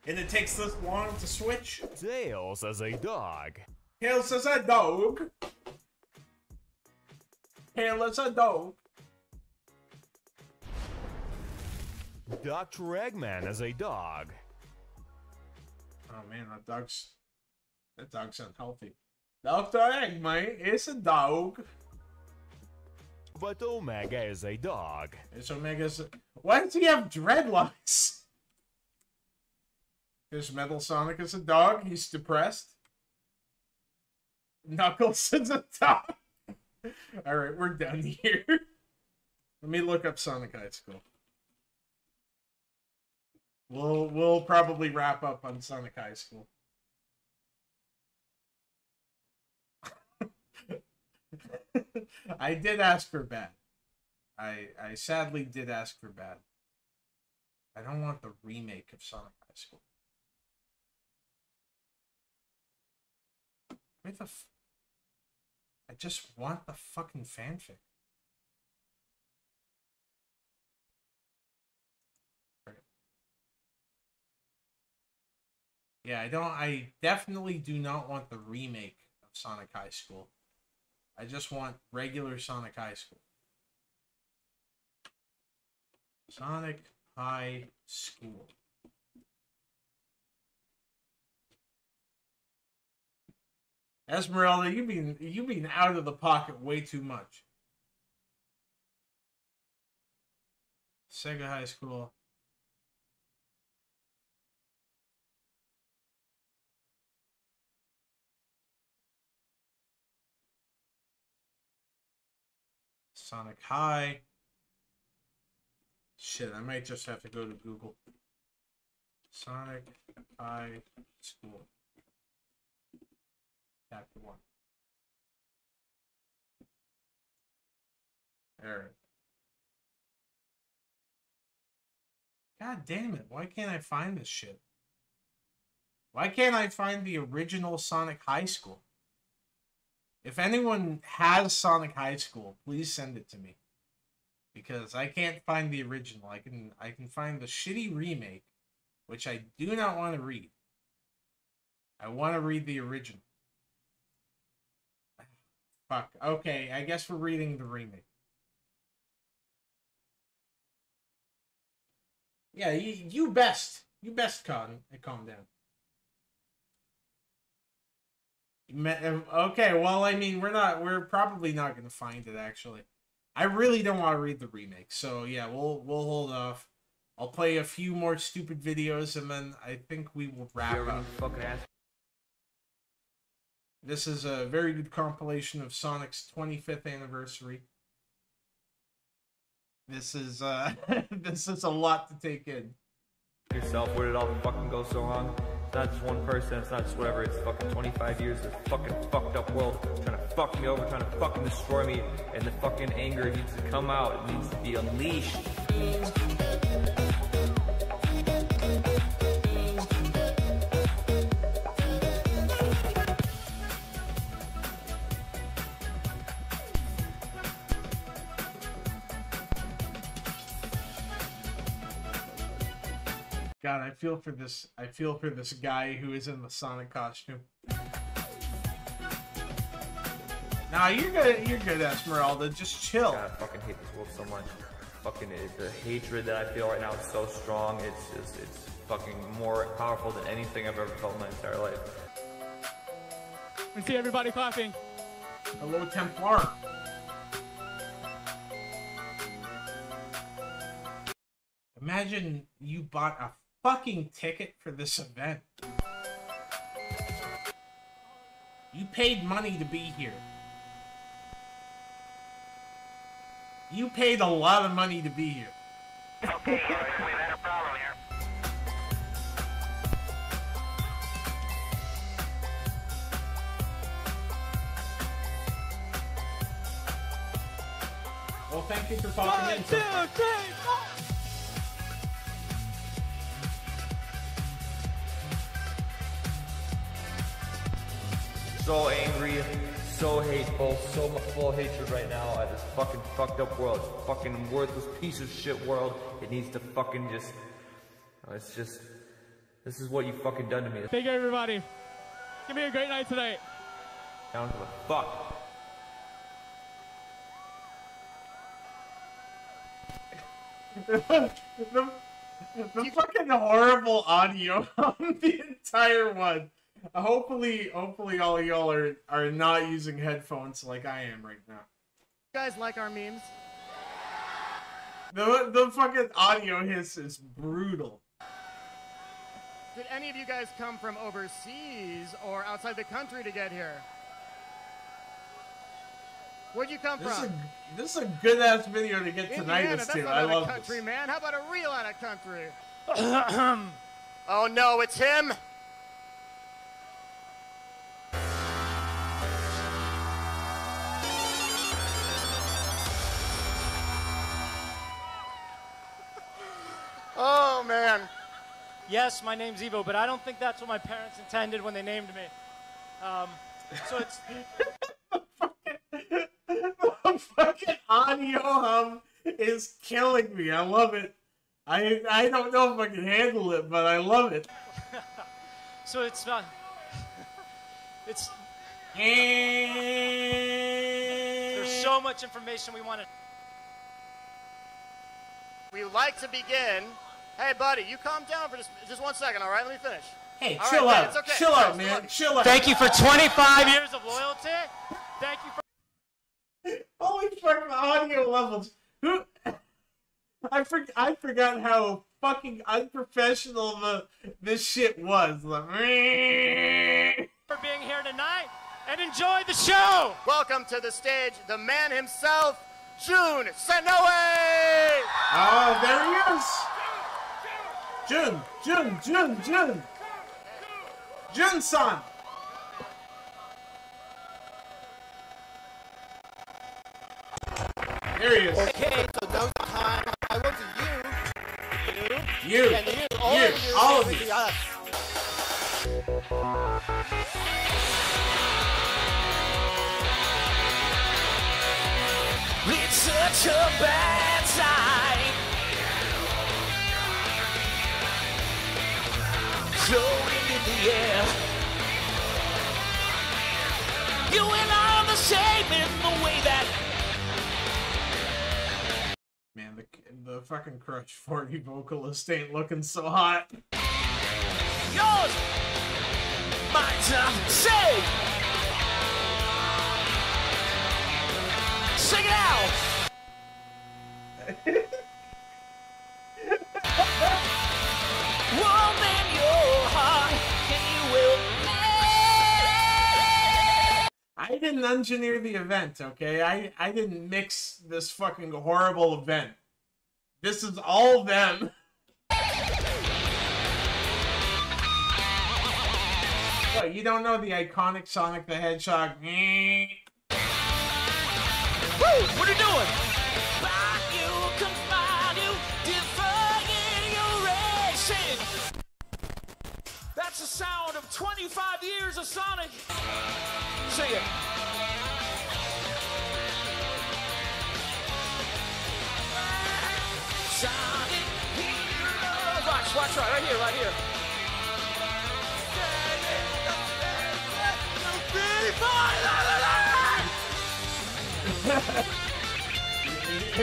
And it takes this long to switch. Tails as a dog. Tails as a dog. Tails is a dog. Dr. Eggman as a dog. Oh man, that dog's that dog's unhealthy. Doctor Eggman is a dog. But Omega is a dog. It's Omega's why does he have dreadlocks? Is Metal Sonic is a dog? He's depressed. Knuckles is a dog. *laughs* Alright, we're done here. *laughs* Let me look up Sonic High School. We'll we'll probably wrap up on Sonic High School. *laughs* I did ask for bad. I I sadly did ask for bad. I don't want the remake of Sonic High School. Where the f- I just want the fucking fanfic. Yeah, I don't. I definitely do not want the remake of Sonic High School. I just want regular Sonic High School. Sonic High School. Esmeralda, you been you been out of the pocket way too much. Sega High School. Sonic High. Shit, I might just have to go to Google. Sonic High School. Chapter 1. There. God damn it. Why can't I find this shit? Why can't I find the original Sonic High School? If anyone has Sonic High School, please send it to me. Because I can't find the original. I can I can find the shitty remake, which I do not want to read. I want to read the original. Fuck. Okay, I guess we're reading the remake. Yeah, you, you best. You best calm, calm down. Me- Okay, well, I mean, we're not, we're probably not going to find it, actually. I really don't want to read the remake, so yeah, we'll, we'll hold off. I'll play a few more stupid videos, and then I think we will wrap up. This is a very good compilation of Sonic's 25th anniversary. This is, uh, *laughs* this is a lot to take in. yourself. Where did all the fucking go so wrong? It's not just one person, it's not just whatever, it's fucking 25 years of fucking fucked up world trying to fuck me over, trying to fucking destroy me, and the fucking anger needs to come out, it needs to be unleashed. God, I feel for this. I feel for this guy who is in the Sonic costume. Nah, you're good. You're good, Esmeralda. Just chill. God, I fucking hate this world so much. Fucking it, the hatred that I feel right now is so strong. It's just, it's fucking more powerful than anything I've ever felt in my entire life. I see everybody clapping. Hello, Templar. Imagine you bought a fucking ticket for this event. You paid money to be here. You paid a lot of money to be here. Okay, we've had a problem here. Well, thank you for popping in. so far. So angry, so hateful, so much full of hatred right now at this fucking fucked up world. This fucking worthless piece of shit world. It needs to fucking just. Uh, it's just. This is what you fucking done to me. Thank you, everybody. It's gonna be a great night tonight. Down to the fuck. the, *laughs* the fucking horrible audio *laughs* on the entire one. Hopefully, hopefully all of y'all are, are not using headphones like I am right now. You guys like our memes? The the fucking audio hiss is brutal. Did any of you guys come from overseas or outside the country to get here? Where'd you come This is from? a, this is a good ass video to get tonight Indiana, this that's too. not I out of love country, this. man. How about a real out of country? *clears throat* oh no, it's him. Yes, my name's Ivo, but I don't think that's what my parents intended when they named me. Um, so it's *laughs* the fucking audio hum is killing me. I love it. I I don't know if I can handle it, but I love it. *laughs* so it's not. *laughs* It's. There's so much information we want to. we like to begin. Hey, buddy, you calm down for just, just one second, all right? Let me finish. Hey, All chill right, out. man, it's okay. Chill out, man. look. Chill out. Thank you for 25 years of loyalty. Thank you for. *laughs* Holy fucking audio levels. Who? *laughs* I for, I forgot how fucking unprofessional the this shit was. Like, *laughs* for being here tonight and enjoy the show. Welcome to the stage, the man himself, Jun Senoue. Oh, there he is. Jun, Jun, Jun, Jun. Jun-san. There he is. Okay, so now time. I want to you, You, and you, all you, of you, all of you. us. It's such a bad sight. Floating in the air. You and I are the same in the way that Man, the the fucking Crush 40 vocalist ain't looking so hot. yours, my time. Say, sing it out. *laughs* I didn't engineer the event, okay? I, I didn't mix this fucking horrible event. This is all them. What, you don't know the iconic Sonic the Hedgehog? Woo! What are you doing? Sound of 25 years of Sonic. See it. Watch, watch right, right here, right here.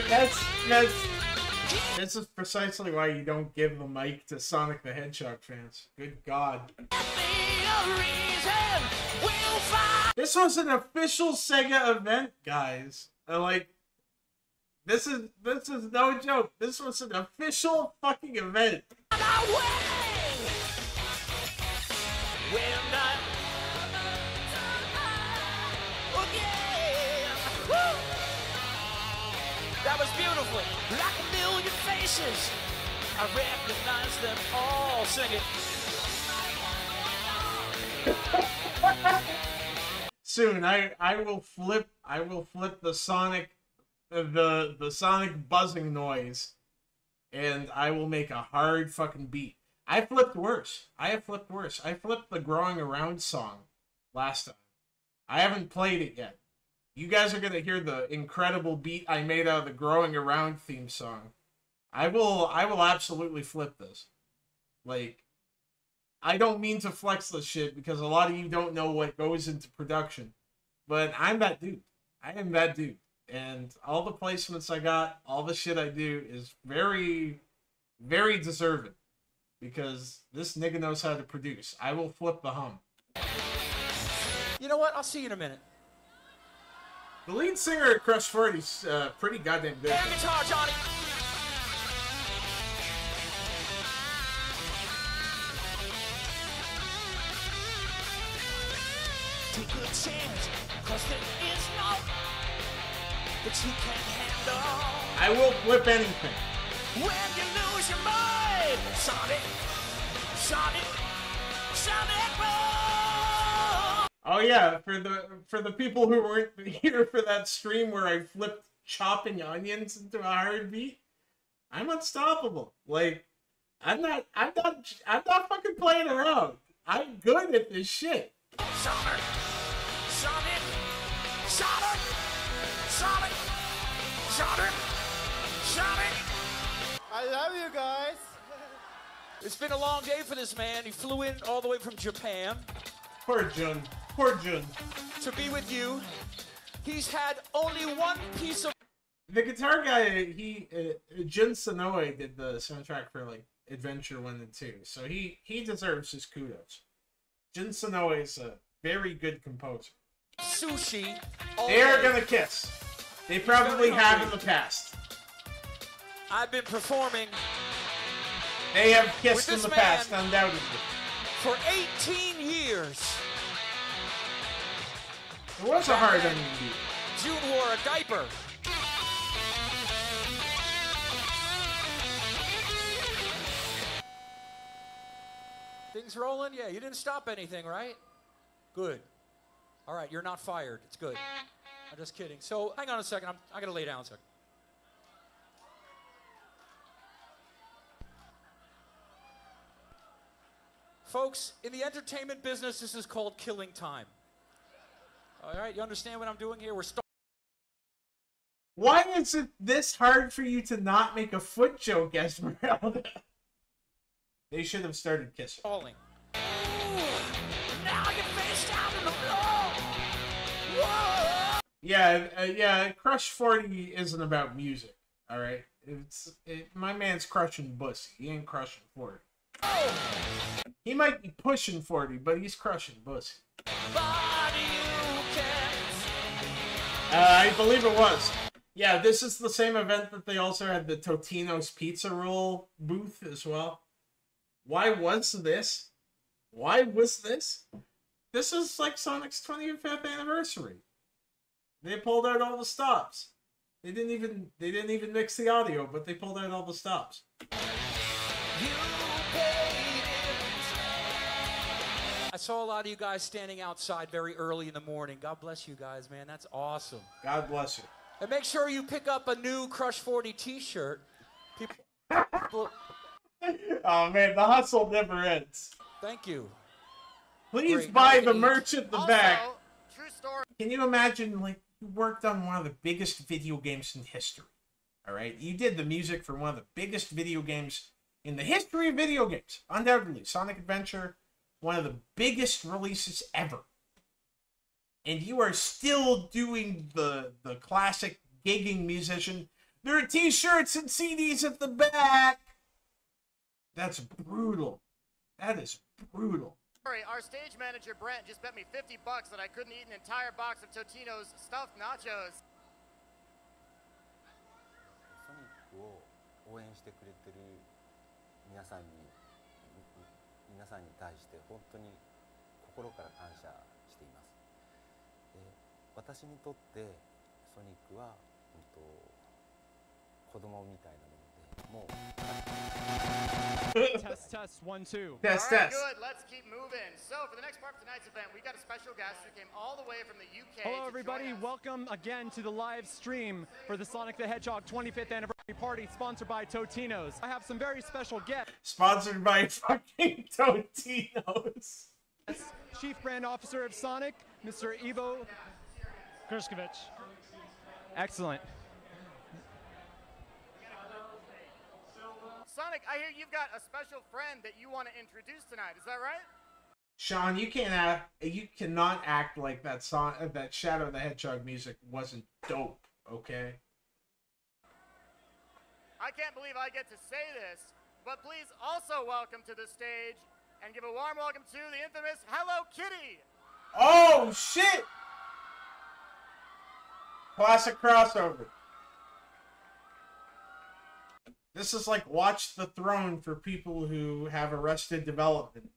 *laughs* that's that's this is precisely why you don't give the mic to Sonic the Hedgehog fans. Good God. This was an official Sega event, guys. Uh, like this is this is no joke. This was an official fucking event. Oh! That was beautiful. Million faces. I recognize them all. Sing it. Soon I I will flip I will flip the Sonic uh, the the Sonic buzzing noise and I will make a hard fucking beat. I flipped worse. I have flipped worse. I flipped the growing around song last time. I haven't played it yet. You guys are gonna hear the incredible beat I made out of the growing around theme song. I will I will absolutely flip this. Like I don't mean to flex this shit because a lot of you don't know what goes into production. But I'm that dude. I am that dude. And all the placements I got, all the shit I do is very, very deserving. Because this nigga knows how to produce. I will flip the hum. You know what? I'll see you in a minute. The lead singer at Crush 40's uh, pretty goddamn good. Air guitar, Johnny. Chance, cause there is no that you can't handle. I will flip anything. When you lose your mind, Sonic, Sonic, Sonic Boom! Oh yeah, for the for the people who weren't *laughs* here for that stream where I flipped chopping onions into a hard beat, I'm unstoppable. Like I'm not I'm not I'm not fucking playing around. I'm good at this shit. Sonic, Sonic, Sonic. I love you guys. It's been a long day for this man. He flew in all the way from Japan Poor Jun. Poor Jun. to be with you. He's had only one piece of The guitar guy, he uh, Jun Senoue did the soundtrack for like Adventure One and Two, so he he deserves his kudos. Jun Senoue is a very good composer. Sushi. They are gonna kiss. They probably have in the past. I've been performing They have kissed in the past, undoubtedly. for 18 years. It was a hard beat. Jun wore a diaper. Things rolling? Yeah, you didn't stop anything, right? Good. All right, you're not fired. It's good. I'm just kidding. So, hang on a second. I'm, I gotta lay down a second. Folks, in the entertainment business, this is called killing time. All right, you understand what I'm doing here? We're starting. Why is it this hard for you to not make a foot joke, Esmeralda? *laughs* They should have started kissing. Falling. Yeah, uh, yeah. Crush Forty isn't about music. All right, it's it, my man's crushing bussy. He ain't crushing forty. He might be pushing forty, but he's crushing bussy. Uh, I believe it was. Yeah, this is the same event that they also had the Totino's Pizza Roll booth as well. Why was this? Why was this? This is like Sonic's 25th anniversary. They pulled out all the stops. They didn't even they didn't even mix the audio, but they pulled out all the stops. I saw a lot of you guys standing outside very early in the morning. God bless you guys, man. That's awesome. God bless you. And make sure you pick up a new Crush 40 t-shirt. People, people *laughs* Oh man, the hustle never ends. thank you. Please Great. buy the merch at the back. True story. Can you imagine, like, you worked on one of the biggest video games in history? All right, you did the music for one of the biggest video games in the history of video games, undoubtedly. Sonic Adventure, one of the biggest releases ever. And you are still doing the the classic gigging musician. There are T-shirts and CDs at the back. That's brutal. That is brutal. Sorry, our stage manager Brent just bet me 50 bucks that I couldn't eat an entire box of Totino's stuffed nachos. ソニックを応援してくれてる皆さんに皆さんに対して本当に心から感謝していますで私にとってソニックは本当子供みたいなもの *laughs* test, test, one, two. Test, test. good. Let's keep moving. So for the next part of tonight's event, we got a special guest who came all the way from the UK. Hello, everybody. Welcome again to the live stream for the Sonic the Hedgehog 25th anniversary party, sponsored by Totino's. I have some very special guests. Sponsored by fucking Totino's. Chief Brand Officer of Sonic, Mr. Ivo Gerscovich. Excellent. Sonic, I hear you've got a special friend that you want to introduce tonight. Is that right? Sean, you can't act. You cannot act like that song, uh, that Shadow of the Hedgehog music wasn't dope. Okay. I can't believe I get to say this, but please also welcome to the stage and give a warm welcome to the infamous Hello Kitty. Oh shit! Classic crossover. This is like Watch the Throne for people who have arrested development.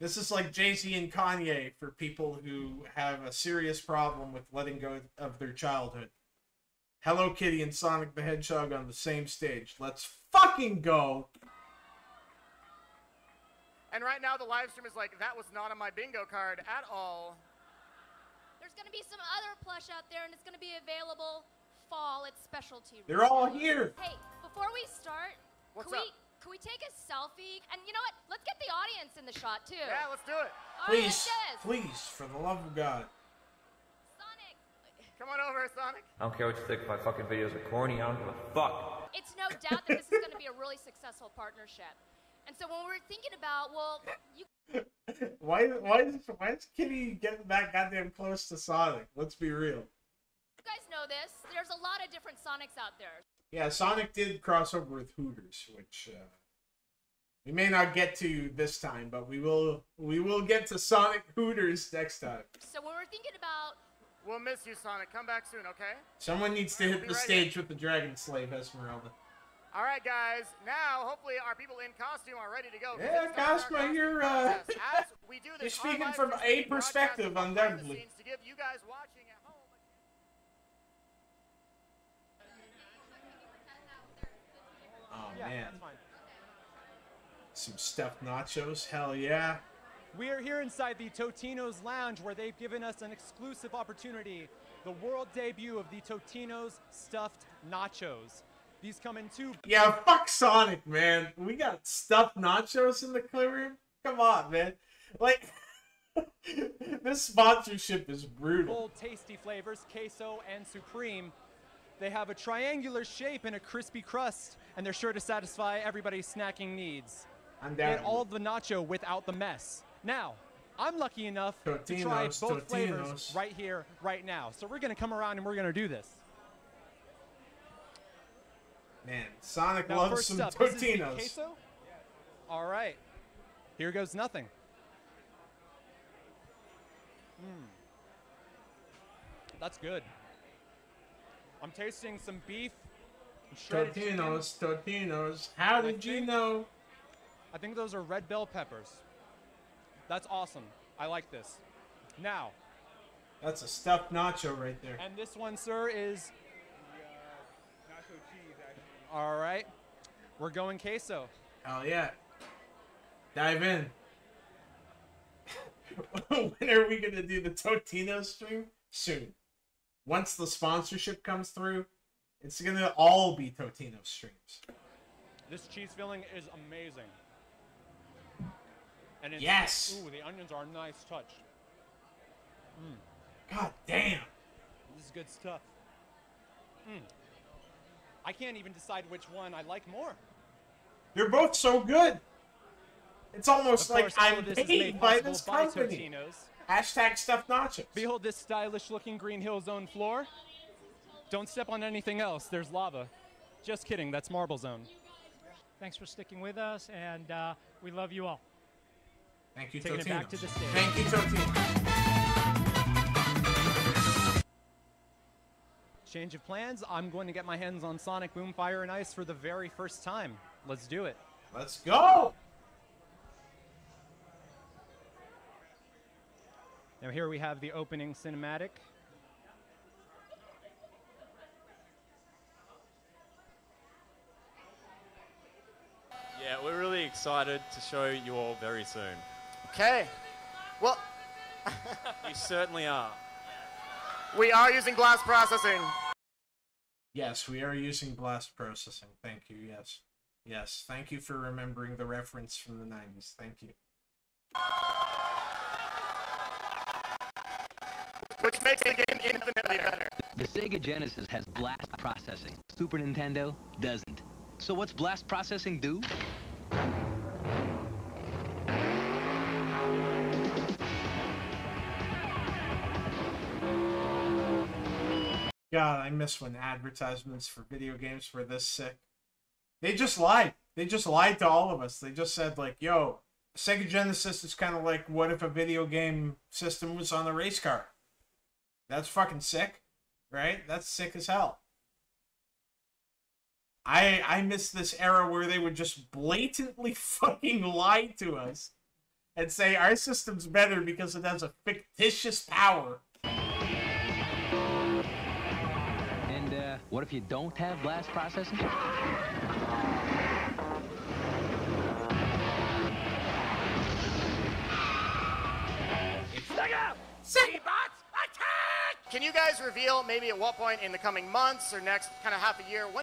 This is like Jay Z and Kanye for people who have a serious problem with letting go of their childhood. Hello Kitty and Sonic the Hedgehog on the same stage. Let's fucking go! And right now, the live stream is like, that was not on my bingo card at all. There's gonna be some other plush out there, and it's gonna be available fall at specialty. They're all here. Hey, before we start, What's can up? we can we take a selfie? And you know what? Let's get the audience in the shot too. Yeah, let's do it. Please, Audiences, please, for the love of God. Sonic, come on over, Sonic. I don't care what you think if my fucking videos are corny. I don't give a fuck. It's no doubt that this is gonna be a really successful partnership. And so when we're thinking about, well, you *laughs* Why, why, is, why is Kitty getting that goddamn close to Sonic? Let's be real. You guys know this. There's a lot of different Sonics out there. Yeah, Sonic did crossover with Hooters, which uh, we may not get to this time, but we will. We will get to Sonic Hooters next time. So when we're thinking about We'll miss you, Sonic. Come back soon, okay? Someone needs to hit Be the ready. stage with the Dragon Slave Esmeralda. All right, guys. Now, hopefully, our people in costume are ready to go. Yeah, Cosmo, you're uh, As we do *laughs* you're this speaking from a perspective, behind the undoubtedly. To give you guys watching at home. Oh Yeah, man, that's fine. some stuffed nachos. Hell yeah. We are here inside the Totino's Lounge where they've given us an exclusive opportunity the world debut of the Totino's Stuffed Nachos. These come in two. Yeah, fuck Sonic, man. We got stuffed nachos in the clear room. Come on, man. Like, *laughs* this sponsorship is brutal. bold, tasty flavors, queso and supreme. They have a triangular shape and a crispy crust, and they're sure to satisfy everybody's snacking needs. Get Undoubtedly. all the nacho without the mess. Now, I'm lucky enough to try both flavors right here, right now. So we're gonna come around and we're gonna do this. Man, Sonic Now, loves some up, this is the Totinos. queso. All right, here goes nothing. Hmm. That's good. I'm tasting some beef. Totinos, Totinos. How did you know? I think those are red bell peppers. That's awesome. I like this. Now, That's a stuffed nacho right there. and this one, sir, is. Nacho cheese. All right. We're going queso. Hell yeah. Dive in. *laughs* when are we gonna do the Totino stream? Soon. Once the sponsorship comes through, it's gonna all be Totino streams. This cheese filling is amazing. And it's, Yes. Ooh, the onions are a nice touch. Mm, God damn. this is good stuff. Mm. I can't even decide which one I like more. They're both so good. It's almost Of like I'm paid by this by company. Totino's. Hashtag stuffed nachos. Behold this stylish looking Green Hill Zone floor. Don't step on anything else, there's lava. Just kidding, that's Marble Zone. Thanks for sticking with us, and uh, we love you all. Thank you, Taking it back Totino. to the stage. Thank you, Totino. Change of plans, I'm going to get my hands on Sonic Boom Fire and Ice for the very first time. Let's do it. Let's go. Now here we have the opening cinematic. Yeah, we're really excited to show you all very soon. Okay. Well, you certainly are. *laughs* we are using blast processing. Yes, we are using blast processing. Thank you. Yes. Yes. Thank you for remembering the reference from the 90s. Thank you. Which makes the game infinitely better. The Sega Genesis has blast processing. Super Nintendo doesn't. So what's blast processing do? God, I miss when advertisements for video games were this sick. They just lied. They just lied to all of us. They just said like, "Yo, Sega Genesis is kind of like what if a video game system was on a race car." That's fucking sick, right? That's sick as hell. I I miss this era where they would just blatantly *laughs* fucking lie to us and say our system's better because it has a fictitious power. And uh, what if you don't have blast processing? Can you guys reveal maybe at what point in the coming months or next kind of half a year when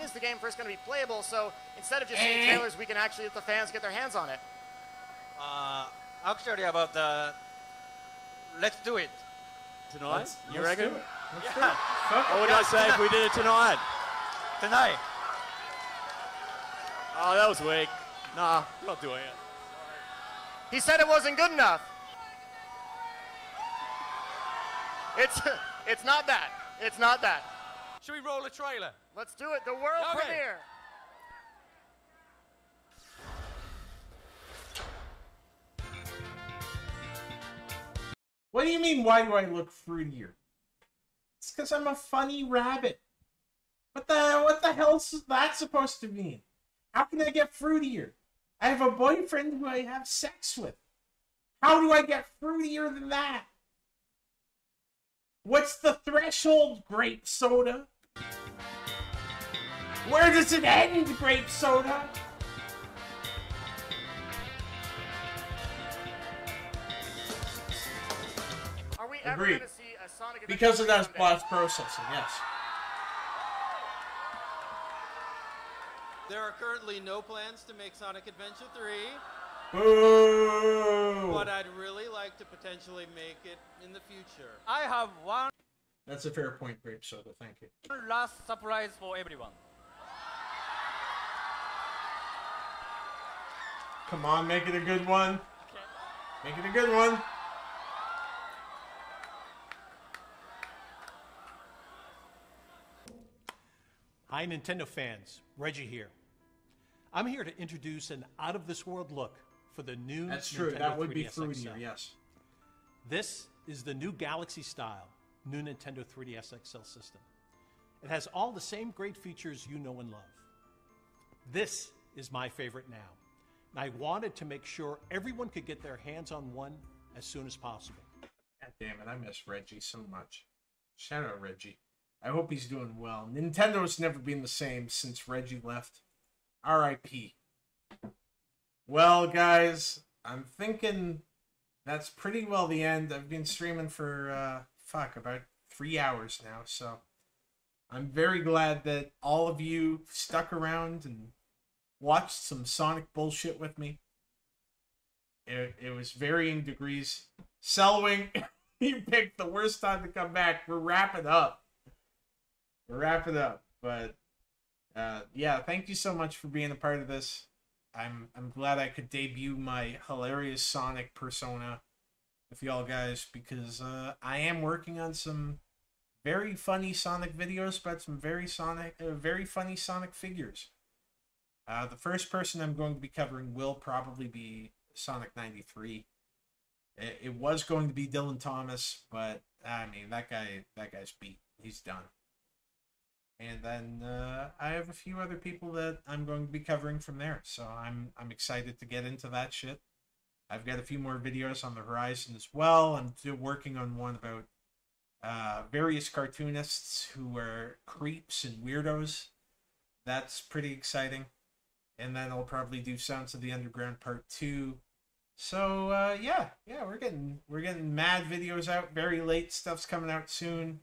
is the game first going to be playable? So instead of just seeing trailers, we can actually let the fans get their hands on it. Uh, actually, about the let's do it Tonight? Let's- you let's reckon? do it. Let's yeah. do it. What would I say if we did it tonight? Tonight. Oh, that was weak. Nah, we're not doing it. He said it wasn't good enough. It's it's not that. It's not that. Should we roll a trailer? Let's do it. The world Okay. premiere. What do you mean, why do I look fruitier? It's because I'm a funny rabbit. What the what the hell's that supposed to mean? How can I get fruitier? I have a boyfriend who I have sex with. How do I get fruitier than that? What's the threshold, grape soda? Where does it end, grape soda? Are we ever Agreed. going to see a Sonic Because of that someday? blast processing, yes. There are currently no plans to make Sonic Adventure 3, Boo! but I'd really like to potentially make it in the future. I have one That's a fair point, grape soda. Thank you. last surprise for everyone. Come on, make it a good one. Make it a good one. Hi, Nintendo fans. Reggie here. I'm here to introduce an out of this world look for the new That's true. That would be 3DS fruitier, XL. yes. This is the new Galaxy style new Nintendo 3DS XL system. It has all the same great features you know and love. This is my favorite now. And I wanted to make sure everyone could get their hands on one as soon as possible. God damn it, I miss Reggie so much. Shout out Reggie. I hope he's doing well. Nintendo's never been the same since Reggie left. R.I.P. Well, guys, I'm thinking that's pretty well the end. I've been streaming for uh fuck about three hours now, so I'm very glad that all of you stuck around and watched some Sonic bullshit with me. It, it was varying degrees. Selwing, *laughs* you picked the worst time to come back. We're wrapping up. We're wrapping up. But uh, yeah, thank you so much for being a part of this. I'm I'm glad I could debut my hilarious Sonic persona with y'all guys because uh, I am working on some very funny Sonic videos about some very Sonic, uh, very funny Sonic figures. Uh, the first person I'm going to be covering will probably be Sonic 93. It, it was going to be Dylan Thomas, but I mean that guy that guy's beat. He's done. And then uh, I have a few other people that I'm going to be covering from there. So I'm I'm excited to get into that shit. I've got a few more videos on the horizon as well. I'm still working on one about uh, various cartoonists who are creeps and weirdos. That's pretty exciting. And then I'll probably do Sounds of the Underground Part Two. So uh, yeah, yeah, we're getting we're getting mad videos out. Very late stuff's coming out soon.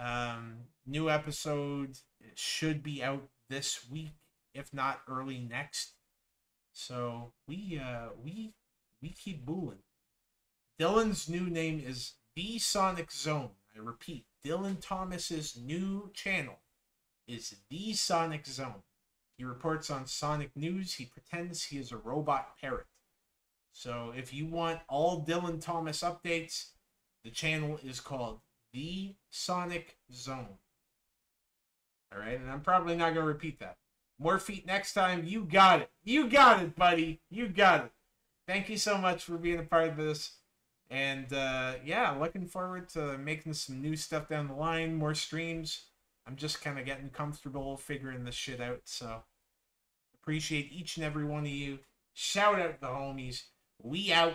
Um, new episode should be out this week, if not early next. So we uh we we keep booling. Dylan's new name is The Sonic Zone. I repeat, Dylan Thomas's new channel is The Sonic Zone. He reports on Sonic News. He pretends he is a robot parrot. So if you want all Dylan Thomas updates, the channel is called The Sonic Zone. All right, and I'm probably not going to repeat that. More feet next time. You got it. You got it, buddy. You got it. Thank you so much for being a part of this. And uh, yeah, looking forward to making some new stuff down the line, more streams. I'm just kind of getting comfortable figuring this shit out. So appreciate each and every one of you. Shout out the homies. We out.